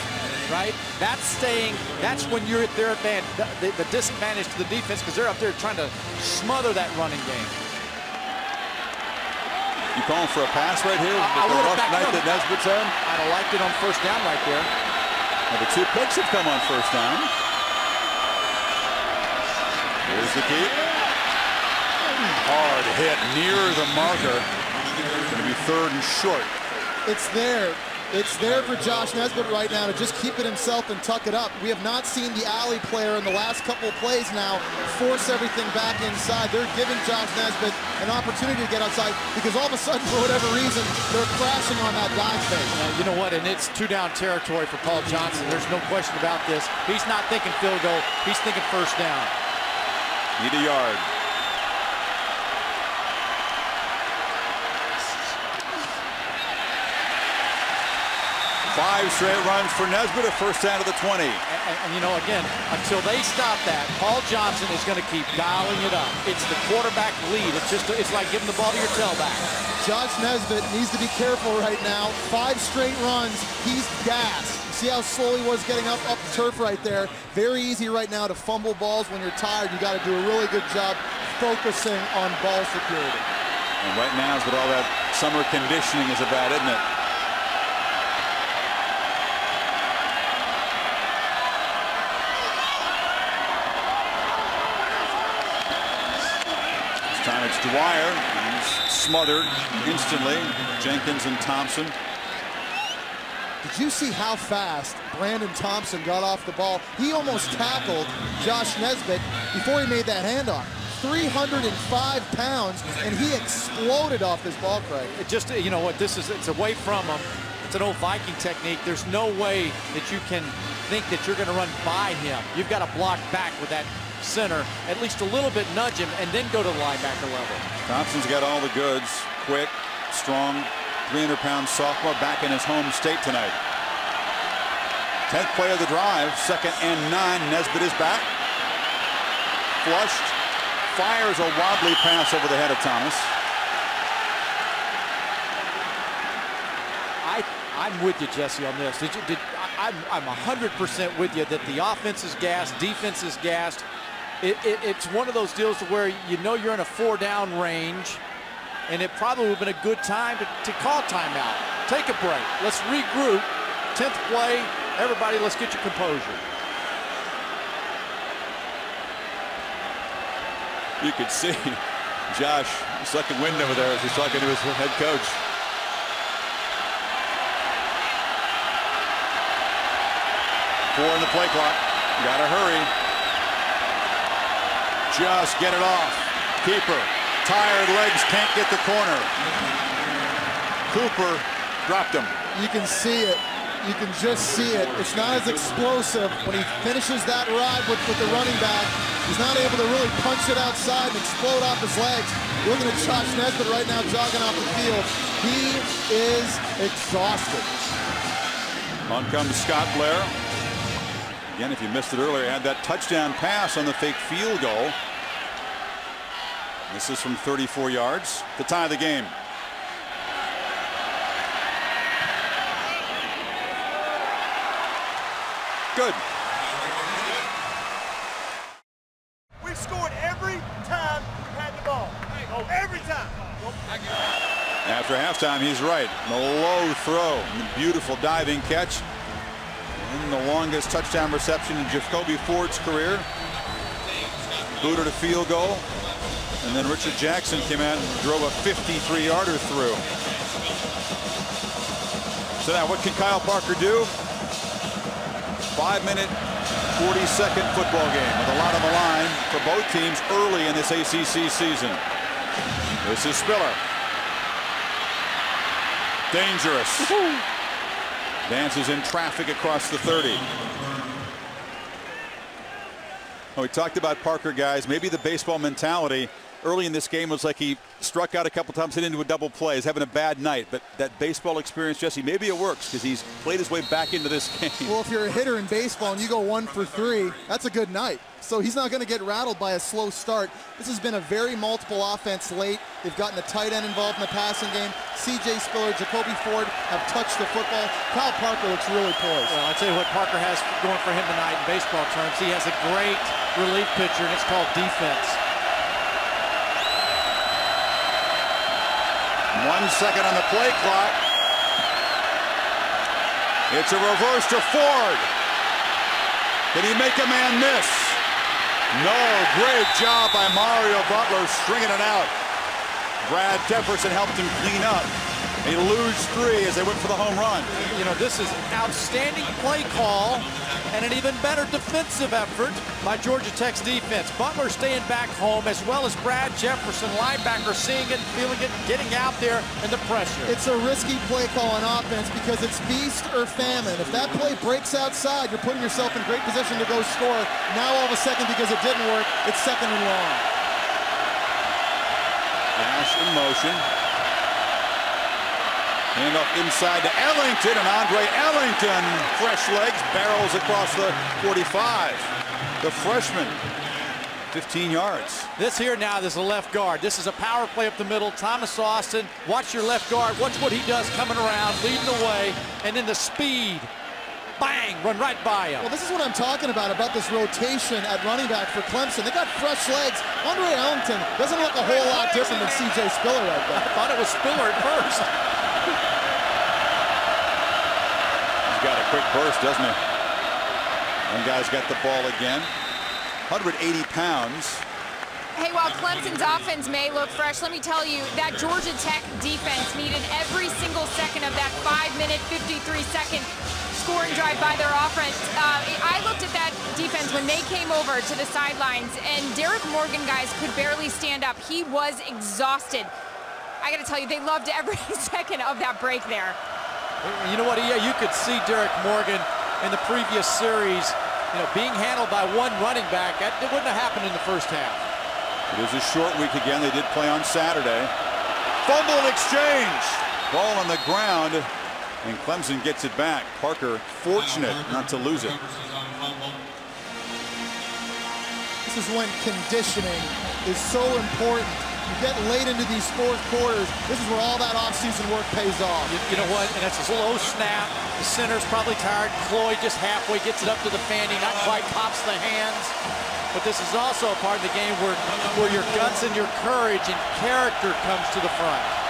Right? That's staying, that's when you're at their advantage, the, the disadvantage to the defense because they're up there trying to smother that running game. You calling for a pass right here? I, I the rough night that Nesbitt's on? I'd have liked it on first down right there. Well, the two picks have come on first down. Here's the keep. Hard hit near the marker. It's going to be third and short. It's there. It's there for Josh Nesbitt right now to just keep it himself and tuck it up. We have not seen the alley player in the last couple of plays now force everything back inside. They're giving Josh Nesbitt an opportunity to get outside because all of a sudden, for whatever reason, they're crashing on that dive fake. Uh, you know what? And it's two down territory for Paul Johnson. There's no question about this. He's not thinking field goal. He's thinking first down. Need a yard. Five straight runs for Nesbitt, a first down to the 20. And, and, and, you know, again, until they stop that, Paul Johnson is going to keep dialing it up. It's the quarterback lead. It's just, it's like giving the ball to your tailback. Josh Nesbitt needs to be careful right now. Five straight runs, he's gassed. See how slow he was getting up up the turf right there. Very easy right now to fumble balls when you're tired. You got to do a really good job focusing on ball security. And right now is what all that summer conditioning is about, isn't it? This time it's Dwyer. He's smothered instantly. Jenkins and Thompson. Did you see how fast Brandon Thompson got off the ball? He almost tackled Josh Nesbitt before he made that handoff. 305 pounds, and he exploded off this ball, Craig. It just, you know what, this is, it's away from him. It's an old Viking technique. There's no way that you can think that you're going to run by him. You've got to block back with that center, at least a little bit nudge him, and then go to the linebacker level. Thompson's got all the goods. Quick, strong, 300-pound sophomore back in his home state tonight. 10th play of the drive, second and nine. Nesbitt is back. Flushed. Fires a wobbly pass over the head of Thomas. I, I'm with you, Jesse, on this. Did you, did, I, I'm 100% with you that the offense is gassed, defense is gassed. It, it, it's one of those deals to where you know you're in a four down range and it probably would have been a good time to, to call timeout. Take a break. Let's regroup. 10th play. Everybody, let's get your composure. You could see Josh second wind over there as he's talking to his head coach. Four in the play clock. Gotta hurry. Just get it off. Keeper. Tired legs can't get the corner. Cooper dropped him. You can see it. You can just see it. It's not as explosive when he finishes that ride with, with the running back. He's not able to really punch it outside and explode off his legs. Looking at Josh Nesbitt right now jogging off the field. He is exhausted. On comes Scott Blair. Again, if you missed it earlier, had that touchdown pass on the fake field goal. This is from 34 yards to tie of the game. Good. We scored every time we had the ball. Oh, every time. After halftime, he's right. The low throw, the beautiful diving catch. And the longest touchdown reception in Jacoby Ford's career. Booted a field goal. And then Richard Jackson came out and drove a 53-yarder through. So now what can Kyle Parker do? Five-minute, 40-second football game with a lot on the line for both teams early in this ACC season. This is Spiller. Dangerous. Dances in traffic across the 30. Oh, we talked about Parker, guys. Maybe the baseball mentality early in this game was like he struck out a couple times, hit into a double play. He's having a bad night. But that baseball experience, Jesse, maybe it works because he's played his way back into this game. Well, if you're a hitter in baseball and you go one for three, that's a good night. So he's not going to get rattled by a slow start. This has been a very multiple offense late. They've gotten the tight end involved in the passing game. C.J. Spiller, Jacoby Ford have touched the football. Kyle Parker looks really poised. Well, I'll tell you what Parker has going for him tonight in baseball terms. He has a great relief pitcher, and it's called defense. One second on the play clock. It's a reverse to Ford. Can he make a man miss? No, great job by Mario Butler stringing it out. Brad Jefferson helped him clean up. They lose three as they went for the home run. You know, this is outstanding play call and an even better defensive effort by Georgia Tech's defense. Butler staying back home as well as Brad Jefferson, linebacker, seeing it, feeling it, getting out there and the pressure. It's a risky play call on offense because it's feast or famine. If that play breaks outside, you're putting yourself in great position to go score. Now all of a second, because it didn't work, it's second and long. Nash in motion. Handoff inside to Ellington, and Andre Ellington, fresh legs, barrels across the 45. The freshman, 15 yards. This here now, this is a left guard. This is a power play up the middle. Thomas Austin, watch your left guard. Watch what he does coming around, leading the way, and then the speed. Bang, run right by him. Well, this is what I'm talking about, about this rotation at running back for Clemson. They got fresh legs. Andre Ellington doesn't look a whole lot different than C.J. Spiller right there. I thought it was Spiller at first. Quick burst, doesn't he? One guy's got the ball again. 180 pounds. Hey, while Clemson's offense may look fresh, let me tell you that Georgia Tech defense needed every single second of that five-minute, 53-second scoring drive by their offense. Uh, I looked at that defense when they came over to the sidelines, and Derrick Morgan, guys, could barely stand up. He was exhausted. I got to tell you, they loved every second of that break there. You know what? Yeah, you could see Derrick Morgan in the previous series, you know, being handled by one running back. That wouldn't have happened in the first half. It is a short week again. They did play on Saturday. Fumble and exchange. Ball on the ground, and Clemson gets it back. Parker fortunate not to lose it. This is when conditioning is so important. You get late into these fourth quarters. This is where all that offseason work pays off. You, you know what? And it's a slow snap. The center's probably tired. Cloyd just halfway gets it up to the fanny, not quite pops the hands. But this is also a part of the game where, where your guts and your courage and character comes to the front.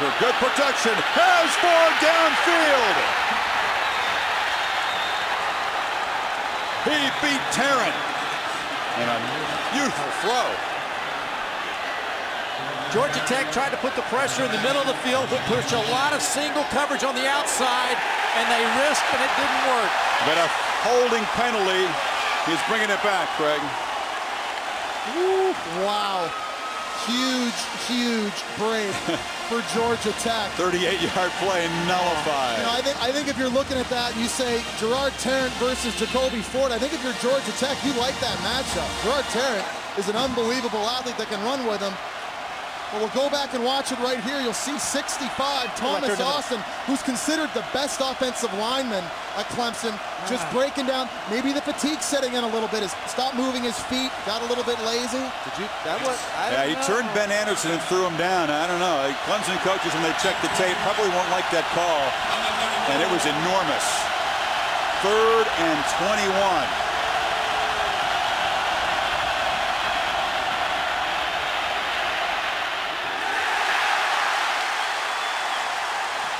Good protection, has four downfield. He beat Tarrant. And a beautiful throw. Georgia Tech tried to put the pressure in the middle of the field, but pushed a lot of single coverage on the outside, and they risked, and it didn't work. But a holding penalty. He's bringing it back, Craig. Woo, wow. Huge, huge break for Georgia Tech. 38-yard play nullified. You know, I think I think if you're looking at that and you say Jerrard Tarrant versus Jacoby Ford, I think if you're Georgia Tech, you like that matchup. Jerrard Tarrant is an unbelievable athlete that can run with him. But we'll go back and watch it right here. You'll see 65, Thomas Austin, who's considered the best offensive lineman at Clemson, just breaking down. Maybe the fatigue setting in a little bit. Is stopped moving his feet, got a little bit lazy. Did you? That was. I Yeah, he don't turned. Ben Anderson and threw him down. I don't know. Clemson coaches, when they check the tape, probably won't like that call. And it was enormous. Third and 21.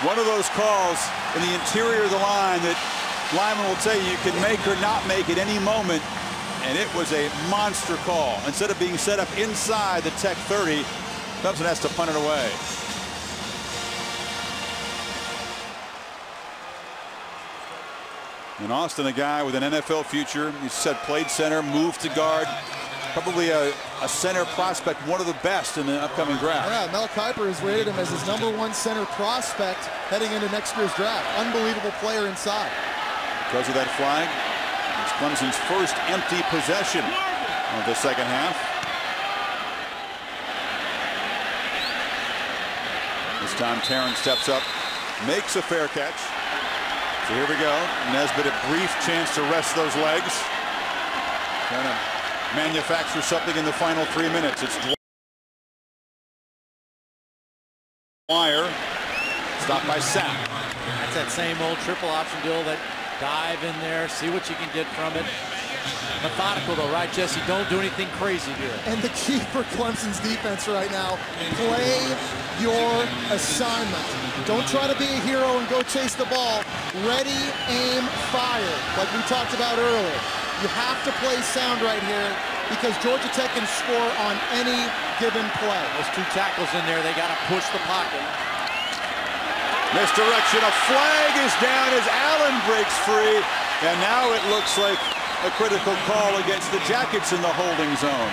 One of those calls in the interior of the line that lineman will tell you you can make or not make at any moment. And it was a monster call. Instead of being set up inside the Tech 30, Clemson has to punt it away. And Austin, a guy with an NFL future, he said played center, moved to guard, probably a, a center prospect, one of the best in the upcoming draft. Yeah, Mel Kiper has rated him as his number one center prospect heading into next year's draft. Unbelievable player inside. Because of that flag, it's Clemson's first empty possession of the second half. This time Tarrant steps up, makes a fair catch. So here we go. Nesbitt a brief chance to rest those legs. Trying to manufacture something in the final three minutes. It's Dwyer. Stopped by Sapp. That's that same old triple option deal that dive in there, see what you can get from it. Methodical though, right, Jesse? Don't do anything crazy here. And the key for Clemson's defense right now, play your assignment. Don't try to be a hero and go chase the ball. Ready, aim, fire, like we talked about earlier. You have to play sound right here because Georgia Tech can score on any given play. Those two tackles in there, they got to push the pocket. Misdirection. A flag is down as Allen breaks free. And now it looks like a critical call against the Jackets in the holding zone.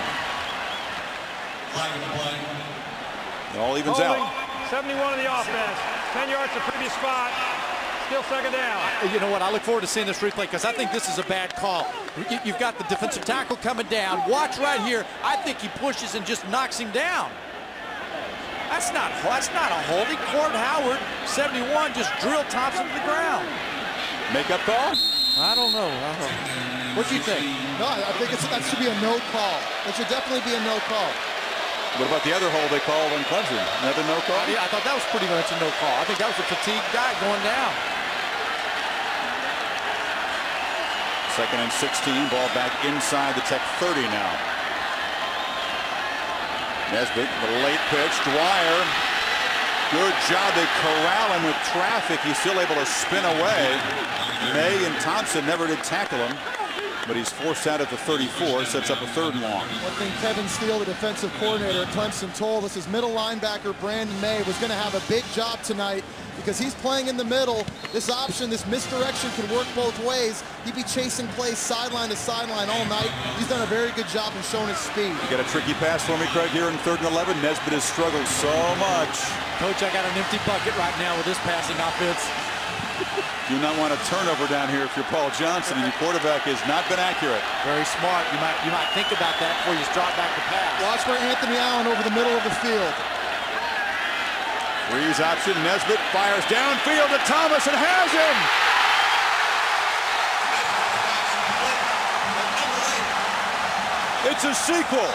It all evens Holding, out. 71 of the offense. 10 yards to previous spot. Still second down. Uh, you know what? I look forward to seeing this replay because I think this is a bad call. You- You've got the defensive tackle coming down. Watch right here. I think he pushes and just knocks him down. That's not that's not a holding. Cord Howard, 71, just drilled Thompson to the ground. Make up call? I don't know. I don't know. What do you think? No, I I think it's, that should be a no call. That should definitely be a no call. What about the other hole they called on Clemson? Another no call? I, I thought that was pretty much a no call. I think that was a fatigued guy going down. Second and 16. Ball back inside the Tech 30 now. Nesbitt, the late pitch. Dwyer. Good job. They corral him with traffic. He's still able to spin away. Maye and Thompson never did tackle him. But he's forced out at the 34. Sets up a third and long. One thing Kevin Steele, the defensive coordinator at Clemson, told us is middle linebacker Brandon Maye was going to have a big job tonight because he's playing in the middle. This option, this misdirection can work both ways. He'd be chasing plays sideline to sideline all night. He's done a very good job in showing his speed. You got a tricky pass for me, Craig, here in third and 11. Nesbitt has struggled so much. Coach, I got an empty bucket right now with this passing offense. Do not want a turnover down here if you're Paul Johnson and your quarterback has not been accurate. Very smart. You might you might think about that before you drop back the pass. Watch for Anthony Allen over the middle of the field. Reeves option. Nesbitt fires downfield to Thomas and has him. It's a sequel.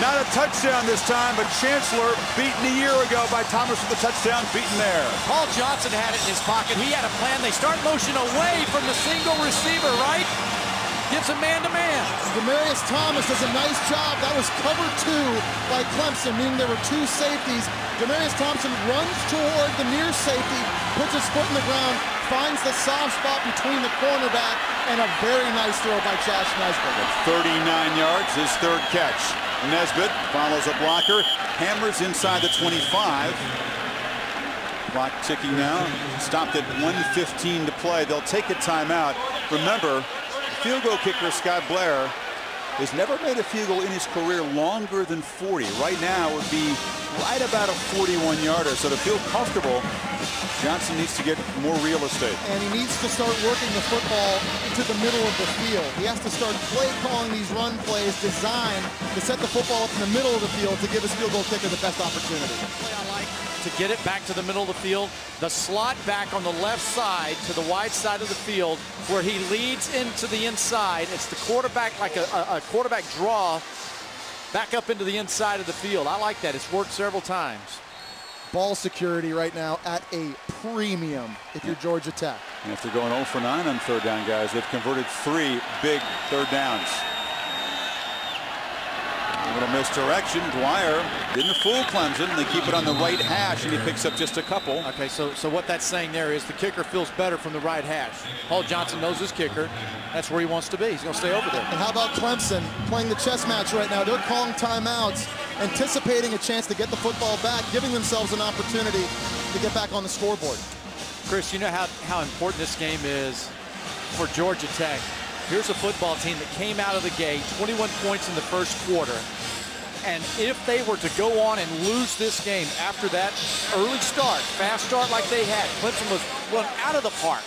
Not a touchdown this time, but Chancellor beaten a year ago by Thomas with a touchdown beaten there. Paul Johnson had it in his pocket. He had a plan. They start motion away from the single receiver, right? Gives a man-to-man. Demaryius Thomas does a nice job. That was cover two by Clemson, meaning there were two safeties. Demaryius Thompson runs toward the near safety, puts his foot in the ground, finds the soft spot between the cornerback, and a very nice throw by Josh Nesbitt. 39 yards, his third catch. Nesbitt follows a blocker, hammers inside the 25. Clock ticking now. Stopped at 115 to play. They'll take a timeout. Remember, field goal kicker Scott Blair has never made a field goal in his career longer than 40. Right now would be right about a 41-yarder. So to feel comfortable, Johnson needs to get more real estate. And he needs to start working the football into the middle of the field. He has to start play calling these run plays designed to set the football up in the middle of the field to give his field goal kicker the best opportunity. Play I like to get it back to the middle of the field. The slot back on the left side to the wide side of the field where he leads into the inside. It's the quarterback like a, a, a quarterback draw back up into the inside of the field. I like that. It's worked several times. Ball security right now at a premium if you're Georgia Tech. After going 0 for 9 on third down, guys, they've converted three big third downs. A little misdirection. Dwyer didn't fool Clemson. They keep it on the right hash, and he picks up just a couple. Okay, so so what that's saying there is the kicker feels better from the right hash. Paul Johnson knows his kicker. That's where he wants to be. He's going to stay over there. And how about Clemson playing the chess match right now? They're calling timeouts, anticipating a chance to get the football back, giving themselves an opportunity to get back on the scoreboard. Chris, you know how, how important this game is for Georgia Tech. Here's a football team that came out of the gate, 21 points in the first quarter. And if they were to go on and lose this game after that early start, fast start like they had, Clemson was run out of the park.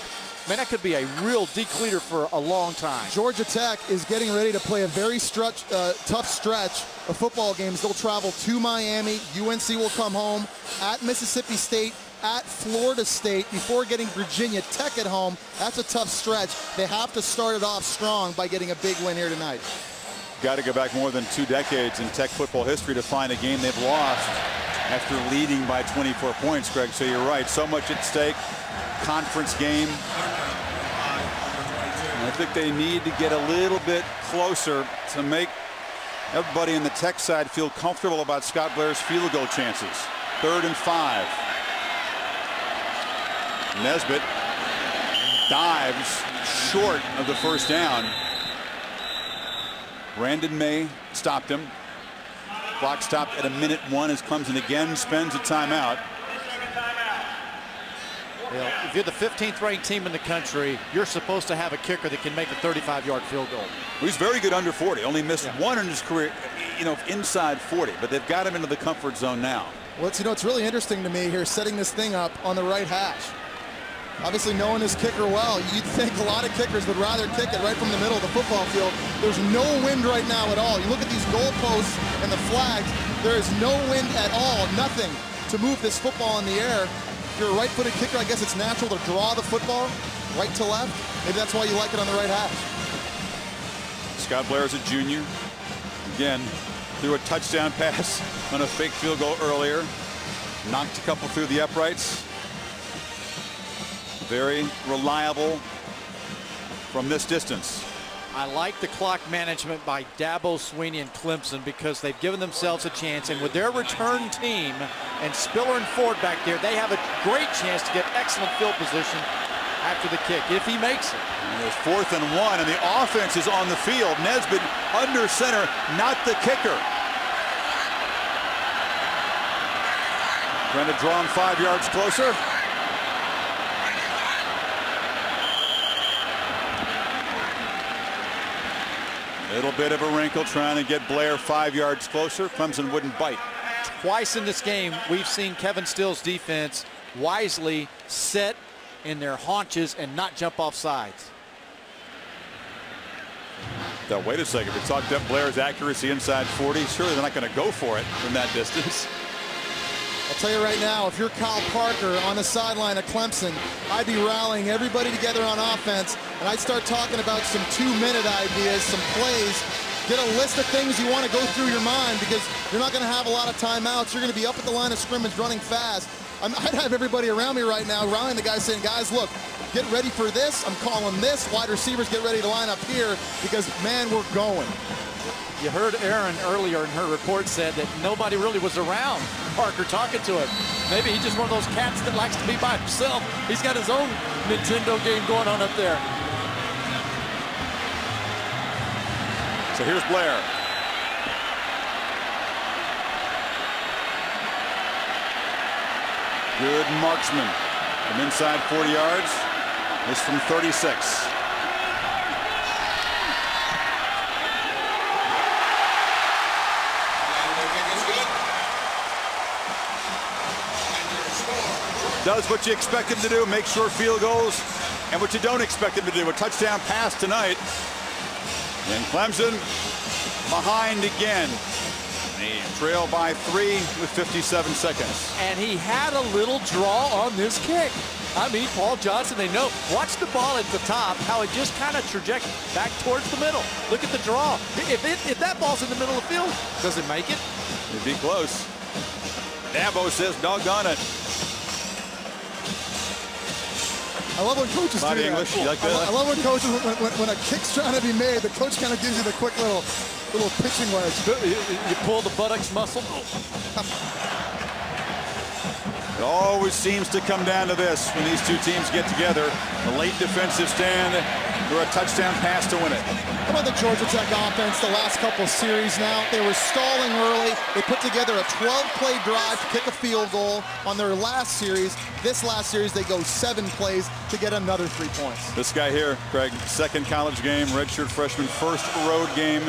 Man, that could be a real decleater for a long time. Georgia Tech is getting ready to play a very stretch, uh, tough stretch of football games. They'll travel to Miami. UNC will come home at Mississippi State, at Florida State before getting Virginia Tech at home. That's a tough stretch. They have to start it off strong by getting a big win here tonight. Got to go back more than two decades in Tech football history to find a game they've lost after leading by 24 points, Craig. So you're right. So much at stake. Conference game. And I think they need to get a little bit closer to make everybody in the Tech side feel comfortable about Scott Blair's field goal chances. Third and five. Nesbitt dives short of the first down. Brandon Maye stopped him. Clock stopped at a minute one as Clemson again spends a timeout. Well, if you're the 15th ranked team in the country, you're supposed to have a kicker that can make a 35 yard field goal. He's very good under 40. Only missed Yeah. one in his career, you know, inside 40. But they've got him into the comfort zone now. Well, it's, you know, it's really interesting to me here setting this thing up on the right hash. Obviously, knowing his kicker well, you'd think a lot of kickers would rather kick it right from the middle of the football field. There's no wind right now at all. You look at these goalposts and the flags, there is no wind at all, nothing to move this football in the air. If you're a right-footed kicker, I guess it's natural to draw the football right to left. Maybe that's why you like it on the right half. Scott Blair is a junior. Again, threw a touchdown pass on a fake field goal earlier. Knocked a couple through the uprights. Very reliable from this distance. I like the clock management by Dabo Swinney and Clemson because they've given themselves a chance. And with their return team and Spiller and Ford back there, they have a great chance to get excellent field position after the kick, if he makes it. And there's fourth and one, and the offense is on the field. Nesbitt under center, not the kicker. Trying to draw him five yards closer. Little bit of a wrinkle trying to get Blair five yards closer. Clemson wouldn't bite. Twice in this game, we've seen Kevin Steele's defense wisely set in their haunches and not jump off sides. Now, wait a second. We talked up Blair's accuracy inside 40. Surely they're not going to go for it from that distance. I'll tell you right now, if you're Kyle Parker on the sideline of Clemson, I'd be rallying everybody together on offense, and I'd start talking about some two-minute ideas, some plays, get a list of things you want to go through your mind because you're not going to have a lot of timeouts. You're going to be up at the line of scrimmage running fast. i would have everybody around me right now, rallying the guys saying, guys, look, get ready for this. I'm calling this. Wide receivers, get ready to line up here because, man, we're going. You heard Erin earlier in her report said that nobody really was around Parker talking to him. Maybe he's just one of those cats that likes to be by himself. He's got his own Nintendo game going on up there. So here's Blair. Good marksman from inside 40 yards. This from 36. Does what you expect him to do, make sure field goals, and what you don't expect him to do, a touchdown pass tonight. And Clemson behind again. They trail by three with 57 seconds. And he had a little draw on this kick. I mean, Paul Johnson, they know. Watch the ball at the top, how it just kind of trajects back towards the middle. Look at the draw. If, it, if that ball's in the middle of the field, does it make it? It'd be close. Dabo says, doggone it. I love when coaches Body do English, that. you like that? I, love when coaches, when, when, when, a kick's trying to be made, the coach kind of gives you the quick little, little pitching wedge. You pull the buttocks muscle. Always seems to come down to this when these two teams get together. A late defensive stand or a touchdown pass to win it. How about the Georgia Tech offense the last couple series now? They were stalling early. They put together a 12-play drive to kick a field goal on their last series. This last series, they go seven plays to get another three points. This guy here, Craig, second college game, redshirt freshman, first road game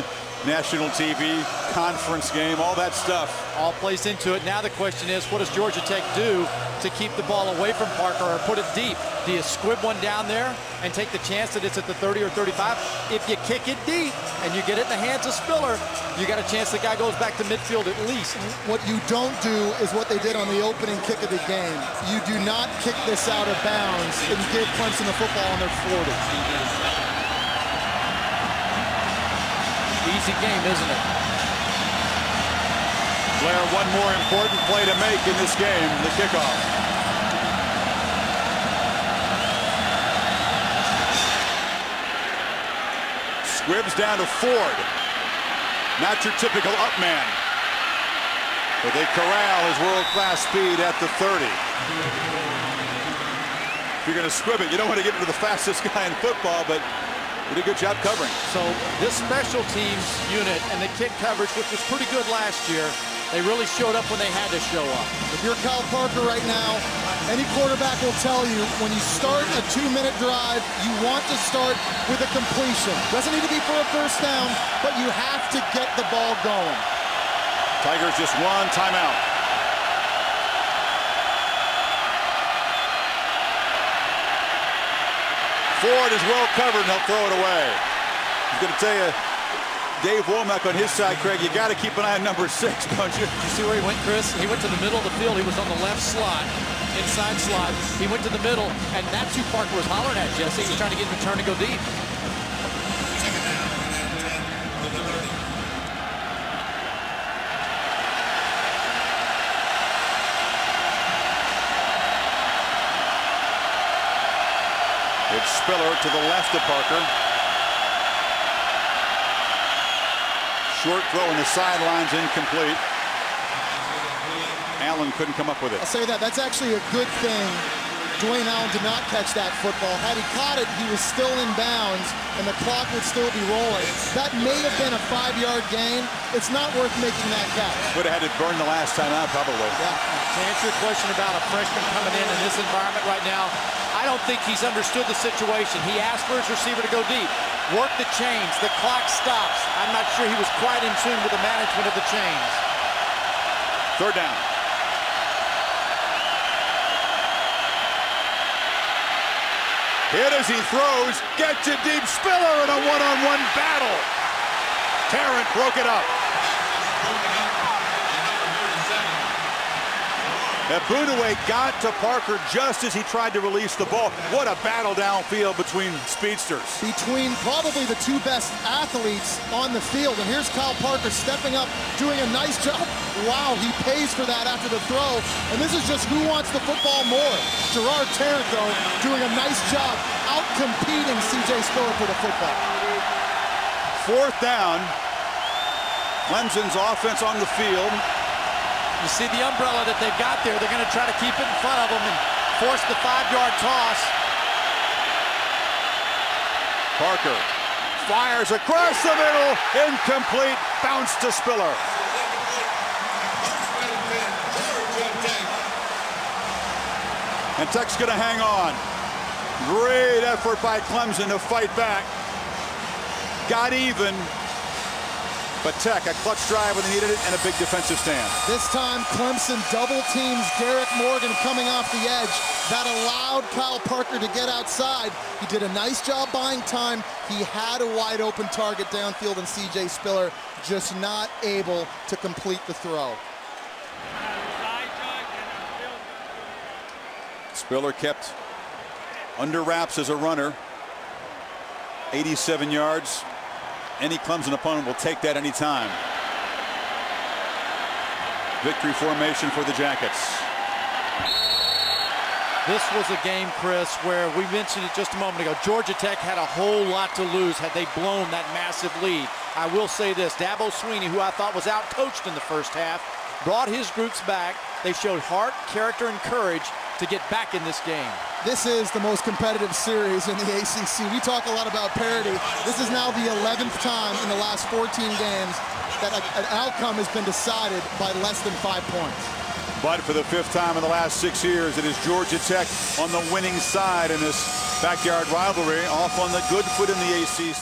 national TV, conference game, all that stuff. All plays into it. Now the question is, what does Georgia Tech do to keep the ball away from Parker or put it deep? Do you squib one down there and take the chance that it's at the 30 or 35? If you kick it deep and you get it in the hands of Spiller, you got a chance the guy goes back to midfield at least. What you don't do is what they did on the opening kick of the game. You do not kick this out of bounds and give Clemson the football on their 40. Easy game, isn't it? Blair, one more important play to make in this game, the kickoff. Squibbs down to Ford. Not your typical up man. But they corral his world-class speed at the 30. If you're going to squib it, you don't want to get into the fastest guy in football, but did a good job covering. So this special teams unit and the kick coverage, which was pretty good last year, they really showed up when they had to show up. If you're Kyle Parker right now, any quarterback will tell you when you start a two-minute drive, you want to start with a completion. Doesn't need to be for a first down, but you have to get the ball going. Tigers just one timeout. Ford is well covered and he'll throw it away. He's going to tell you, Dave Wommack on his side, Craig, you got to keep an eye on number six, don't you? You see where he went, Chris? He went to the middle of the field. He was on the left slot, inside slot. He went to the middle, and that's who Parker was hollering at, Jesse. He's trying to get him to turn and go deep. It's to the left of Parker. Short throw in the sidelines, incomplete. Allen couldn't come up with it. I'll say that. That's actually a good thing. Dwayne Allen did not catch that football. Had he caught it, he was still in bounds, and the clock would still be rolling. That may have been a five-yard gain. It's not worth making that catch. Would have had it burned the last time out, probably. Yeah. To answer your question about a freshman coming in in this environment right now, I don't think he's understood the situation. He asked for his receiver to go deep. Work the chains. The clock stops. I'm not sure he was quite in tune with the management of the chains. Third down. Hit as he throws, gets it deep, Spiller in a one-on-one -on -one battle. Tarrant broke it up. Egbuniwe got to Parker just as he tried to release the ball. What a battle downfield between speedsters. Between probably the two best athletes on the field. And here's Kyle Parker stepping up, doing a nice job. Wow, he pays for that after the throw. And this is just who wants the football more. Jerrard Tarrant, though, doing a nice job out-competing C.J. Spiller for the football. Fourth down. Clemson's offense on the field. You see the umbrella that they've got there. They're going to try to keep it in front of them and force the five-yard toss. Parker fires across the middle. Incomplete. Bounce to Spiller. And Tech's going to hang on. Great effort by Clemson to fight back. Got even. But Tech, a clutch drive when they needed it, and a big defensive stand. This time, Clemson double teams Derrick Morgan coming off the edge. That allowed Kyle Parker to get outside. He did a nice job buying time. He had a wide open target downfield, and C.J. Spiller just not able to complete the throw. Spiller kept under wraps as a runner. 87 yards. Any Clemson opponent will take that anytime. Victory formation for the Jackets. This was a game, Chris, where we mentioned it just a moment ago. Georgia Tech had a whole lot to lose had they blown that massive lead. I will say this, Dabo Swinney, who I thought was out-coached in the first half, brought his groups back. They showed heart, character, and courage to get back in this game. This is the most competitive series in the ACC. We talk a lot about parity. This is now the 11th time in the last 14 games that a, an outcome has been decided by less than five points. But for the fifth time in the last six years, it is Georgia Tech on the winning side in this backyard rivalry, off on the good foot in the ACC.